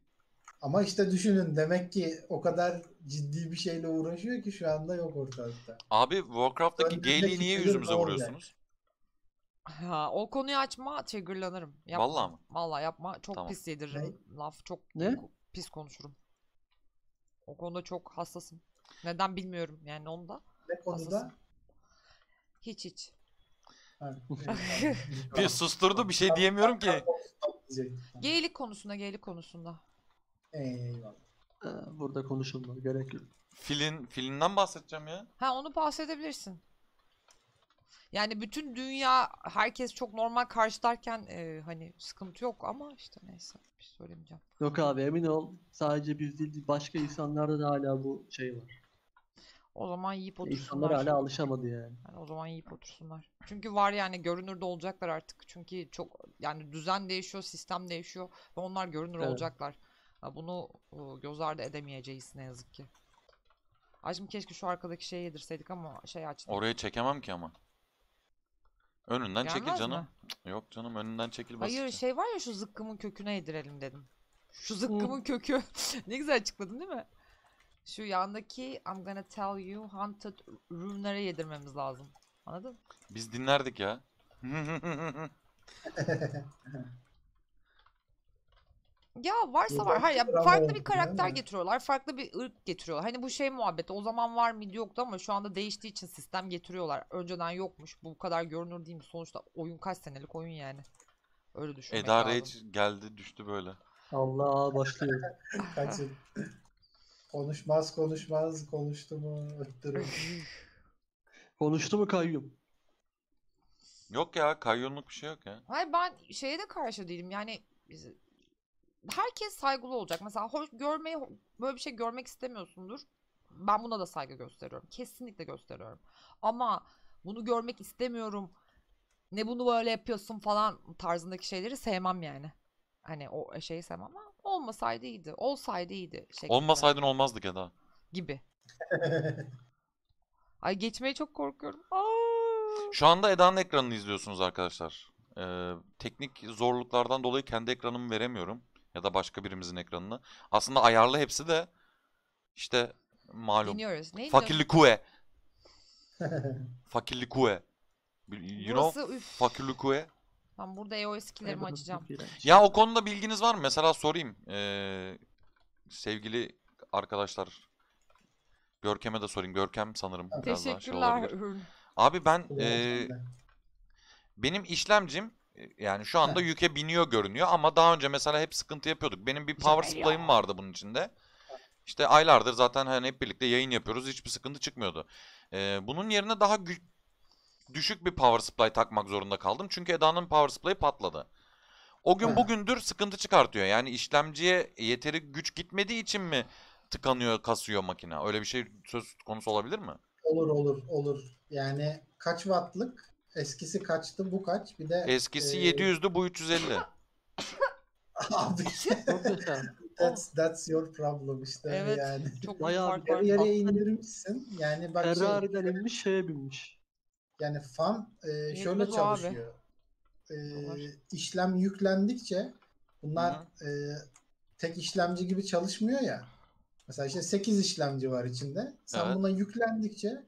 Ama işte düşünün demek ki o kadar ciddi bir şeyle uğraşıyor ki şu anda yok ortalıkta. Abi Warcraft'taki Gale'i niye yüzümüze vuruyorsunuz? Ha, o konuyu açma triggerlanırım. Yapma. Vallahi mi? Vallahi yapma. Çok Tamam. pis yediririm. Laf çok Ne? pis konuşurum. O konuda çok hassasım. Neden bilmiyorum yani onu da. Ne konuda? Hassasım. Hiç hiç. Ha, Bir susturdu bir şey diyemiyorum ki. diyecektim. Geylik konusunda, geylik konusunda. Eyvallah. Ha, Burada konuşulmaz. Gerek yok. Filin, filinden bahsedeceğim ya. Ha onu bahsedebilirsin. Yani bütün dünya herkes çok normal karşılarken e, hani sıkıntı yok ama işte neyse bir şey söylemeyeceğim. Yok abi emin ol. Sadece biz değil başka insanlarda da hala bu şey var. O zaman yiyip İnsanlar otursunlar. hala alışamadı yani. Yani o zaman yiyip otursunlar. Çünkü var yani görünürde olacaklar artık. Çünkü çok yani düzen değişiyor, sistem değişiyor ve onlar görünür Evet. olacaklar. Ha, bunu göz ardı edemeyeceğiz ne yazık ki. Acım keşke şu arkadaki şeyi yedirseydik ama şey açtım. Oraya çekemem ki ama. Önünden çekil Gelmez canım. mi? Yok canım önünden çekil Hayır basitçe. şey var ya şu zıkkımın köküne yedirelim dedim. Şu zıkkımın kökü. ne güzel açıkladın değil mi? Şu yandaki I'm gonna tell you haunted room'lara yedirmemiz lazım. Anladın? Biz dinlerdik ya. Ya varsa var. Hayır ya farklı bir karakter getiriyorlar. Farklı bir ırk getiriyorlar. Hani bu şey muhabbeti. O zaman var mıydı yoktu ama şu anda değiştiği için sistem getiriyorlar. Önceden yokmuş. Bu kadar görünür değil mi? Sonuçta oyun kaç senelik oyun yani. Öyle düşünmek Eda lazım. Rage geldi düştü böyle. Allah başlıyor. Kaçın. konuşmaz konuşmaz konuştu mu öttürür. Konuştu mu kayyum? Yok ya kayyonluk bir şey yok ya. Hayır ben şeye de karşı değilim. Yani biz- herkes saygılı olacak. Mesela hoş görmeyi böyle bir şey görmek istemiyorsundur. ben buna da saygı gösteriyorum. Kesinlikle gösteriyorum. Ama bunu görmek istemiyorum. Ne bunu böyle yapıyorsun falan tarzındaki şeyleri sevmem yani. Hani o şeyi sevmem ama olmasaydı iyiydi. Olsaydı iyiydi şeklinde Olmasaydın olmazdık Eda. gibi. Ay geçmeye çok korkuyorum. Aa! Şu anda Eda'nın ekranını izliyorsunuz arkadaşlar. Ee, teknik zorluklardan dolayı kendi ekranımı veremiyorum. Ya da başka birimizin ekranını. Aslında ayarlı hepsi de işte malum. Dinliyoruz. Neydi? Fakirlikue. Fakirlikue. You know? Üf. Fakirlikue. Ben burada EOS 2'lerimi Ay, bu açacağım. Ya o konuda bilginiz var mı? Mesela sorayım. Ee, sevgili arkadaşlar. Görkem'e de sorayım. Görkem sanırım biraz daha şey Teşekkürler. olabilir. Abi ben de. benim işlemcim e, yani şu anda yüke biniyor görünüyor ama daha önce mesela hep sıkıntı yapıyorduk. Benim bir power Güzel supply'ım ya. vardı bunun içinde. İşte aylardır zaten hani hep birlikte yayın yapıyoruz. Hiçbir sıkıntı çıkmıyordu. Ee, bunun yerine daha gü- düşük bir power supply takmak zorunda kaldım. Çünkü Eda'nın power supply'ı patladı. O gün bugündür sıkıntı çıkartıyor. Yani işlemciye yeteri güç gitmediği için mi tıkanıyor, kasıyor makine? Öyle bir şey söz konusu olabilir mi? Olur olur olur. Yani kaç wattlık? Eskisi kaçtı bu kaç? Bir de Eskisi e, 700'dü bu 350. Abi that's, that's your problem işte Evet. yani. Çok Bayağı fark. Yarı yarıya indirmişsin. Yani bak şey, Ferrari'den inmiş şeye binmiş. yani fan e, şöyle abi. çalışıyor. E, işlem yüklendikçe bunlar e, tek işlemci gibi çalışmıyor ya. Mesela işte 8 işlemci var içinde. Sen Evet. buna yüklendikçe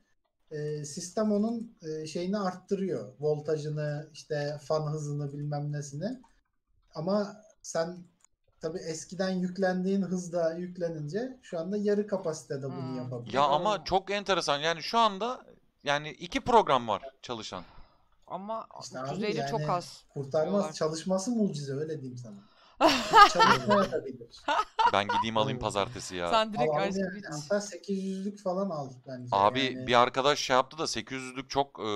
e, sistem onun e, şeyini arttırıyor. Voltajını, işte fan hızını bilmem nesini. Ama sen tabii eskiden yüklendiğin hızda yüklenince şu anda yarı kapasitede bunu Hmm. yapabiliyor. Ya ama çok enteresan. Yani şu anda yani iki program var çalışan. Ama İşte abi 350 çok yani az. Kurtarmaz. diyorlar. Çalışması mucize öyle diyeyim sana. Ben gideyim alayım Oo. pazartesi ya. Sen direkt Al, al aşkı yani. biç. Hatta 800'lük falan al bence. Abi yani. bir arkadaş şey yaptı da 800'lük çok e,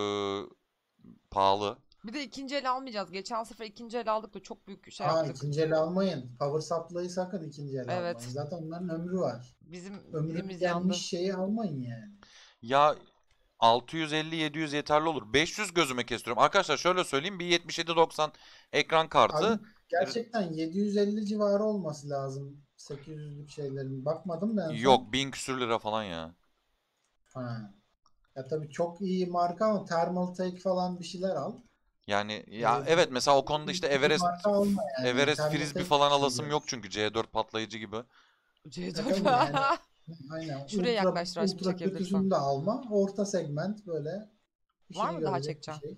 pahalı. Bir de ikinci el almayacağız. Geçen sefer ikinci el aldık da çok büyük şey Aa, yaptık. ikinci el almayın. Power supply'ı sakın ikinci el Evet. almayın. Zaten onların ömrü var. Bizim Ömrü yandı. gelmiş şeyi almayın yani. Ya 650-700 yeterli olur. 500 gözüme kestiriyorum. Arkadaşlar şöyle söyleyeyim. Bir 7790 ekran kartı. Abi gerçekten 750 civarı olması lazım 800'lük şeylerin. Bakmadım da en son. Yok 1000 küsür lira falan ya. Ha. Ya tabii çok iyi marka ama Thermal Take falan bir şeyler al. Yani ya Evet. evet mesela o konuda işte Everest marka alma yani. Everest Thermal frisbee Take falan şey alasım yok. çünkü C4 patlayıcı gibi. C4. tabii yani. Aynen. Şuraya yaklaştır aşkım ultra çekebilirsen. kötüsünü de alma. Orta segment böyle. Var mı daha görecek bir çekeceğin? şey.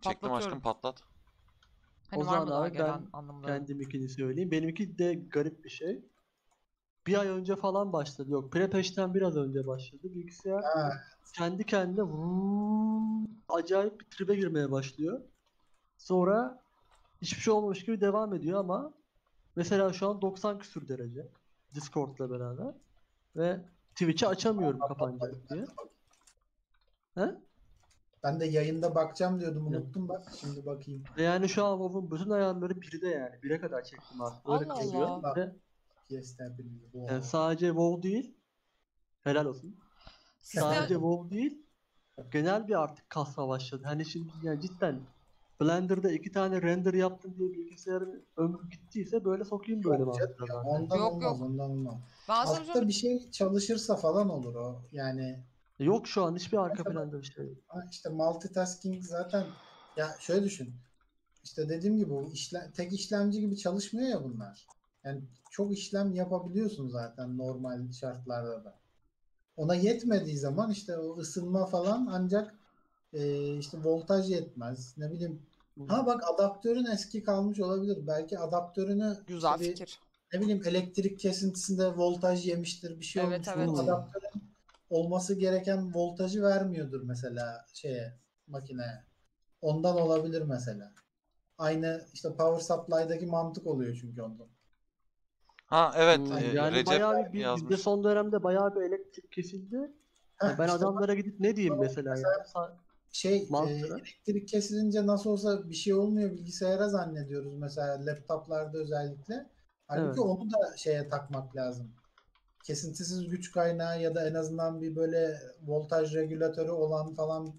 Çektim aşkım patlat. Hani O var mı daha abi gelen ben anlamda? Kendiminkini söyleyeyim. Benimki de garip bir şey. Bir ay önce falan başladı. Yok Prepeş'ten biraz önce başladı. Bilgisayar Ha, kendi kendine vuuu, acayip bir tribe girmeye başlıyor. Sonra hiçbir şey olmamış gibi devam ediyor ama mesela şu an 90 küsür derece Discord'la beraber ve Twitch'i açamıyorum kapanacak diye. He? Ben de yayında bakacağım diyordum. Unuttum bak. Şimdi bakayım. Yani şu an WoW'un bütün ayarları 1'de yani. 1'e kadar çektim artık. Öyle Allah kalıyor. Allah. Ve Yes. Wow. yani sadece WoW değil. Helal olsun. Sadece WoW değil. Genel bir artık kasma başladı. Hani şimdi yani cidden Blender'da iki tane render yaptım diye bilgisayarın ömrü gittiyse böyle sokayım böyle Yok canım mantıkla ya, ben. Ondan Yok, olmaz, yok. ondan olmaz. ben sana Altta şöyle bir şey çalışırsa falan olur o. Yani Yok şu an hiçbir arka planda bir şey yok. ha işte multitasking zaten ya şöyle düşün. İşte dediğim gibi o işle, tek işlemci gibi çalışmıyor ya bunlar. Yani çok işlem yapabiliyorsun zaten normal şartlarda da. Ona yetmediği zaman işte o ısınma falan ancak e, işte voltaj yetmez. Ne bileyim. Ha bak adaptörün eski kalmış olabilir. Belki adaptörünü güzel işte bir- fikir. ne bileyim elektrik kesintisinde voltaj yemiştir bir şey Evet, olmuştur. evet. Adaptörün olması gereken voltajı vermiyordur mesela şeye makineye. Ondan olabilir mesela. Aynı işte power supply'daki mantık oluyor çünkü ondan. Ha evet Hmm, e, yani Recep bayağı bir, yazmış. son dönemde bayağı bir elektrik kesildi. Heh, Ya ben işte adamlara gidip ne diyeyim mesela ya? Sa- şey e, elektrik kesilince nasıl olsa bir şey olmuyor bilgisayara zannediyoruz mesela laptoplarda özellikle. Halbuki Evet. onu da şeye takmak lazım. Kesintisiz güç kaynağı ya da en azından bir böyle voltaj regülatörü olan falan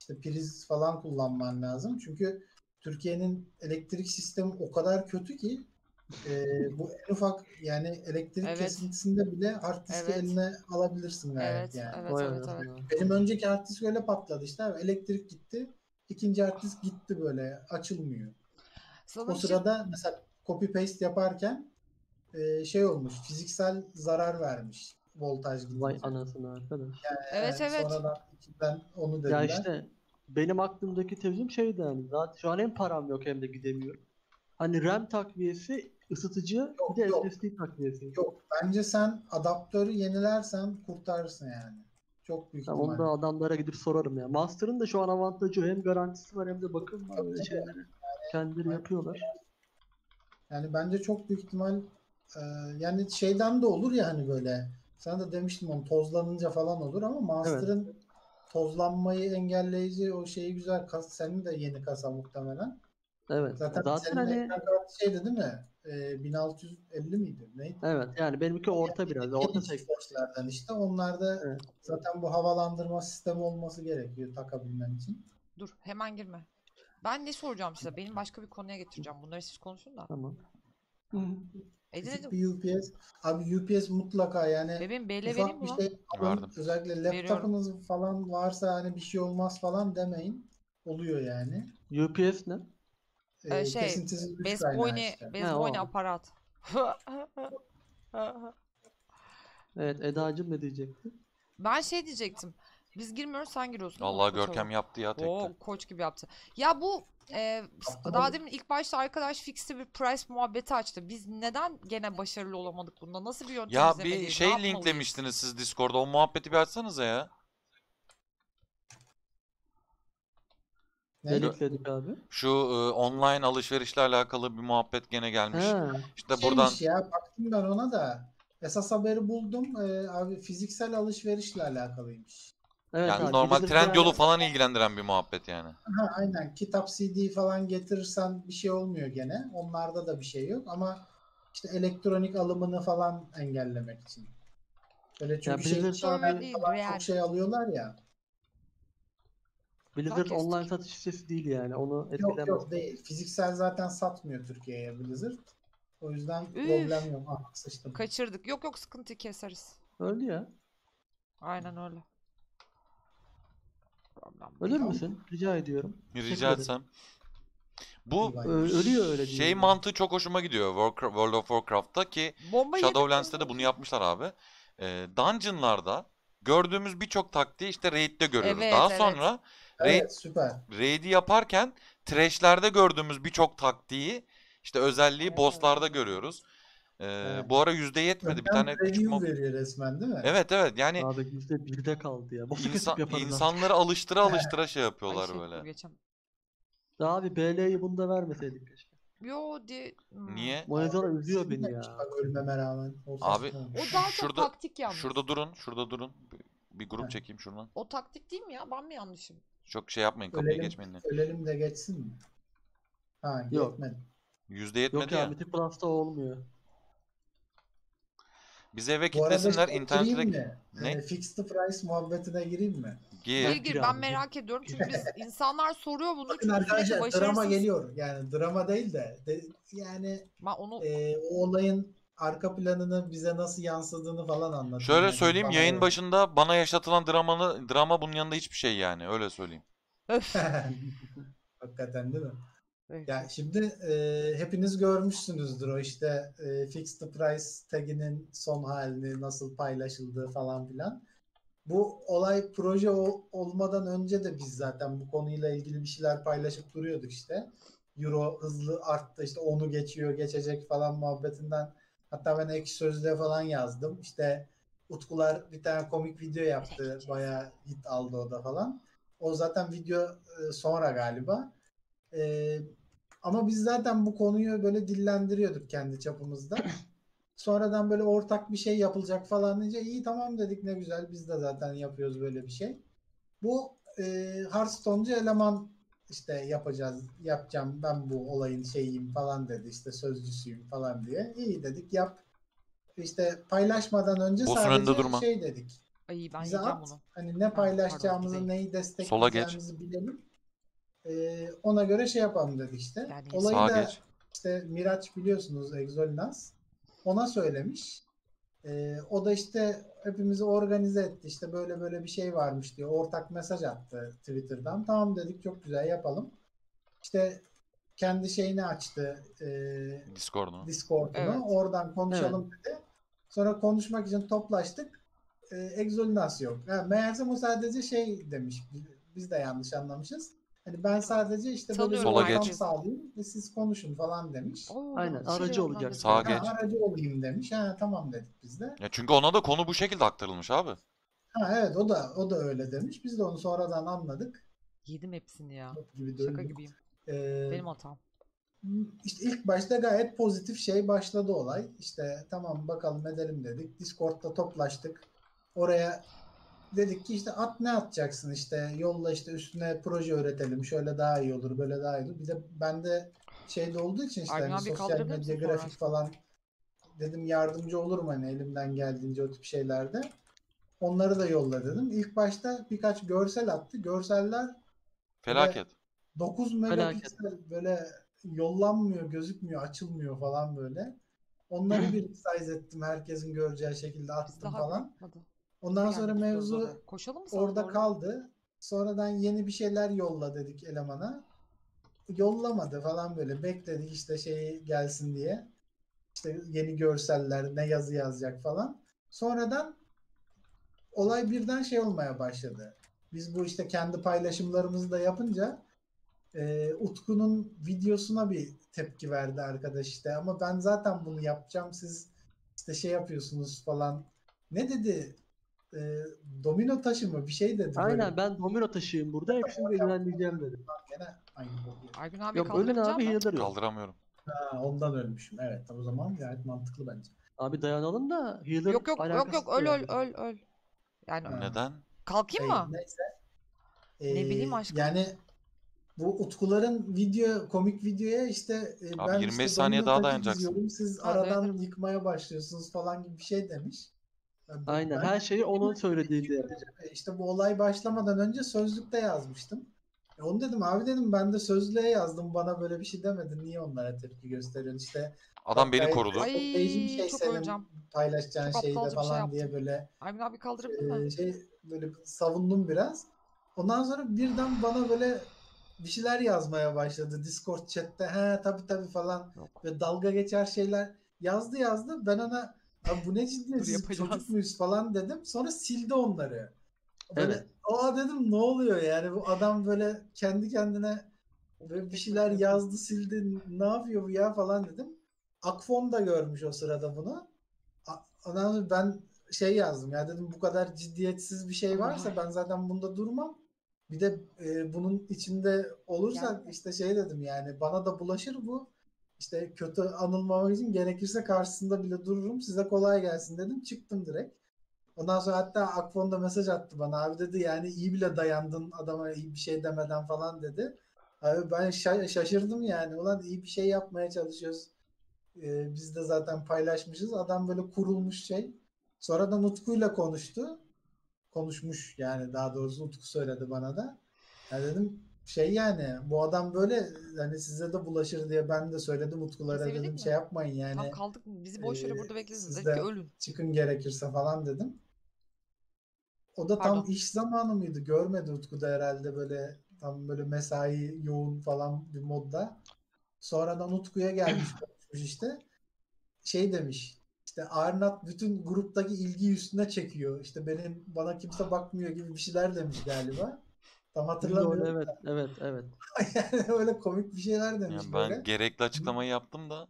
işte priz falan kullanman lazım. Çünkü Türkiye'nin elektrik sistemi o kadar kötü ki e, bu en ufak yani elektrik Evet. kesintisinde bile hard diski Evet. eline alabilirsin gayet Evet, yani. evet, Vay evet, evet. Benim önceki hard disk öyle patladı işte. Elektrik gitti. İkinci hard disk gitti böyle açılmıyor. Sana O bir şey- sırada mesela copy paste yaparken e, şey olmuş fiziksel zarar vermiş voltaj gidince. Vay anasını arkadaş. Evet, Yani evet. Sonradan içinden onu dediler. Ya işte benim aklımdaki tezim şeydi hani zaten şu an hem param yok hem de gidemiyorum. Hani RAM takviyesi, ısıtıcı Yok, bir de yok. SSD takviyesi. Yok bence sen adaptörü yenilersen kurtarırsın yani. Çok büyük onu ihtimalle. da adamlara gidip sorarım ya. Master'ın da şu an avantajı hem garantisi var hem de bakım var Tabii, şeyleri. Kendileri Aynen. yapıyorlar. Yani bence çok büyük ihtimal e, yani şeyden de olur ya hani böyle sen de demiştin onu tozlanınca falan olur ama Master'ın tozlanmayı engelleyici o şeyi güzel kas senin de yeni kasa muhtemelen. Evet. Zaten, Zaten, senin hani şeydi değil mi? E, 1650 miydi? Neydi? evet yani benimki orta biraz. Orta. GeForce'lerden işte. Onlarda Evet. zaten bu havalandırma sistemi olması gerekiyor takabilmen için. Dur hemen girme. Ben ne soracağım size? Benim başka bir konuya getireceğim. Bunları siz konuşun da. Tamam. Küçük edin. bir UPS. Abi UPS mutlaka yani Bebeğim BL vereyim ufak mi bir şey alın. Verdim. Özellikle Veriyorum. laptopunuz falan varsa hani bir şey olmaz falan demeyin. Oluyor yani. UPS ne? Ee, şey, kesintisiz güç kaynağı işte. o. aparat. Evet Eda'cım ne diyecekti? ben şey diyecektim. Biz girmiyoruz sen giriyorsun. Allah Koçoğlu? Görkem yaptı ya tekte. Oo koç gibi yaptı. Ya bu e, Aptal. daha demin ilk başta arkadaş fixte bir price muhabbeti açtı. Biz neden gene başarılı olamadık bunda? Nasıl bir yöntem Ya izlemeliyiz? bir Ne şey yapmalıyız? linklemiştiniz siz Discord'da. O muhabbeti bir açsanıza ya. Ne? Linkledik abi? Şu e, online alışverişle alakalı bir muhabbet gene gelmiş. Ha. İşte Şeymiş buradan ya baktım ben ona da. Esas haberi buldum. Ee, abi fiziksel alışverişle alakalıymış. Evet yani abi, normal trend yani- yolu falan ilgilendiren bir muhabbet yani. Ha, aynen kitap CD falan getirirsen bir şey olmuyor gene. Onlarda da bir şey yok ama işte elektronik alımını falan engellemek için. Böyle çünkü şey, Blizzard içinden abi- değil, falan real. çok şey alıyorlar ya. Blizzard Herkes- online satış sitesi değil yani. Onu Yok etkilemez. yok değil. Fiziksel zaten satmıyor Türkiye'ye Blizzard. O yüzden Üf. problem yok. Ah sıçtım. Kaçırdık. Yok yok sıkıntı keseriz. Öldü ya. Aynen öyle. Problem Ölür değil. müsün? Rica ediyorum. Teşekkür rica ederim. etsem. Bu. Ö- ölüyor öyle şey diyeyim. mantığı çok hoşuma gidiyor Warcraft, World of Warcraft'ta ki Bomba. Shadowlands'te de bunu yapmışlar abi. Ee, dungeon'larda gördüğümüz birçok taktiği işte raid'de görüyoruz. Evet, Daha evet. sonra raid, Evet süper. raid'i yaparken trash'lerde gördüğümüz birçok taktiği işte özelliği Evet, boss'larda görüyoruz. Ee, Evet. Bu ara yüzde yetmedi. Bir tane küçük mob... veriyor resmen değil mi? Evet evet yani Abi yüzde birde kaldı ya. Kesip insan, alıştıra alıştıra şey Ay yapıyorlar şey, dur böyle. Daha abi BL'yi bunda vermeseydik keşke. Yo di... Hmm. Niye? Monitör üzüyor beni ya. Ölmeme rağmen. Abi. O daha çok Şurada- taktik yalnız. Şurada durun, şurada durun. Bir- Bir grup çekeyim şuradan. O taktik değil mi ya? Ben mi yanlışım? Çok şey yapmayın, Ölelim, geçmeyin. ölelim de geçsin mi? Ha Yok. yetmedi. Yüzde Yok yetmedi ya ya. Mythic Plus'ta olmuyor. Bizi eve Bu arada kitlesinler, şey internete gireyim mi? Ne? Ee, fixed price muhabbetine gireyim mi? Gir. Gir gir ben merak ediyorum çünkü biz insanlar soruyor bunu Bakın çünkü sürekli arkadaşlar drama başarısız. geliyor. Yani drama değil de, de- yani Ben onu e, o olayın arka planını bize nasıl yansıdığını falan anlatayım. Şöyle yani. söyleyeyim, Bana yayın öyle. başında bana yaşatılan dramanı, drama bunun yanında hiçbir şey yani, öyle söyleyeyim. öf. Hakikaten değil mi? Evet. Ya şimdi e, hepiniz görmüşsünüzdür o işte e, fixed price taginin son halini nasıl paylaşıldığı falan filan. Bu olay proje o- olmadan önce de biz zaten bu konuyla ilgili bir şeyler paylaşıp duruyorduk işte. Euro hızlı arttı işte onu geçiyor geçecek falan muhabbetinden. Hatta ben ek sözlüğe falan yazdım. İşte Utkular bir tane komik video yaptı. Bayağı hit aldı o da falan. O zaten video e, sonra galiba. Ee, ama biz zaten bu konuyu böyle dillendiriyorduk kendi çapımızda. Sonradan böyle ortak bir şey yapılacak falan deyince iyi tamam dedik ne güzel biz de zaten yapıyoruz böyle bir şey. Bu e, Hearthstone'cu eleman işte yapacağız, yapacağım ben bu olayın şeyiyim falan dedi işte sözcüsüyüm falan diye. İyi dedik yap. işte paylaşmadan önce Boss'un sadece durma. şey dedik. Ay ben Bize yiyeceğim at. bunu. Hani ne paylaşacağımızı, pardon, neyi destekleyeceğimizi bilelim. Ee, ona göre şey yapalım dedik işte. Yani Olayı Sağa da geç. işte Miraç biliyorsunuz Exolinas. Ona söylemiş. Ee, o da işte hepimizi organize etti. İşte böyle böyle bir şey varmış diye ortak mesaj attı Twitter'dan. Tamam dedik çok güzel yapalım. İşte kendi şeyini açtı. E, Discord'unu. Discord'unu. Evet. Oradan konuşalım dedi. Sonra konuşmak için toplaştık. E, Exolinas yok. Ha, meğerse o sadece şey demiş. Biz de yanlış anlamışız. Hani ben sadece işte böyle bir Sola ortam geç. sağlayayım ve siz konuşun falan demiş. Oo, Aynen, bir şey aracı yok lan olacak. dedim. Sağa Ha, geç. aracı olayım demiş. Ha tamam dedik biz de. Ya çünkü ona da konu bu şekilde aktarılmış abi. Ha evet o da o da öyle demiş. Biz de onu sonradan anladık. Yedim hepsini ya. Top gibi Şaka döndük. gibiyim. Ee, Benim hatam. İşte ilk başta gayet pozitif şey başladı olay. İşte tamam bakalım edelim dedik. Discord'da toplaştık. Oraya dedik ki işte at ne atacaksın işte yolla işte üstüne proje öğretelim. Şöyle daha iyi olur, böyle daha iyi olur. Bir de bende şeyde olduğu için işte hani abi sosyal medya, misin grafik sonra? falan dedim yardımcı olurum hani elimden geldiğince o tip şeylerde. Onları da yolla dedim. İlk başta birkaç görsel attı. Görseller Felaket. 9 megapiksel böyle yollanmıyor, gözükmüyor, açılmıyor falan böyle. Onları bir size ettim herkesin göreceği şekilde attım daha falan. yapmadı. Ondan Yani sonra mevzu. Koşalım mı orada doğru? kaldı. Sonradan yeni bir şeyler yolla dedik elemana. Yollamadı falan böyle. Bekledik işte şey gelsin diye. İşte yeni görseller, ne yazı yazacak falan. Sonradan olay birden şey olmaya başladı. Biz bu işte kendi paylaşımlarımızı da yapınca e, Utku'nun videosuna bir tepki verdi arkadaş işte. Ama ben zaten bunu yapacağım. Siz işte şey yapıyorsunuz falan. Ne dedi? E, domino taşı mı? Bir şey dedi. böyle. Aynen ben domino taşıyım burada hepsini ilerleyeceğim dedim. Gene aynı. Aygün abi Yok ölün kaldırabilecek abi healer yok. Kaldıramıyorum. Ha, ondan ölmüşüm. Evet o zaman gayet mantıklı bence. Abi dayanalım da healer Yok yok yok alakası yok öl öl öl öl. Yani Ha. Neden? kalkayım Şey, mı? neyse. Ne bileyim aşkım. Yani bu Utkuların video komik videoya işte e, Abi ben 25 işte saniye domino daha taşı Siz Ha, aradan dayanırım. yıkmaya başlıyorsunuz falan gibi bir şey demiş. Ben- Aynen her şeyi onun söylediğinde yapacak. İşte bu olay başlamadan önce sözlükte yazmıştım. E onu dedim abi dedim ben de sözlüğe yazdım bana böyle bir şey demedin niye onlara tepki gösteriyorsun işte. Adam beni korudu. Ay, destekleyici bir şey çok senin öleceğim. paylaşacağın Çok şeyde şey falan yaptım. diye böyle Aygün abi kaldırabilir mi? e, şey böyle savundum biraz. Ondan sonra birden bana böyle bir şeyler yazmaya başladı Discord chatte. He tabii tabii falan Yok. ve dalga geçer şeyler yazdı yazdı. Ben ona Abi bu ne siz yapacağız. çocuk muyuz falan dedim. Sonra sildi onları. Böyle, Evet. Aa dedim ne oluyor yani bu adam böyle kendi kendine böyle bir şeyler yazdı sildi ne yapıyor bu ya falan dedim. Akfon da görmüş o sırada bunu. Ondan sonra ben şey yazdım ya dedim bu kadar ciddiyetsiz bir şey varsa ben zaten bunda durmam. Bir de e, bunun içinde olursak Yani. işte şey dedim yani bana da bulaşır bu. İşte kötü anılmamak için gerekirse karşısında bile dururum. Size kolay gelsin dedim. Çıktım direkt. Ondan sonra hatta Akfon da mesaj attı bana. Abi dedi yani iyi bile dayandın adama iyi bir şey demeden falan dedi. Abi ben şa- şaşırdım yani. Ulan iyi bir şey yapmaya çalışıyoruz. Ee, biz de zaten paylaşmışız. Adam böyle kurulmuş şey. Sonradan Utku'yla konuştu. Konuşmuş yani daha doğrusu Utku söyledi bana da. Ya dedim şey yani bu adam böyle hani size de bulaşır diye ben de söyledim Utkulara dedim mi? şey yapmayın yani Tam kaldık bizi boş yere burada beklediniz. siz Dedik de- ki ölün. çıkın gerekirse falan dedim. O da Pardon. tam iş zamanı mıydı? Görmedi Utku da herhalde böyle tam böyle mesai yoğun falan bir modda. Sonradan Utku'ya gelmiş konuşmuş işte. Şey demiş. İşte Arnat bütün gruptaki ilgiyi üstüne çekiyor. İşte benim bana kimse bakmıyor gibi bir şeyler demiş galiba. Tam hatırlamıyorum. Evet evet evet. yani öyle komik bir şeyler demiş Yani böyle. ben gerekli açıklamayı yaptım da.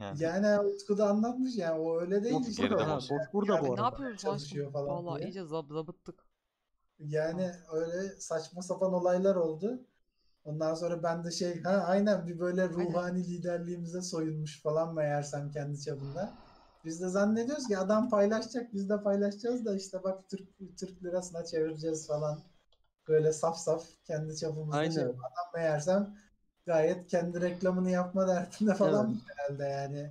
Yani Yani Utku da anlatmış yani o öyle değil. Boss işte. burada boss. Boss burada Yani bu Ne arada. yapıyoruz çalışıyor aşkım? falan Vallahi diye. iyice zab zabıttık. Yani öyle saçma sapan olaylar oldu. Ondan sonra ben de şey ha aynen bir böyle ruhani liderliğimize soyunmuş falan meğersem kendi çapında. Biz de zannediyoruz ki adam paylaşacak biz de paylaşacağız da işte bak Türk Türk lirasına çevireceğiz falan. Böyle saf saf kendi çapımızda Aynen. şey adam meğersem gayet kendi reklamını yapma derdinde falan herhalde yani.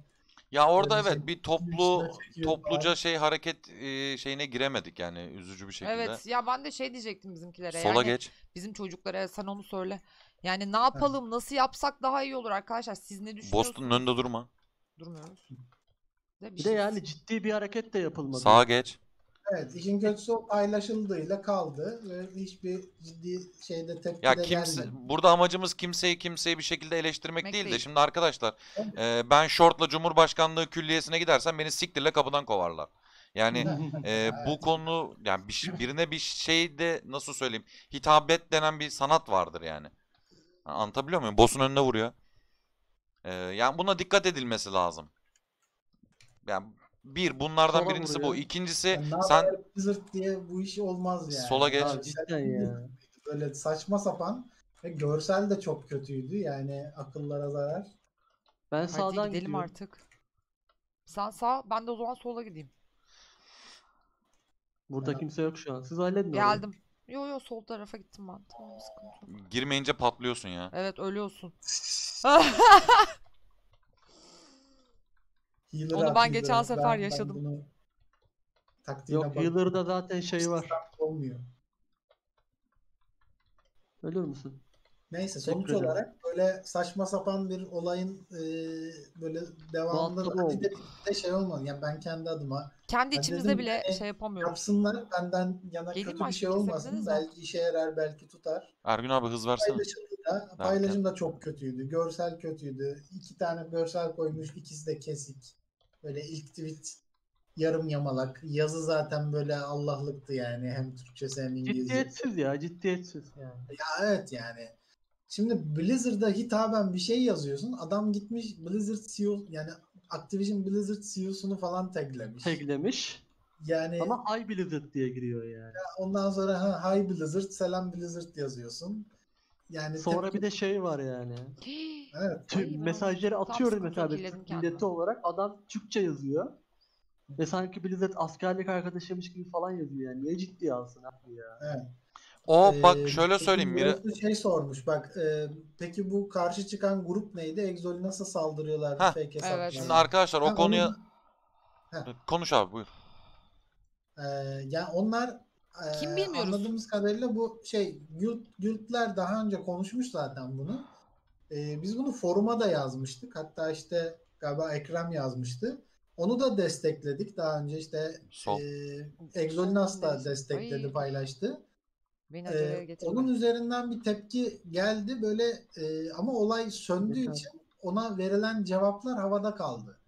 Ya orada Böyle evet şey- bir toplu topluca şey hareket e, şeyine giremedik yani üzücü bir şekilde. Evet ya ben de şey diyecektim bizimkilere. Sola yani geç. bizim çocuklara sen onu söyle. Yani ne yapalım, nasıl yapsak daha iyi olur arkadaşlar. Siz ne düşünüyorsunuz? Boston'un önünde durma. Durmuyoruz. De Bir şey de yani ciddi bir hareket de yapılmadı. Sağa geç. Evet, işin kötüsü o paylaşıldığıyla kaldı ve hiçbir ciddi şeyde tepki Ya de kimse gelmedi. burada amacımız kimseyi kimseyi bir şekilde eleştirmek Demek değil de değil. şimdi arkadaşlar e, ben şortla Cumhurbaşkanlığı Külliyesi'ne gidersem beni siktirle kapıdan kovarlar. Yani e, bu konu yani bir, birine bir şey de nasıl söyleyeyim hitabet denen bir sanat vardır yani. Anlatabiliyor muyum? Boss'un önüne vuruyor. E, yani buna dikkat edilmesi lazım. Yani bir bunlardan Sola birincisi bu. vuruyor. İkincisi Yani sen Blizzard diye bu iş olmaz yani. Sola geç. Abi cidden ya. Böyle saçma sapan ve görsel de çok kötüydü. Yani akıllara zarar. Ben Hadi sağdan gidelim gidiyorum. artık. Sen sağ, ben de o zaman sola gideyim. Burada Ben- kimse yok şu an. Siz halledin orayı. Geldim. Yo yo sol tarafa gittim ben. Tamam sıkıntı yok. girmeyince patlıyorsun ya. Evet ölüyorsun. Healer Onu ben geçen sefer yaşadım. bunu taktiğine Yok bak- healer'da zaten şey var. olmuyor. Ölür müsün? Neyse Teşekkür sonuç ederim. olarak böyle saçma sapan bir olayın e, böyle devamında hadi de, de şey olmadı. Yani ben kendi adıma Kendi Ben içimizde dedim bile yani şey yapamıyoruz. yapsınlar benden yana Geleyim kötü bir şey aşkım, olmasın. Belki işe yarar belki tutar. Ergün abi hız versene. Paylaşım da, paylaşım da çok kötüydü. Görsel kötüydü. İki tane görsel koymuş. ikisi de kesik. Böyle ilk tweet yarım yamalak. Yazı zaten böyle Allah'lıktı yani. Hem Türkçesi hem İngilizce. Ciddiyetsiz ya ciddiyetsiz yani. Ya evet yani. Şimdi Blizzard'a hitaben bir şey yazıyorsun. Adam gitmiş Blizzard CEO yani Activision Blizzard CEO'sunu falan taglemiş. Taglemiş. Yani Ama High Blizzard diye giriyor yani. ondan sonra ha, Hi Blizzard, selam Blizzard yazıyorsun. Yani Sonra tepki- bir de şey var yani. evet. Tüm Ay, mesajları atıyoruz mesela milleti olarak adam Türkçe yazıyor. Ve sanki Blizzard askerlik arkadaşıymış gibi falan yazıyor yani. Niye ciddiye alsın abi ya? evet. O Ee, bak şöyle söyleyeyim biri şey sormuş bak e, peki bu karşı çıkan grup neydi? Exol'i nasıl saldırıyorlar Heh, fake hesaplarla? evet. Şimdi arkadaşlar o Ha, konuya onun- konuş abi buyur. Ee, yani onlar Kim bilmiyoruz. anladığımız kadarıyla bu şey guild, guildler daha önce konuşmuş zaten bunu. Ee, biz bunu foruma da yazmıştık. Hatta işte galiba Ekrem yazmıştı. Onu da destekledik. Daha önce işte Sol. e, Exolinas da Ay. destekledi, paylaştı. Beni Ee, onun üzerinden bir tepki geldi böyle e, ama olay söndüğü için ona verilen cevaplar havada kaldı.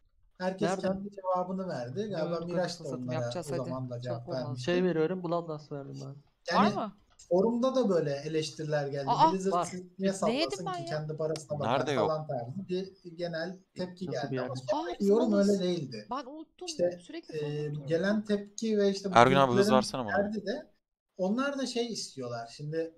Herkes Nereden? kendi cevabını verdi. Galiba Gördük Miraç da onlara yapacağız o hadi. zaman da cevap Çok vermişti. Şey veriyorum Bloodlust verdim ben. Yani Var mı? forumda da böyle eleştiriler geldi. Aa, Blizzard var. siz niye yedim sallasın ben ki ya? kendi parasına bakar Nerede yok? falan tarzı bir genel tepki Nasıl bir geldi. Ama yerde? sonra Aa, yorum öyle değildi. Ben unuttum. İşte, Sürekli Ee, gelen tepki ve işte bu Ergün abi hız grupların versene bana. derdi de onlar da şey istiyorlar. Şimdi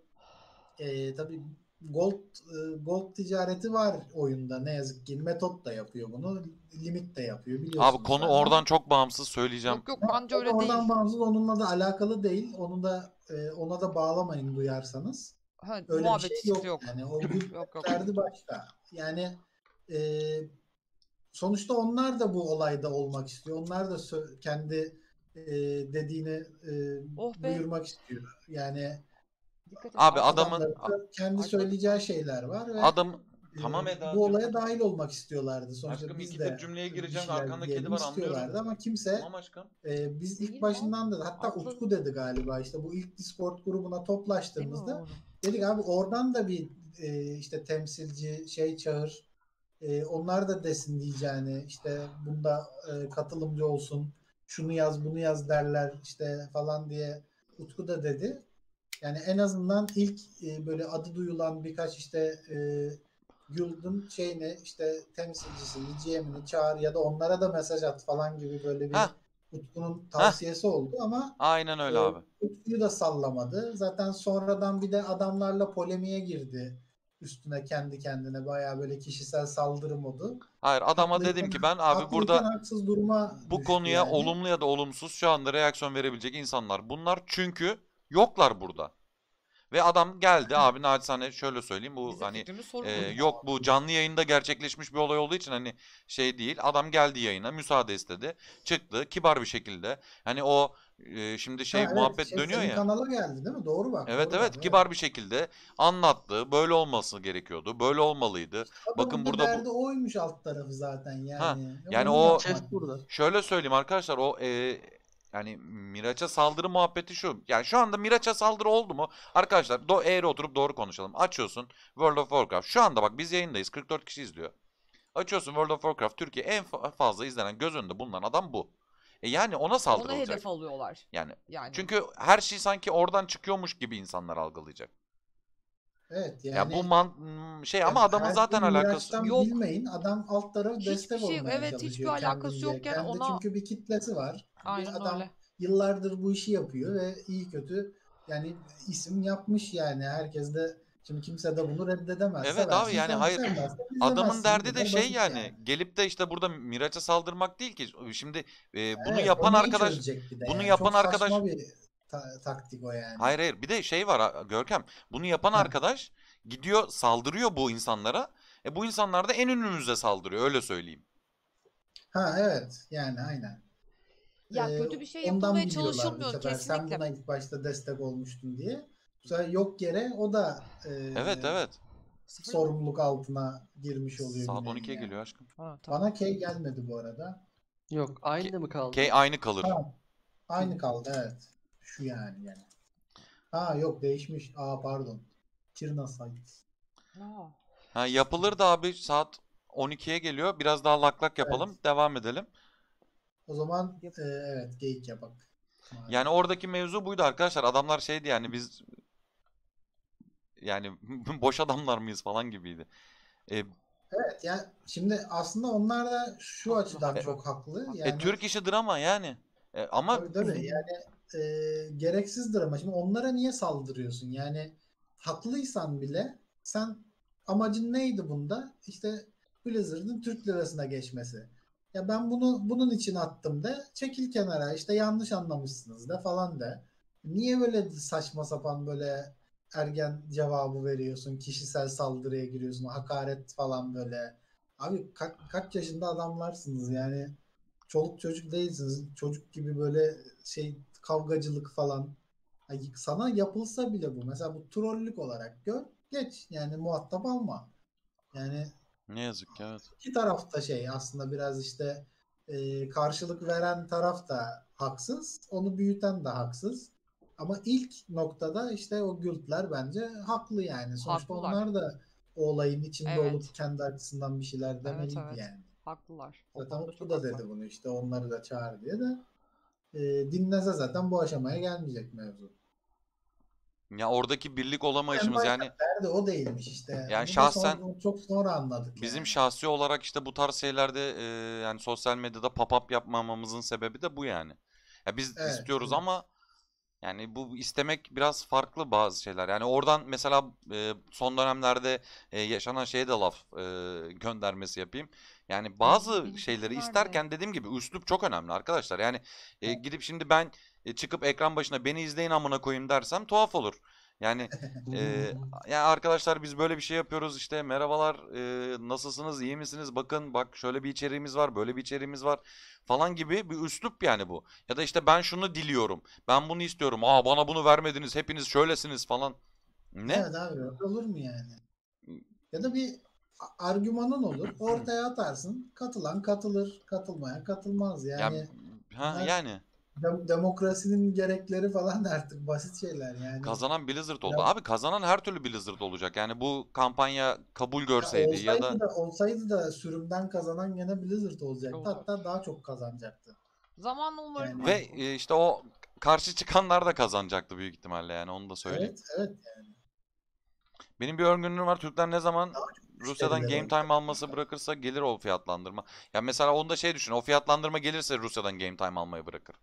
e, tabii gold e, gold ticareti var oyunda ne yazık ki. Metot da yapıyor bunu. Limit de yapıyor biliyorsunuz. Abi konu zaten. oradan çok bağımsız söyleyeceğim. Yok yok bence öyle oradan değil. bağımsız onunla da alakalı değil. Onu da e, ona da bağlamayın duyarsanız. Ha, Öyle bir muhabbet şey yok. yok. Yani o Yok yok. derdi başka. Yani e, sonuçta onlar da bu olayda olmak istiyor. Onlar da kendi e, dediğini e, Oh be. duyurmak istiyor. Yani Dikkat et. Abi adamın- kendi söyleyeceği şeyler var ve Adam e, tamam Eda. bu olaya dahil olmak istiyorlardı. Sonuçta Aşkım biz iki de cümleye gireceğim, arkanda kedi var, anlıyorum. istiyorlardı Ama kimse Tamam aşkım. e, biz ilk başından da hatta Atladım. Utku dedi galiba işte bu ilk Discord grubuna toplaştığımızda? Dedik abi oradan da bir e, işte temsilci şey çağır. E, onlar da desin diyeceğini işte bunda e, katılımcı olsun. Şunu yaz bunu yaz derler işte falan diye Utku da dedi. Yani en azından ilk e, böyle adı duyulan birkaç işte e, Guild'ın şeyini işte temsilcisini, GM'ini çağır ya da onlara da mesaj at falan gibi böyle bir Heh. Utku'nun tavsiyesi oldu ama Aynen öyle ee, abi. Utku'yu da sallamadı. Zaten sonradan bir de adamlarla polemiğe girdi. Üstüne kendi kendine bayağı böyle kişisel saldırı modu. Hayır adama Haklıyken- dedim ki ben abi burada haksız duruma bu konuya yani. olumlu ya da olumsuz şu anda reaksiyon verebilecek insanlar bunlar çünkü yoklar burada. Ve adam geldi abi naçizane şöyle söyleyeyim bu Bizim hani e, yok bu canlı yayında gerçekleşmiş bir olay olduğu için hani şey değil. Adam geldi yayına müsaade istedi. Çıktı kibar bir şekilde. Hani o e, şimdi şey Ha, evet, muhabbet şey, dönüyor senin ya. kanala geldi değil mi? Doğru bak. Evet doğru evet bak, kibar bir şekilde anlattı. Böyle olması gerekiyordu. Böyle olmalıydı. Adamın bakın da burada bu- oymuş alt tarafı zaten yani. Ha, Ya yani o- burada. Şöyle söyleyeyim arkadaşlar o e, yani Miraç'a saldırı muhabbeti şu. Yani şu anda Miraç'a saldırı oldu mu? Arkadaşlar do eğri oturup doğru konuşalım. Açıyorsun World of Warcraft. Şu anda bak biz yayındayız. 44 kişi izliyor. Açıyorsun World of Warcraft. Türkiye en fa- fazla izlenen göz önünde bulunan adam bu. E yani ona Ona saldırılacak. hedef alıyorlar. Yani Yani. çünkü her şey sanki oradan çıkıyormuş gibi insanlar algılayacak. Evet Ya yani. bu man şey ama yani adamın zaten alakası Yok. bilmeyin. Adam alt tarafı Hiçbir destek şey- olmaya evet, hiçbir çalışıyor alakası kendince. yokken Kendi ona- çünkü bir kitlesi var. Aynen adam öyle. yıllardır bu işi yapıyor ve iyi kötü yani isim yapmış yani. Herkes de şimdi kimse de bunu reddedemez. Evet abi, yani sen hayır. Adamın derdi de şey basit yani, gelip de işte burada Miraç'a saldırmak değil ki. Şimdi e, bunu Evet, yapan arkadaş bir bunu yani. yapan Çok arkadaş- bir ta- taktik o yani. Hayır hayır bir de şey var ha, Görkem. Bunu yapan arkadaş gidiyor saldırıyor bu insanlara. E bu insanlar da en ünlümüze saldırıyor öyle söyleyeyim. Ha evet yani aynen. Ya Ee, kötü bir şey ondan yapılmaya biliyorlar bu çalışılmıyor sefer. Sen kesinlikle. buna ilk başta destek olmuştun diye. Bu sefer yok yere o da e, Evet evet. Sorumluluk altına girmiş oluyor. Saat bir nevi 12'ye yani. geliyor aşkım. Ha, tamam. Bana K gelmedi bu arada. Yok aynı mı kaldı? K aynı kalır. Ha, aynı kaldı evet. Şu yani yani. Ha yok değişmiş. Aa pardon. Tirna site. Aa. Ha yapılır da abi saat 12'ye geliyor. Biraz daha lak lak yapalım. Devam edelim. O zaman e, evet geyik yapak. Yani oradaki mevzu buydu arkadaşlar. Adamlar şeydi yani biz yani boş adamlar mıyız falan gibiydi. E, Evet yani şimdi aslında onlar da şu açıdan haklı. çok haklı. e, Yani Türk işi drama yani. E, ama Tabii tabii yani e, gereksizdir ama şimdi onlara niye saldırıyorsun? Yani haklıysan bile sen amacın neydi bunda? İşte Blizzard'ın Türk lirasına geçmesi. Ya ben bunu bunun için attım de çekil kenara işte yanlış anlamışsınız da falan de. Niye böyle saçma sapan böyle ergen cevabı veriyorsun? Kişisel saldırıya giriyorsun. Hakaret falan böyle. Abi ka- kaç yaşında adamlarsınız yani çoluk çocuk değilsiniz. Çocuk gibi böyle şey kavgacılık falan. Ay, sana yapılsa bile bu. Mesela bu trollük olarak gör. Geç. Yani muhatap alma. Yani ne yazık ki evet. iki tarafta şey aslında biraz işte e, karşılık veren taraf da haksız. Onu büyüten de haksız. Ama ilk noktada işte o gültler bence haklı yani. Sonuçta Haklılar. onlar da o olayın içinde Evet. olup kendi açısından bir şeyler demeliydi evet. yani. Haklılar. O Zaten Utku da haklı. dedi bunu işte onları da çağır diye de e, dinlese zaten bu aşamaya gelmeyecek mevzu. Ya oradaki birlik olamayışımız Yani Derdi o değilmiş işte. Yani Bunu şahsen sonra- çok sonra anladık bizim yani. şahsi olarak işte bu tarz şeylerde e, yani sosyal medyada pop-up yapmamamızın sebebi de bu yani. Ya biz Evet, istiyoruz evet. ama yani bu istemek biraz farklı bazı şeyler. Yani oradan mesela e, son dönemlerde e, yaşanan şeye de laf e, göndermesi yapayım. Yani bazı şeyleri isterken dediğim gibi üslup çok önemli arkadaşlar. Yani e, gidip şimdi ben e, çıkıp ekran başına beni izleyin amına koyayım dersem tuhaf olur. Yani ee, ya arkadaşlar biz böyle bir şey yapıyoruz işte merhabalar e, nasılsınız iyi misiniz bakın bak şöyle bir içeriğimiz var böyle bir içeriğimiz var falan gibi bir üslup yani bu. Ya da işte ben şunu diliyorum ben bunu istiyorum aa bana bunu vermediniz hepiniz şöylesiniz falan. Ne? Evet abi olur mu yani? Ya da bir argümanın olur. Ortaya atarsın. Katılan katılır. Katılmayan katılmaz. Yani Ya, ha, yani dem- demokrasinin gerekleri falan artık basit şeyler yani. kazanan Blizzard oldu. Ya- Abi kazanan her türlü Blizzard olacak. Yani bu kampanya kabul görseydi ya olsaydı da da olsaydı da sürümden kazanan gene Blizzard olacaktı. Olacak. Hatta daha çok kazanacaktı. Zamanla umarım. Yani- ve e, işte o karşı çıkanlar da kazanacaktı büyük ihtimalle yani onu da söyleyeyim. Evet, evet yani. Benim bir öngörüm var. Türkler ne zaman Rusya'dan müşterileri game time alması bırakırsa gelir o fiyatlandırma. Ya mesela onda şey düşün. O fiyatlandırma gelirse Rusya'dan game time almayı bırakır.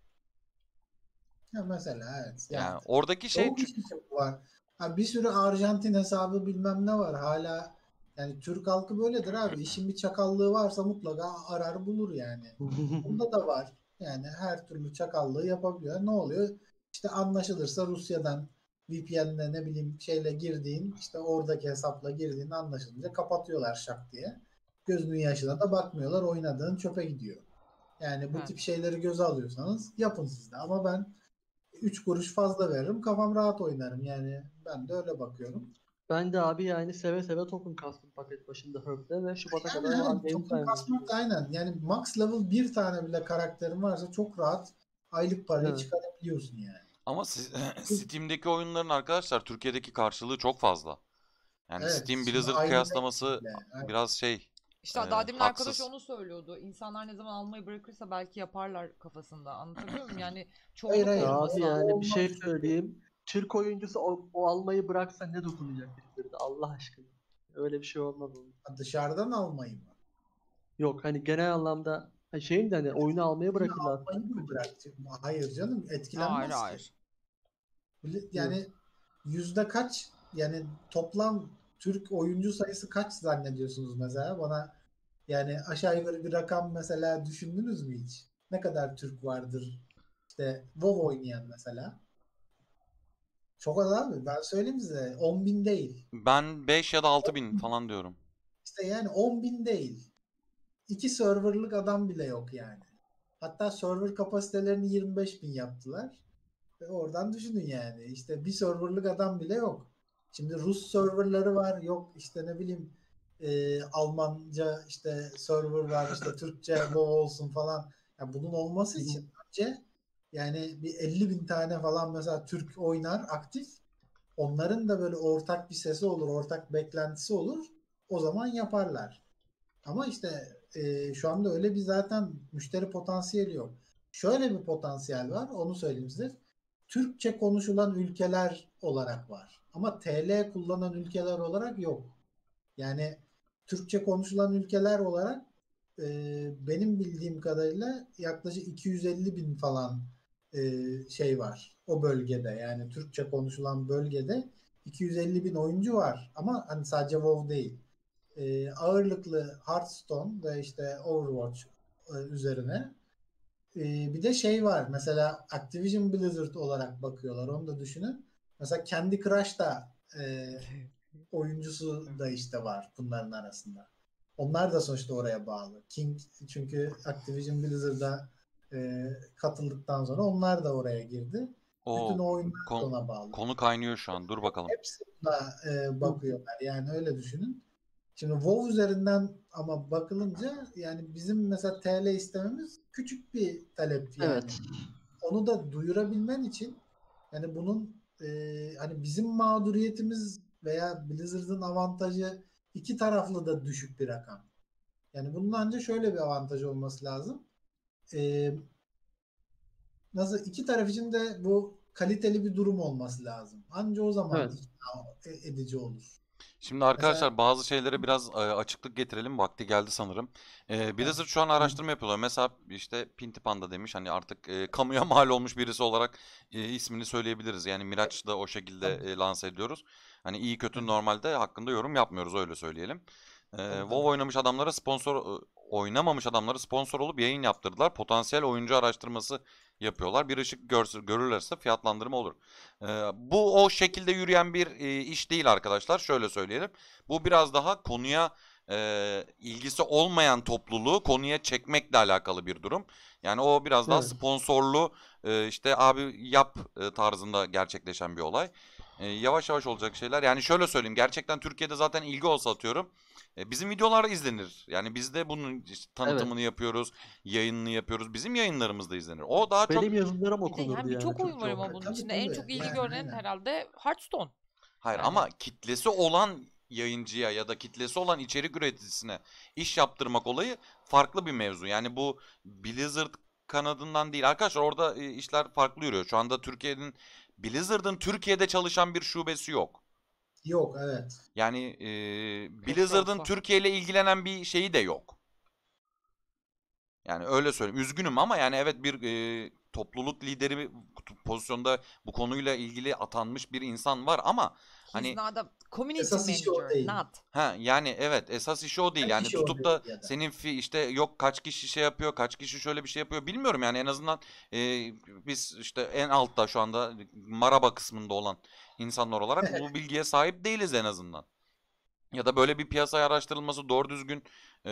Ya mesela evet. Yani, Yani, oradaki şey için var. Ha, bir sürü Arjantin hesabı bilmem ne var. Hala yani Türk halkı böyledir abi. İşin bir çakallığı varsa mutlaka arar bulur yani. Bunda da var. Yani her türlü çakallığı yapabiliyor. Ne oluyor? İşte anlaşılırsa Rusya'dan VPN'le ne bileyim şeyle girdiğin işte oradaki hesapla girdiğin anlaşılınca kapatıyorlar şak diye. Gözünün yaşına da bakmıyorlar. Oynadığın çöpe gidiyor. Yani bu Evet. tip şeyleri göze alıyorsanız yapın siz de. Ama ben 3 kuruş fazla veririm. Kafam rahat oynarım. Yani ben de öyle bakıyorum. Ben de abi yani seve seve token kastım paket başında Herb'de ve Şubat'a Yani kadar Unnamed token da aynen. Yani max level bir tane bile karakterin varsa çok rahat aylık parayı Evet. çıkarabiliyorsun yani. Ama siz, Steam'deki oyunların arkadaşlar Türkiye'deki karşılığı çok fazla. Yani Evet, Steam şimdi Blizzard ayrı kıyaslaması bile, evet. biraz şey İşte Ee, daha demin arkadaş haksız. onu söylüyordu. İnsanlar ne zaman almayı bırakırsa belki yaparlar kafasında. Anlatabiliyor muyum? Yani Hayır, çoğunluk hayır. olması Abi yani bir şey söyleyeyim. Türk oyuncusu o, o almayı bıraksa ne dokunacak birileri de Allah aşkına. Öyle bir şey olmaz onun. Dışarıdan almayı mı? Yok hani genel anlamda şeyim de hani oyunu almayı bırakırlar. Almayı mı bırakacak? Hayır canım etkilenmez Hayır ki. hayır. Yani yüzde kaç yani toplam Türk oyuncu sayısı kaç zannediyorsunuz mesela? Bana yani aşağı yukarı bir rakam mesela düşündünüz mü hiç? Ne kadar Türk vardır? İşte WoW oynayan mesela. Çok az abi. Ben söyleyeyim size. 10 bin değil. ben 5 ya da 6 bin falan diyorum. İşte yani 10 bin değil. İki serverlık adam bile yok yani. Hatta server kapasitelerini 25 bin yaptılar. Ve oradan düşünün yani. İşte bir serverlık adam bile yok. Şimdi Rus serverları var. Yok işte ne bileyim e, Almanca işte server var. işte Türkçe WoW olsun falan. Ya bunun olması için önce yani bir 50 bin tane falan mesela Türk oynar aktif. Onların da böyle ortak bir sesi olur, ortak beklentisi olur. O zaman yaparlar. Ama işte e, şu anda öyle bir zaten müşteri potansiyeli yok. Şöyle bir potansiyel var, onu söyleyeyim size. Türkçe konuşulan ülkeler olarak var. Ama TL kullanan ülkeler olarak yok. Yani Türkçe konuşulan ülkeler olarak e, benim bildiğim kadarıyla yaklaşık 250 bin falan e, şey var o bölgede. Yani Türkçe konuşulan bölgede 250 bin oyuncu var. Ama hani sadece WoW değil. E, ağırlıklı Hearthstone ve işte Overwatch e, üzerine. E, bir de şey var. Mesela Activision Blizzard olarak bakıyorlar. Onu da düşünün. Mesela Candy Crush da e, oyuncusu da işte var bunların arasında. Onlar da sonuçta oraya bağlı. King çünkü Activision Blizzard'a e, katıldıktan sonra onlar da oraya girdi. Bütün O oyunlar da kon- ona bağlı. konu kaynıyor şu an. Dur bakalım. Hepsi buna e, bakıyorlar. Yani öyle düşünün. Şimdi WoW üzerinden ama bakılınca yani bizim mesela TL istememiz küçük bir talep yani. Evet. Onu da duyurabilmen için yani bunun e, hani bizim mağduriyetimiz veya Blizzard'ın avantajı iki taraflı da düşük bir rakam. Yani bunun ancak şöyle bir avantaj olması lazım. E, nasıl iki taraf için de bu kaliteli bir durum olması lazım. Anca o zaman Evet. edici olur. Şimdi arkadaşlar bazı şeylere biraz e, açıklık getirelim. Vakti geldi sanırım. E, Blizzard şu an araştırma yapıyorlar. Mesela işte Pinti Panda demiş hani artık e, kamuya mal olmuş birisi olarak e, ismini söyleyebiliriz. Yani Miraç da o şekilde e, lanse ediyoruz. Hani iyi kötü normalde hakkında yorum yapmıyoruz öyle söyleyelim. E, tabii. WoW oynamış adamlara sponsor e, oynamamış adamlara sponsor olup yayın yaptırdılar. Potansiyel oyuncu araştırması yapıyorlar. Bir ışık görse, görürlerse fiyatlandırma olur. Ee, bu o şekilde yürüyen bir e, iş değil arkadaşlar. Şöyle söyleyelim. Bu biraz daha konuya e, ilgisi olmayan topluluğu konuya çekmekle alakalı bir durum. Yani o biraz daha Evet. sponsorlu e, işte abi yap e, tarzında gerçekleşen bir olay. E, yavaş yavaş olacak şeyler. Yani şöyle söyleyeyim. Gerçekten Türkiye'de zaten ilgi olsa atıyorum. e, bizim videolar izlenir. Yani biz de bunun işte tanıtımını yapıyoruz, yayınını yapıyoruz. Bizim yayınlarımız da izlenir. O daha çok Benim yazılarım Bir de okunurdu yani yani. birçok oyun var ama bunun içinde en çok ilgi aynen. herhalde Hearthstone. Hayır Yani- ama kitlesi olan yayıncıya ya da kitlesi olan içerik üreticisine iş yaptırmak olayı farklı bir mevzu. Yani bu Blizzard kanadından değil. Arkadaşlar orada e, işler farklı yürüyor. Şu anda Türkiye'nin Blizzard'ın Türkiye'de çalışan bir şubesi yok. Yok evet. Yani e, Blizzard'ın. Türkiye ile ilgilenen bir şeyi de yok. Yani öyle söyleyeyim. Üzgünüm ama yani evet bir e, topluluk lideri pozisyonda bu konuyla ilgili atanmış bir insan var ama Hani- not a Community Esas işi o manager, değil. not. Ha yani evet esas işi o değil. Yani işi tutup da ya da. senin fi işte yok kaç kişi şey yapıyor, kaç kişi şöyle bir şey yapıyor bilmiyorum yani en azından e, biz işte en altta şu anda maraba kısmında olan insanlar olarak bu bilgiye sahip değiliz en azından. Ya da böyle bir piyasaya araştırılması doğru düzgün e,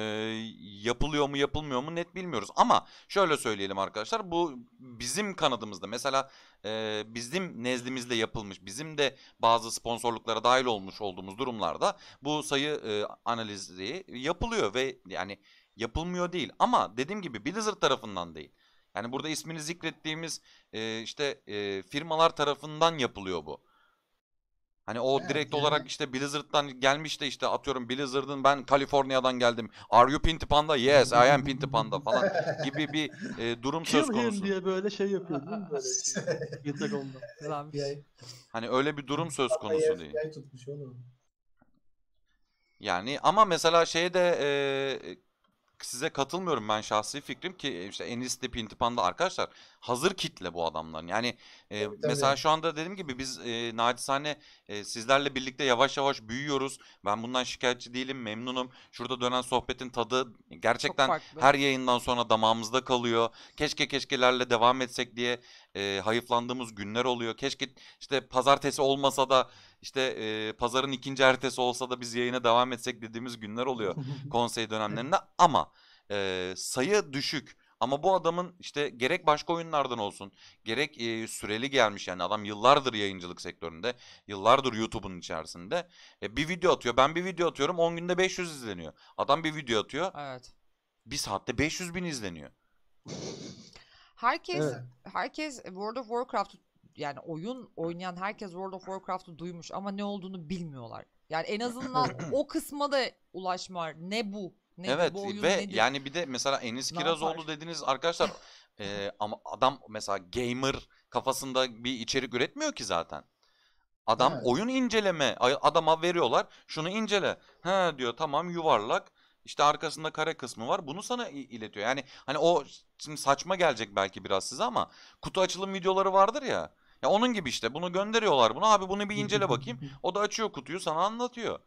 yapılıyor mu yapılmıyor mu net bilmiyoruz. Ama şöyle söyleyelim arkadaşlar bu bizim kanadımızda mesela e, bizim nezdimizde yapılmış bizim de bazı sponsorluklara dahil olmuş olduğumuz durumlarda bu sayı e, analizi yapılıyor ve yani yapılmıyor değil ama dediğim gibi Blizzard tarafından değil. Yani burada ismini zikrettiğimiz e, işte e, firmalar tarafından yapılıyor bu. Hani o Evet, direkt yani- olarak işte Blizzard'dan gelmiş de işte atıyorum Blizzard'ın ben Kaliforniya'dan geldim. Are you Pinti Panda? Yes, I am Pinti Panda falan gibi bir e, durum söz konusu. diye böyle şey yapıyor değil mi? Böyle şey. FBI, Hani öyle bir durum söz konusu değil. Yani ama mesela şeye de e, size katılmıyorum ben şahsi fikrim ki işte Enis de Pintipan'da arkadaşlar hazır kitle bu adamların. Yani e, Tabii, mesela tabii. şu anda dediğim gibi biz e, naçizane e, sizlerle birlikte yavaş yavaş büyüyoruz. Ben bundan şikayetçi değilim, memnunum. Şurada dönen sohbetin tadı gerçekten her yayından sonra damağımızda kalıyor. Keşke keşkelerle devam etsek diye e, hayıflandığımız günler oluyor. Keşke işte pazartesi olmasa da işte e, pazarın ikinci ertesi olsa da biz yayına devam etsek dediğimiz günler oluyor konsey dönemlerinde ama e, sayı düşük. Ama bu adamın işte gerek başka oyunlardan olsun, gerek e, süreli gelmiş yani adam yıllardır yayıncılık sektöründe, yıllardır YouTube'un içerisinde. E, bir video atıyor. Ben bir video atıyorum 10 günde 500 izleniyor. Adam bir video atıyor Evet. bir saatte 500 bin izleniyor. Herkes Evet. herkes World of Warcraft yani oyun oynayan herkes World of Warcraft'ı duymuş ama ne olduğunu bilmiyorlar. Yani en azından o kısma da ulaşma. Ne bu? Nedir Evet bu oyun ve nedir? yani bir de mesela Enis Ne Kirazoğlu yapar? dediğiniz arkadaşlar e, ama adam mesela gamer kafasında bir içerik üretmiyor ki zaten. Adam Evet. oyun inceleme adama veriyorlar. Şunu incele. He diyor tamam yuvarlak. İşte arkasında kare kısmı var. Bunu sana iletiyor. Yani hani o şimdi saçma gelecek belki biraz size ama kutu açılım videoları vardır ya. Ya onun gibi işte bunu gönderiyorlar bunu. Abi bunu bir incele bakayım. O da açıyor kutuyu sana anlatıyor.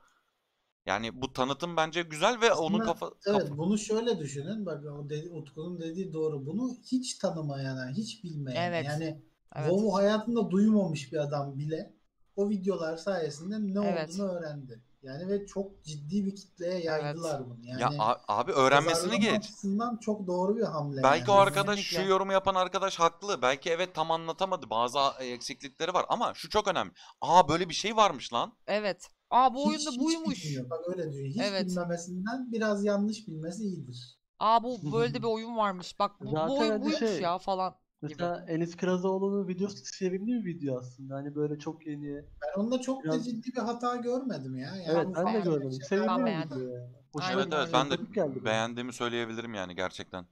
Yani bu tanıtım bence güzel ve onun Aslında kafa, Evet kafa- bunu şöyle düşünün. Bak o dedi, Utku'nun dediği doğru. Bunu hiç tanımayan, hiç bilmeyen. Evet. Yani Evet. WoW'u hayatında duymamış bir adam bile o videolar sayesinde ne Evet. olduğunu öğrendi. Yani ve çok ciddi bir kitleye yaydılar bunu. Yani ya abi öğrenmesini geç. açısından çok doğru bir hamle. Belki yani. o arkadaş şu yorumu yapan arkadaş haklı. Belki evet tam anlatamadı. Bazı eksiklikleri var ama şu çok önemli. Aa böyle bir şey varmış lan. Evet. Aa bu Hiç- oyunda hiç buymuş. bilmiyor. Bak öyle diyor. Hiç Evet. bilmemesinden biraz yanlış bilmesi iyidir. Aa bu böyle de bir oyun varmış. Bak bu, Zaten bu oyun hadi buymuş şey, ya falan. Mesela Enis Kirazoğlu'nun videosu sevimli bir video aslında. Hani böyle çok yeni. Ben onda çok da Biraz- ciddi bir hata görmedim ya. Yani Evet ben de görmedim. Ben Sevimli bir video yani. Hoşuma Evet evet ben de beğendiğimi söyleyebilirim yani gerçekten.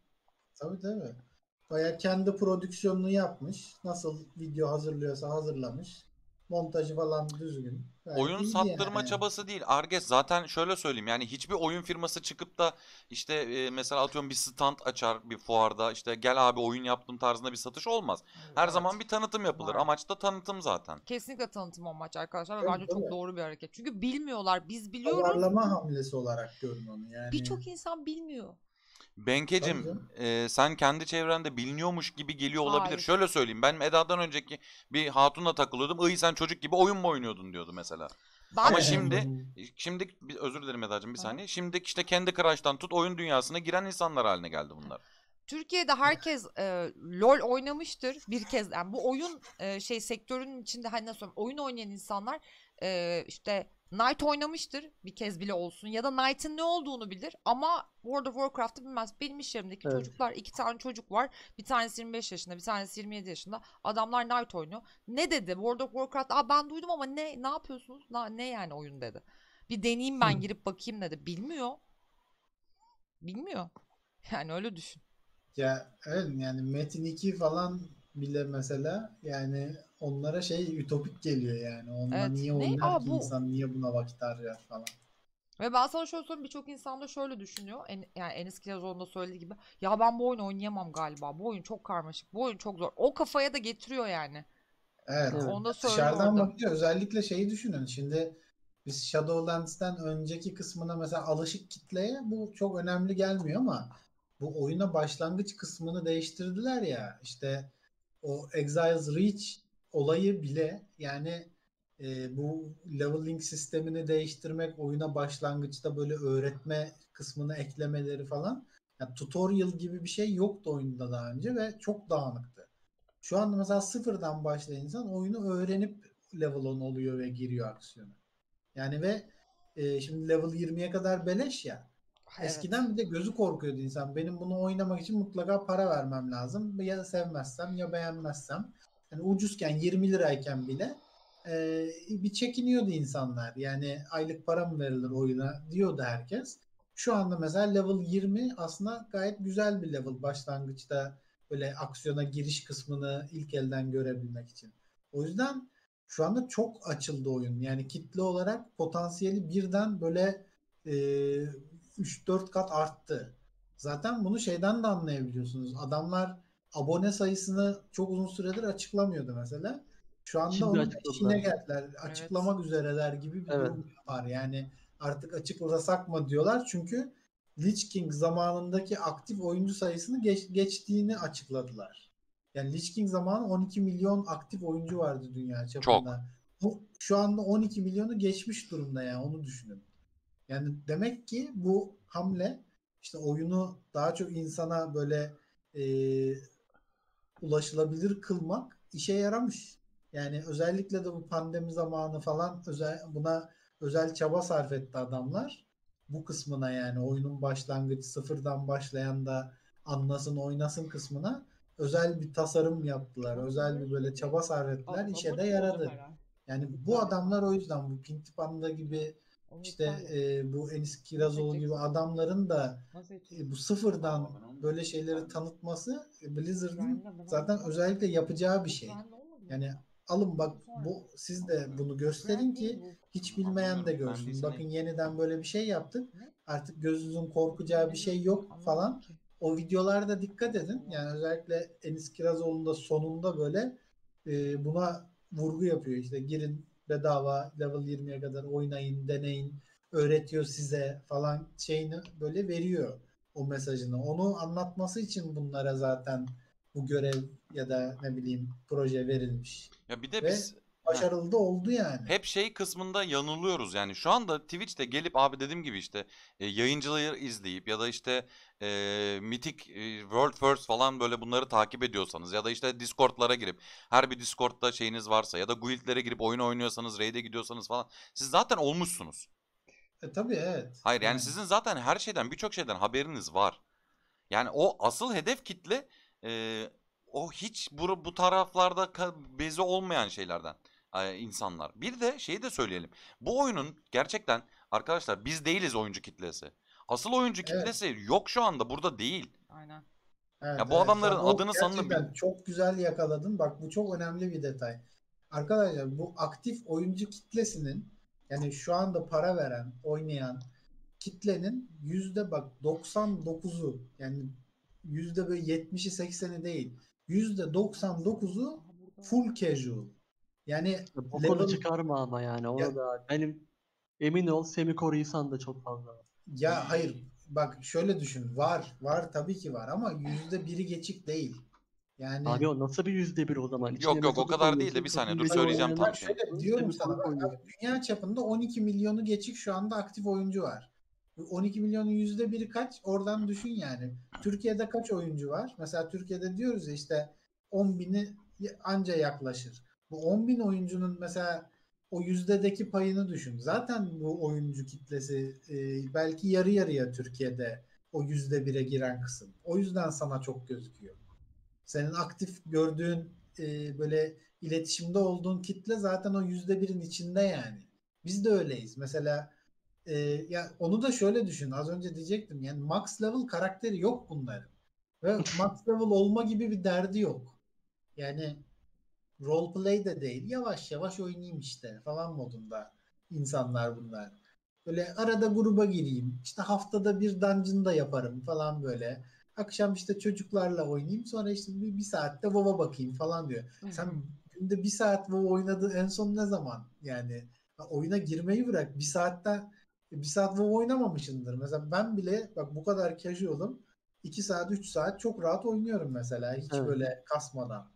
Tabii tabii. Baya kendi prodüksiyonunu yapmış. Nasıl video hazırlıyorsa hazırlamış. Montajı falan düzgün. Gayet Oyun sattırma yani. çabası değil. Arges zaten şöyle söyleyeyim yani hiçbir oyun firması çıkıp da işte e, mesela atıyorum bir stand açar bir fuarda işte gel abi oyun yaptım tarzında bir satış olmaz. Her Evet. zaman bir tanıtım yapılır. Var. Amaç da tanıtım zaten. Kesinlikle tanıtım amaç arkadaşlar ve Tabii, bence çok doğru bir hareket. Çünkü bilmiyorlar. Biz biliyoruz. Pazarlama hamlesi olarak görün onu yani. Birçok insan bilmiyor. Benkecim e, sen kendi çevrende biliniyormuş gibi geliyor olabilir. Hayır. Şöyle söyleyeyim ben Eda'dan önceki bir hatunla takılıyordum. İyi sen çocuk gibi oyun mu oynuyordun diyordu mesela. Ben Ama şimdi şimdi bir- özür dilerim Eda'cığım bir Hı. saniye. Şimdi işte kendi Crush'tan tut oyun dünyasına giren insanlar haline geldi bunlar. Türkiye'de herkes e, LoL oynamıştır bir kez. Yani bu oyun e, şey sektörünün içinde hani nasıl söyleyeyim, oyun oynayan insanlar e, işte Knight oynamıştır bir kez bile olsun ya da Knight'ın ne olduğunu bilir ama World of Warcraft'ı bilmez. Benim iş yerimdeki Evet. çocuklar iki tane çocuk var. Bir tanesi 25 yaşında, bir tanesi 27 yaşında. Adamlar Knight oynuyor. Ne dedi? World of Warcraft. Aa ben duydum ama ne ne yapıyorsunuz? Na, ne yani oyun dedi. Bir deneyeyim ben Hı. girip bakayım dedi. Bilmiyor. Bilmiyor. Yani öyle düşün. Ya evet yani Metin 2 falan bile mesela yani onlara şey ütopik geliyor yani. Onlar Evet. niye oynar Aa, ki bu- insan niye buna vakit harcar falan. Ve ben sana şöyle söyleyeyim birçok insan da şöyle düşünüyor. En, yani Enis Kirazoğlu'nun da söylediği gibi. Ya ben bu oyunu oynayamam galiba. Bu oyun çok karmaşık. Bu oyun çok zor. O kafaya da getiriyor yani. Evet. Evet. Onu da söylüyor Dışarıdan orada. bakınca özellikle şeyi düşünün. Şimdi biz Shadowlands'ten önceki kısmına mesela alışık kitleye bu çok önemli gelmiyor ama bu oyuna başlangıç kısmını değiştirdiler ya işte o Exiles Reach olayı bile yani e, bu leveling sistemini değiştirmek oyuna başlangıçta böyle öğretme kısmını eklemeleri falan yani tutorial gibi bir şey yoktu oyunda daha önce ve çok dağınıktı. Şu anda mesela sıfırdan başlayan insan oyunu öğrenip level 10 oluyor ve giriyor aksiyona. Yani ve e, şimdi level 20'ye kadar beleş ya. Evet. Eskiden bir de gözü korkuyordu insan. Benim bunu oynamak için mutlaka para vermem lazım. Ya sevmezsem ya beğenmezsem. Yani ucuzken 20 lirayken bile e, bir çekiniyordu insanlar. Yani aylık para mı verilir oyuna diyordu herkes. Şu anda mesela level 20 aslında gayet güzel bir level başlangıçta böyle aksiyona giriş kısmını ilk elden görebilmek için. O yüzden şu anda çok açıldı oyun. Yani kitle olarak potansiyeli birden böyle e, 3-4 kat arttı. Zaten bunu şeyden de anlayabiliyorsunuz. Adamlar abone sayısını çok uzun süredir açıklamıyordu mesela. Şu anda Şimdi onun işine geldiler. Açıklamak üzereler gibi bir Evet. durum var. Yani artık açıklasak mı diyorlar. Çünkü Lich King zamanındaki aktif oyuncu sayısını geç- geçtiğini açıkladılar. Yani Lich King zamanı 12 milyon aktif oyuncu vardı dünya çapında. Bu şu anda 12 milyonu geçmiş durumda yani onu düşünün. Yani demek ki bu hamle işte oyunu daha çok insana böyle e, ulaşılabilir kılmak işe yaramış. Yani özellikle de bu pandemi zamanı falan özel buna özel çaba sarf etti adamlar. Bu kısmına yani oyunun başlangıcı sıfırdan başlayan da anlasın oynasın kısmına özel bir tasarım yaptılar. Özel bir böyle çaba sarf ettiler. İşe de yaradı. Yani bu adamlar o yüzden bu Pinti Panda gibi işte e, bu Enis Kirazoğlu gibi adamların da e, bu sıfırdan böyle şeyleri tanıtması e, Blizzard'ın zaten özellikle yapacağı bir şey. Yani alın bak bu siz de bunu gösterin ki hiç bilmeyen de görsün. Bakın yeniden böyle bir şey yaptık. Artık gözünüzün korkacağı bir şey yok falan. O videolarda dikkat edin. Yani özellikle Enis Kirazoğlu'nun da sonunda böyle e, buna vurgu yapıyor. İşte girin bedava level 20'ye kadar oynayın, deneyin, öğretiyor size falan şeyini böyle veriyor o mesajını. Onu anlatması için bunlara zaten bu görev ya da ne bileyim proje verilmiş. Ya bir de Ve biz Başarılı da oldu yani. hep şey kısmında yanılıyoruz yani şu anda Twitch'te gelip abi dediğim gibi işte e, yayıncıları izleyip ya da işte e, Mythic e, World First falan böyle bunları takip ediyorsanız ya da işte Discord'lara girip her bir Discord'da şeyiniz varsa ya da guild'lere girip oyun oynuyorsanız raid'e gidiyorsanız falan siz zaten olmuşsunuz. E, tabii evet. Hayır yani sizin zaten her şeyden birçok şeyden haberiniz var. Yani o asıl hedef kitle e, o hiç bu, bu taraflarda bezi olmayan şeylerden insanlar. Bir de şeyi de söyleyelim. Bu oyunun gerçekten arkadaşlar biz değiliz oyuncu kitlesi. Asıl oyuncu Evet. kitlesi yok şu anda burada değil. Aynen. Evet, Ya bu evet. adamların o adını sanını gerçekten çok güzel yakaladın. Bak bu çok önemli bir detay. Arkadaşlar bu aktif oyuncu kitlesinin yani şu anda para veren, oynayan kitlenin yüzde bak 99'u yani yüzde böyle 70'i 80'i değil. Yüzde 99'u full casual. Yani Bu level- konu çıkarma ama yani onu Ya- da benim emin ol Semi Koruyusan da çok fazla var. Ya hayır bak şöyle düşün var var tabii ki var ama yüzde biri geçik değil. Yani Abi o nasıl bir yüzde bir o zaman? İçine Yok, yok, o kadar değil de bir saniye, dur söyleyeceğim tam şey. Şöyle diyorum sana bak, dünya çapında 12 milyonu geçik şu anda aktif oyuncu var. Bu 12 milyonun yüzde biri kaç? Oradan düşün yani. Türkiye'de kaç oyuncu var? Mesela Türkiye'de diyoruz ya işte 10 bini anca yaklaşır. Bu 10 bin oyuncunun mesela o yüzdedeki payını düşün. Zaten bu oyuncu kitlesi e, belki yarı yarıya Türkiye'de o yüzde bire giren kısım. O yüzden sana çok gözüküyor. Senin aktif gördüğün e, böyle iletişimde olduğun kitle zaten o yüzde birin içinde yani. Biz de öyleyiz. Mesela e, ya onu da şöyle düşün. Az önce diyecektim. Yani max level karakteri yok bunların. Ve max level olma gibi bir derdi yok. Yani roleplay de değil. Yavaş yavaş oynayayım işte falan modunda insanlar bunlar. Böyle arada gruba gireyim. İşte haftada bir dungeon da yaparım falan böyle. Akşam işte çocuklarla oynayayım. Sonra işte bir, bir saatte WoW'a bakayım falan diyor. Sen günde bir saat WoW oynadı en son ne zaman? Yani Ya oyuna girmeyi bırak. Bir saatten bir saat WoW oynamamışındır. Mesela ben bile bak bu kadar casual'ım. 2 saat 3 saat çok rahat oynuyorum mesela. Hiç Evet. böyle kasmadan.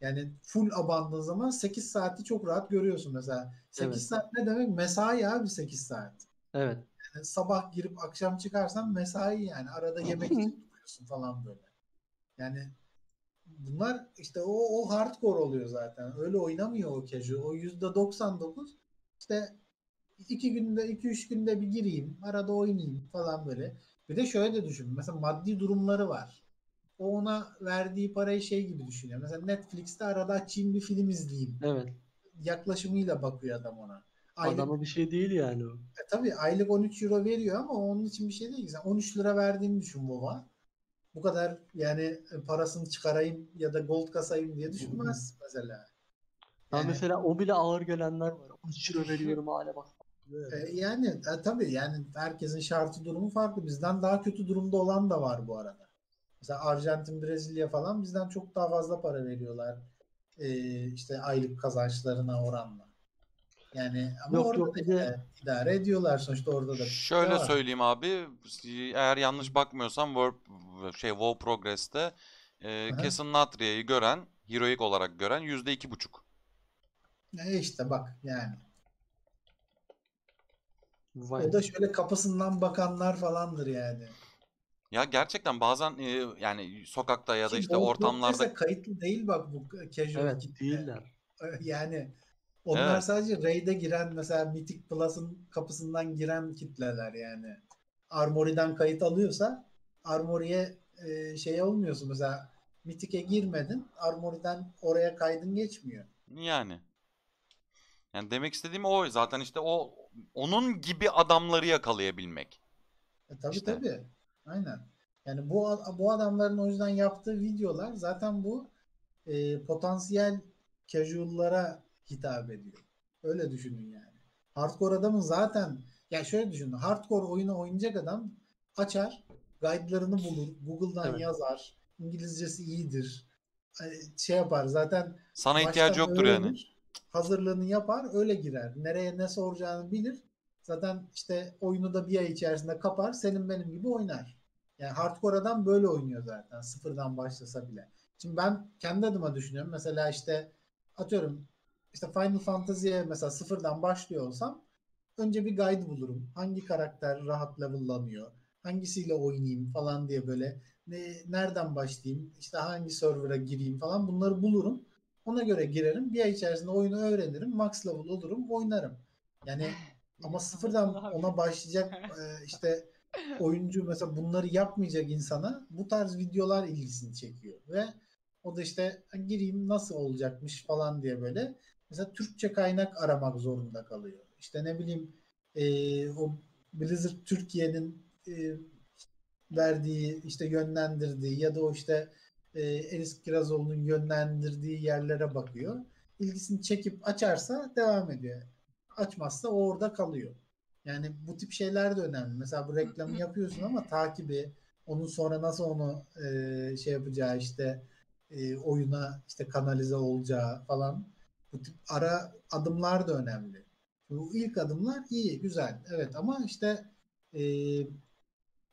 Yani full abandığın zaman 8 saati çok rahat görüyorsun mesela. 8 Evet. saat ne demek? Mesai abi 8 saat. Evet. Yani sabah girip akşam çıkarsan mesai yani. Arada yemek için duruyorsun falan böyle. Yani bunlar işte o, o hardcore oluyor zaten. Öyle oynamıyor o casual. O %99 işte iki günde iki üç günde bir gireyim. Arada oynayayım falan böyle. Bir de şöyle de düşün. Mesela maddi durumları var. O ona verdiği parayı şey gibi düşünüyor. Mesela Netflix'te arada açayım bir film izleyeyim. Evet. Yaklaşımıyla bakıyor adam ona. Aylık Adama bir şey değil yani o. e, tabii aylık 13 euro veriyor ama onun için bir şey değil. Sen 13 lira verdiğini düşün baba. Bu kadar yani e, parasını çıkarayım ya da gold kasayım diye düşünmez mesela. Daha Yani- mesela o bile ağır gelenler var. 13 euro veriyorum hala bak. E, yani e, tabii yani herkesin şartı durumu farklı. Bizden daha kötü durumda olan da var bu arada. Mesela Arjantin, Brezilya falan bizden çok daha fazla para veriyorlar. E, işte aylık kazançlarına oranla. Yani ama Yok, orada yok, da yine idare ediyorlar sonuçta orada da. Şöyle var. söyleyeyim abi. Eğer yanlış bakmıyorsam World, şey WoW Progress'te e, Aha. Kesin Natria'yı gören, heroik olarak gören %2,5. E işte bak yani. Vay. O da şöyle kapısından bakanlar falandır yani. Ya gerçekten bazen e, yani sokakta ya da Ki işte ortamlarda kayıtlı değil bak bu casual Evet kitle. değiller. Yani onlar Evet. sadece raid'e giren mesela Mythic Plus'ın kapısından giren kitleler yani. Armory'den kayıt alıyorsa Armory'e e, şey olmuyorsun mesela Mythic'e girmedin Armory'den oraya kaydın geçmiyor. yani. Yani demek istediğim o zaten işte o onun gibi adamları yakalayabilmek. E, tabii İşte. tabii. Aynen. Yani bu bu adamların o yüzden yaptığı videolar zaten bu e, potansiyel casual'lara hitap ediyor. Öyle düşünün yani. Hardcore adamın zaten ya şöyle düşünün. Hardcore oyunu oynayacak adam açar, guide'larını bulur, Google'dan Evet. yazar, İngilizcesi iyidir. e, Şey yapar zaten Sana ihtiyacı yoktur yani. öğrenir, Hazırlığını yapar, öyle girer. Nereye ne soracağını bilir. Zaten işte oyunu da bir ay içerisinde kapar, senin benim gibi oynar. Yani hardcore adam böyle oynuyor zaten sıfırdan başlasa bile. Şimdi ben kendi adıma düşünüyorum. Mesela işte atıyorum işte Final Fantasy'ye mesela sıfırdan başlıyor olsam önce bir guide bulurum. Hangi karakter rahat level'lanıyor? Hangisiyle oynayayım falan diye böyle ne, nereden başlayayım? işte hangi server'a gireyim falan bunları bulurum. Ona göre girerim. Bir ay içerisinde oyunu öğrenirim. Max level olurum. Oynarım. Yani ama sıfırdan ona başlayacak e, işte oyuncu mesela bunları yapmayacak insana bu tarz videolar ilgisini çekiyor ve o da işte gireyim nasıl olacakmış falan diye böyle mesela Türkçe kaynak aramak zorunda kalıyor. İşte ne bileyim e, o Blizzard Türkiye'nin e, verdiği işte yönlendirdiği ya da o işte e, Enis Kirazoğlu'nun yönlendirdiği yerlere bakıyor. İlgisini çekip açarsa devam ediyor. Açmazsa o orada kalıyor. Yani bu tip şeyler de önemli. Mesela bu reklamı yapıyorsun ama takibi, onun sonra nasıl onu e, şey yapacağı işte e, oyuna işte kanalize olacağı falan bu tip ara adımlar da önemli. Bu ilk adımlar iyi, güzel. Evet ama işte e,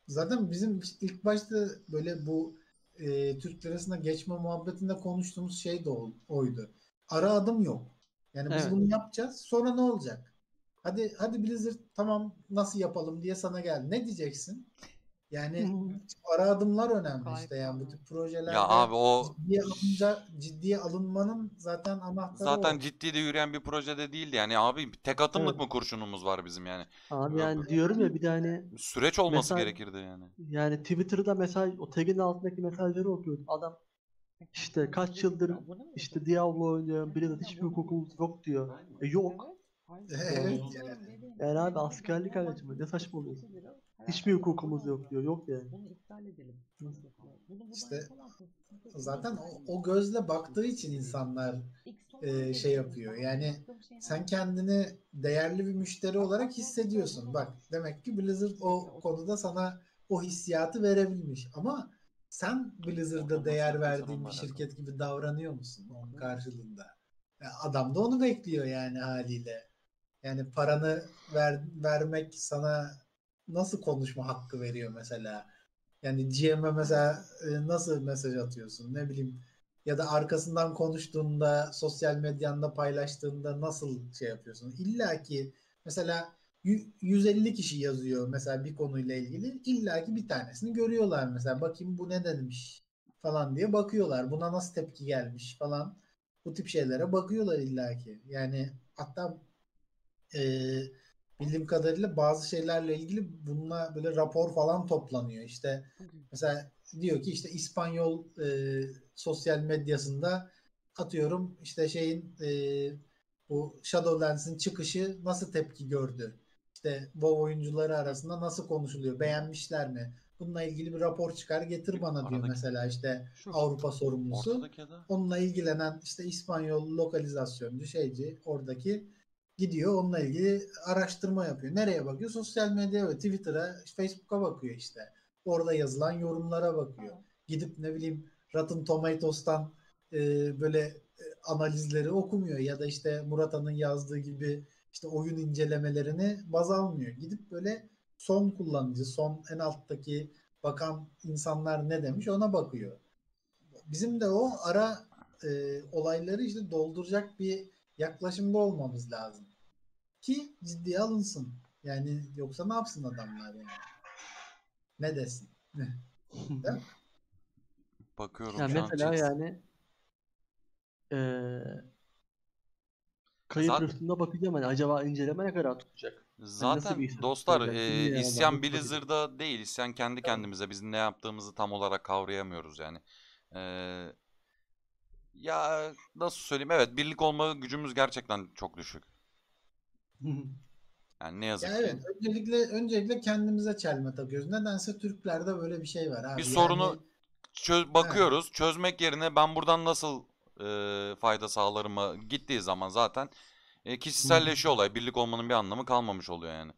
zaten bizim ilk başta böyle bu e, Türk lirasına geçme muhabbetinde konuştuğumuz şey de oydu. Ara adım yok. Yani biz Evet. bunu yapacağız. Sonra ne olacak? Hadi hadi Blizzard tamam nasıl yapalım diye sana geldi. Ne diyeceksin? Yani ara adımlar önemli Kolay işte yani bu tip projelerde Ya abi o ciddiye alınca ciddiye alınmanın zaten anahtarı zaten o. ciddi de yürüyen bir projede değildi yani abi tek atımlık Evet. mı kurşunumuz var bizim yani. Abi Yok. yani diyorum ya bir de hani Süreç olması Mesela- gerekirdi yani. yani Twitter'da mesaj o tagin altındaki mesajları okuyordum. Adam işte kaç yıldır işte Diablo oynuyorum. Biri de hiçbir hukukumuz yok diyor. E yok. Evet Yani abi askerlik aracı ne saçmalıyorsun? Hiçbir hukukumuz yok diyor. Yok yani. Bunu iptal edelim. İşte zaten o, o gözle baktığı için insanlar e, şey yapıyor. Yani sen kendini değerli bir müşteri olarak hissediyorsun. Bak demek ki Blizzard o konuda sana o hissiyatı verebilmiş. Ama sen Blizzard'a değer verdiğin bir şirket gibi davranıyor musun onun karşılığında? Adam da onu bekliyor yani haliyle. Yani paranı ver, vermek sana nasıl konuşma hakkı veriyor mesela? Yani GM'e mesela e, nasıl mesaj atıyorsun? Ne bileyim ya da arkasından konuştuğunda, sosyal medyanda paylaştığında nasıl şey yapıyorsun? İlla ki mesela 150 kişi yazıyor mesela bir konuyla ilgili. İlla ki bir tanesini görüyorlar mesela. Bakayım bu ne demiş falan diye bakıyorlar. Buna nasıl tepki gelmiş falan. Bu tip şeylere bakıyorlar illa ki. Yani hatta e, bildiğim kadarıyla bazı şeylerle ilgili bununla böyle rapor falan toplanıyor. İşte mesela diyor ki işte İspanyol e, sosyal medyasında atıyorum işte şeyin e, bu Shadowlands'in çıkışı nasıl tepki gördü? İşte WoW oyuncuları arasında nasıl konuşuluyor? Beğenmişler mi? Bununla ilgili bir rapor çıkar getir bana diyor Aradaki- mesela işte Şu. Avrupa sorumlusu. Da Onunla ilgilenen işte İspanyol lokalizasyoncu şeyci oradaki gidiyor onunla ilgili araştırma yapıyor. Nereye bakıyor? Sosyal medya ve Twitter'a, Facebook'a bakıyor işte. Orada yazılan yorumlara bakıyor. Gidip ne bileyim Rotten Tomatoes'tan e, böyle e, analizleri okumuyor ya da işte Murata'nın yazdığı gibi işte oyun incelemelerini baz almıyor. Gidip böyle son kullanıcı, son en alttaki bakan insanlar ne demiş ona bakıyor. Bizim de o ara e, olayları işte dolduracak bir yaklaşımda olmamız lazım. Ki ciddiye alınsın. Yani yoksa ne yapsın adamlar yani? Ne desin? Değil mi? bakıyorum an mesela yani eee kayıt Zaten- üstünde bakacağım hani acaba inceleme ne kadar tutacak? Zaten bir istatistik dostlar olacak? e, isyan. Blizzard'da değil. isyan kendi kendimize. Biz ne yaptığımızı tam olarak kavrayamıyoruz yani. E, ya nasıl söyleyeyim? Evet birlik olma gücümüz gerçekten çok düşük. Yani ne yazık Ya ki. evet öncelikle öncelikle kendimize çelme takıyoruz. Nedense Türklerde böyle bir şey var abi. Bir Yani sorunu çö- bakıyoruz. Çözmek yerine ben buradan nasıl e, fayda sağlarıma gittiği zaman zaten e, kişiselleşiyor olay. Birlik olmanın bir anlamı kalmamış oluyor yani.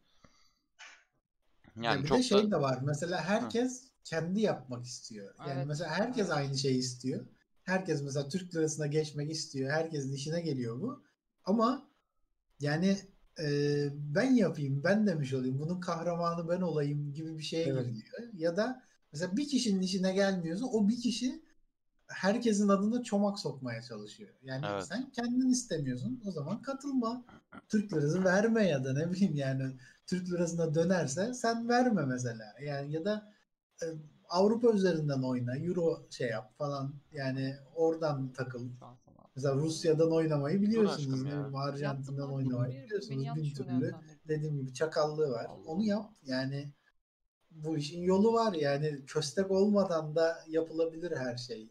Ya Yani bir çok de şey da de var. Mesela herkes kendi yapmak istiyor. Yani Evet. mesela herkes aynı şeyi istiyor. Herkes mesela Türk lirasına geçmek istiyor. Herkesin işine geliyor bu. Ama yani e, ben yapayım, ben demiş olayım, bunun kahramanı ben olayım gibi bir şeye Evet. giriliyor. Ya da mesela bir kişinin işine gelmiyorsa o bir kişi herkesin adına çomak sokmaya çalışıyor. Yani Evet. sen kendin istemiyorsun. O zaman katılma. Türk lirası verme ya da ne bileyim yani Türk lirasına dönerse sen verme mesela. Yani ya da e, Avrupa üzerinden oyna, Euro şey yap falan. Yani oradan takıl. Mesela Rusya'dan oynamayı biliyorsunuz. Ne ya. bileyim Arjantin'den oynamayı biliyorsunuz. Bin türlü dediğim gibi çakallığı var. Allah Onu yap. Yani bu işin yolu var yani köstek olmadan da yapılabilir her şey.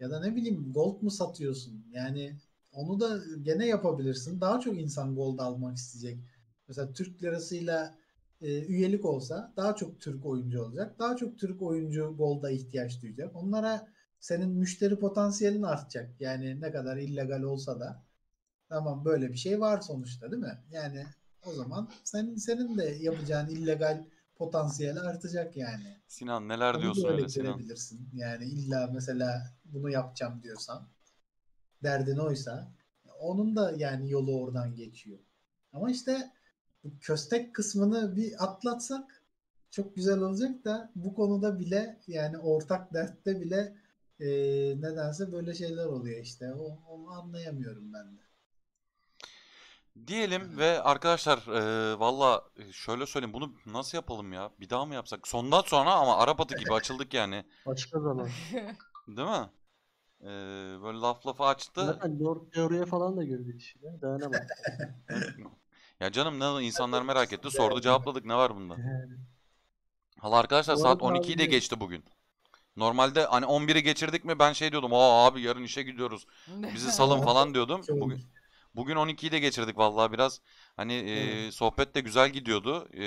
Ya da ne bileyim gold mu satıyorsun? Yani onu da gene yapabilirsin. Daha çok insan gold almak isteyecek. Mesela Türk lirasıyla e, üyelik olsa daha çok Türk oyuncu olacak. Daha çok Türk oyuncu golda ihtiyaç duyacak. Onlara senin müşteri potansiyelin artacak. Yani ne kadar illegal olsa da tamam böyle bir şey var sonuçta değil mi? Yani o zaman senin senin de yapacağın illegal potansiyeli artacak yani. Sinan neler Onu diyorsun öyle öyle Sinan? görebilirsin. Yani illa mesela bunu yapacağım diyorsan derdin oysa onun da yani yolu oradan geçiyor. Ama işte bu köstek kısmını bir atlatsak çok güzel olacak da bu konuda bile yani ortak dertte bile e, nedense böyle şeyler oluyor işte. O, onu anlayamıyorum ben de. Diyelim ve arkadaşlar e, valla şöyle söyleyeyim bunu nasıl yapalım ya? Bir daha mı yapsak? Sondan sonra ama Arap atı gibi açıldık yani. Başka zaman. Değil mi? E, böyle laf lafı açtı. Zaten teoriye falan da girdik işine. Dayanamadım. Ya canım ne insanlar merak etti. Sordu cevapladık. Ne var bunda? Valla arkadaşlar Bu saat arada 12'yi de abi- geçti bugün. Normalde hani 11'i geçirdik mi ben şey diyordum. Aa abi yarın işe gidiyoruz. Bizi salın falan diyordum. Bugün bugün 12'yi de geçirdik vallahi biraz. Hani e, sohbet de güzel gidiyordu. E,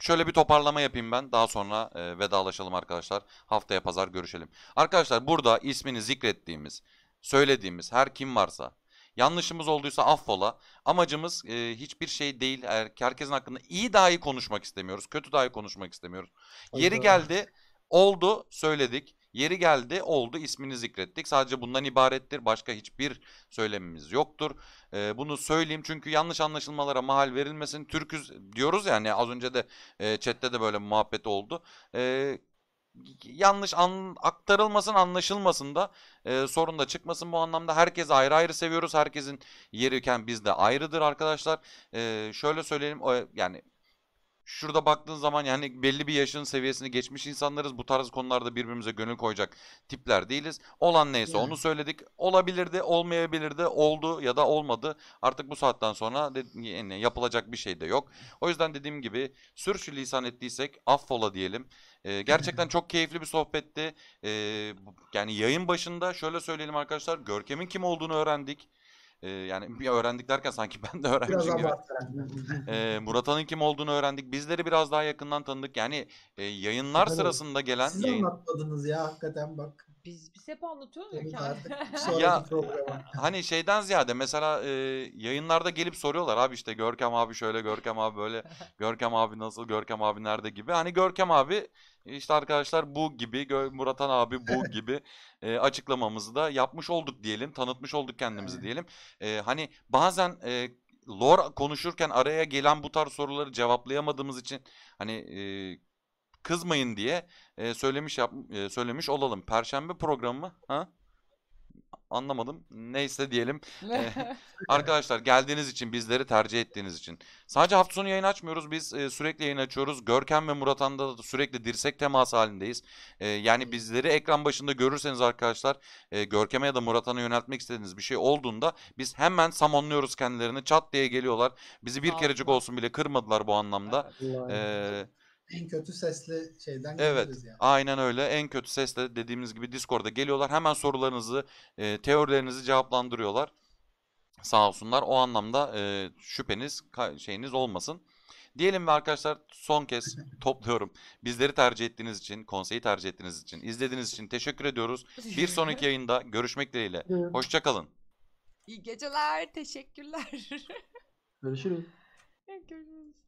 şöyle bir toparlama yapayım ben. Daha sonra e, vedalaşalım arkadaşlar. Haftaya pazar görüşelim. Arkadaşlar burada ismini zikrettiğimiz, söylediğimiz her kim varsa yanlışımız olduysa affola. Amacımız e, hiçbir şey değil. Her- Herkesin hakkında iyi dahi konuşmak istemiyoruz. Kötü dahi konuşmak istemiyoruz. Yeri geldi, oldu, söyledik. Yeri geldi oldu ismini zikrettik. Sadece bundan ibarettir. Başka hiçbir söylemimiz yoktur. Ee, bunu söyleyeyim çünkü yanlış anlaşılmalara mahal verilmesin. Türküz diyoruz ya hani az önce de e, chatte de böyle muhabbet oldu. Ee, yanlış an, aktarılmasın anlaşılmasın da e, sorun da çıkmasın bu anlamda. Herkes ayrı ayrı seviyoruz. Herkesin yeriken biz de ayrıdır arkadaşlar. Ee, şöyle söyleyelim o, yani şurada baktığın zaman yani belli bir yaşın seviyesini geçmiş insanlarız. Bu tarz konularda birbirimize gönül koyacak tipler değiliz. Olan neyse Yani. onu söyledik. Olabilirdi, olmayabilirdi, oldu ya da olmadı. Artık bu saatten sonra de- yani yapılacak bir şey de yok. O yüzden dediğim gibi sürçülisan ettiysek affola diyelim. Ee, gerçekten çok keyifli bir sohbetti. Ee, yani yayın başında şöyle söyleyelim arkadaşlar. Görkem'in kim olduğunu öğrendik. Ee, yani bir öğrendik derken sanki ben de öğrenmişim gibi. Ee, Murat'ın kim olduğunu öğrendik. Bizleri biraz daha yakından tanıdık. Yani e, yayınlar Efendim, sırasında gelen Siz yayın... anlatmadınız ya hakikaten bak. Biz, biz hep anlatıyoruz ya Evet Ya- programa. Hani şeyden ziyade mesela e, yayınlarda gelip soruyorlar abi işte Görkem abi şöyle Görkem abi böyle Görkem abi nasıl Görkem abi nerede gibi. Hani Görkem abi işte arkadaşlar bu gibi Muratan abi bu gibi e, açıklamamızı da yapmış olduk diyelim. Tanıtmış olduk kendimizi diyelim. E, hani bazen e, lore konuşurken araya gelen bu tarz soruları cevaplayamadığımız için hani e, kızmayın diye e, söylemiş yap, e, söylemiş olalım. Perşembe programı mı? Ha? Anlamadım. Neyse diyelim. Arkadaşlar geldiğiniz için, bizleri tercih ettiğiniz için. Sadece hafta sonu yayın açmıyoruz. Biz e, sürekli yayın açıyoruz. Görkem ve Murat'an'da da sürekli dirsek teması halindeyiz. E, yani bizleri ekran başında görürseniz arkadaşlar e, Görkem'e ya da Murat'an'a yöneltmek istediğiniz bir şey olduğunda biz hemen samonluyoruz kendilerini. Çat diye geliyorlar. Bizi bir kerecik olsun bile kırmadılar bu anlamda. Evet. E, En kötü sesli şeyden Evet, yani. aynen öyle. En kötü sesle dediğimiz gibi Discord'a geliyorlar. Hemen sorularınızı, e, teorilerinizi cevaplandırıyorlar. Sağ olsunlar. O anlamda e, şüpheniz, şeyiniz olmasın. Diyelim ve arkadaşlar son kez topluyorum. Bizleri tercih ettiğiniz için, konseyi tercih ettiğiniz için, izlediğiniz için teşekkür ediyoruz. Bir sonraki yayında görüşmek dileğiyle. Hoşçakalın. İyi geceler. Teşekkürler. Görüşürüz. Görüşürüz.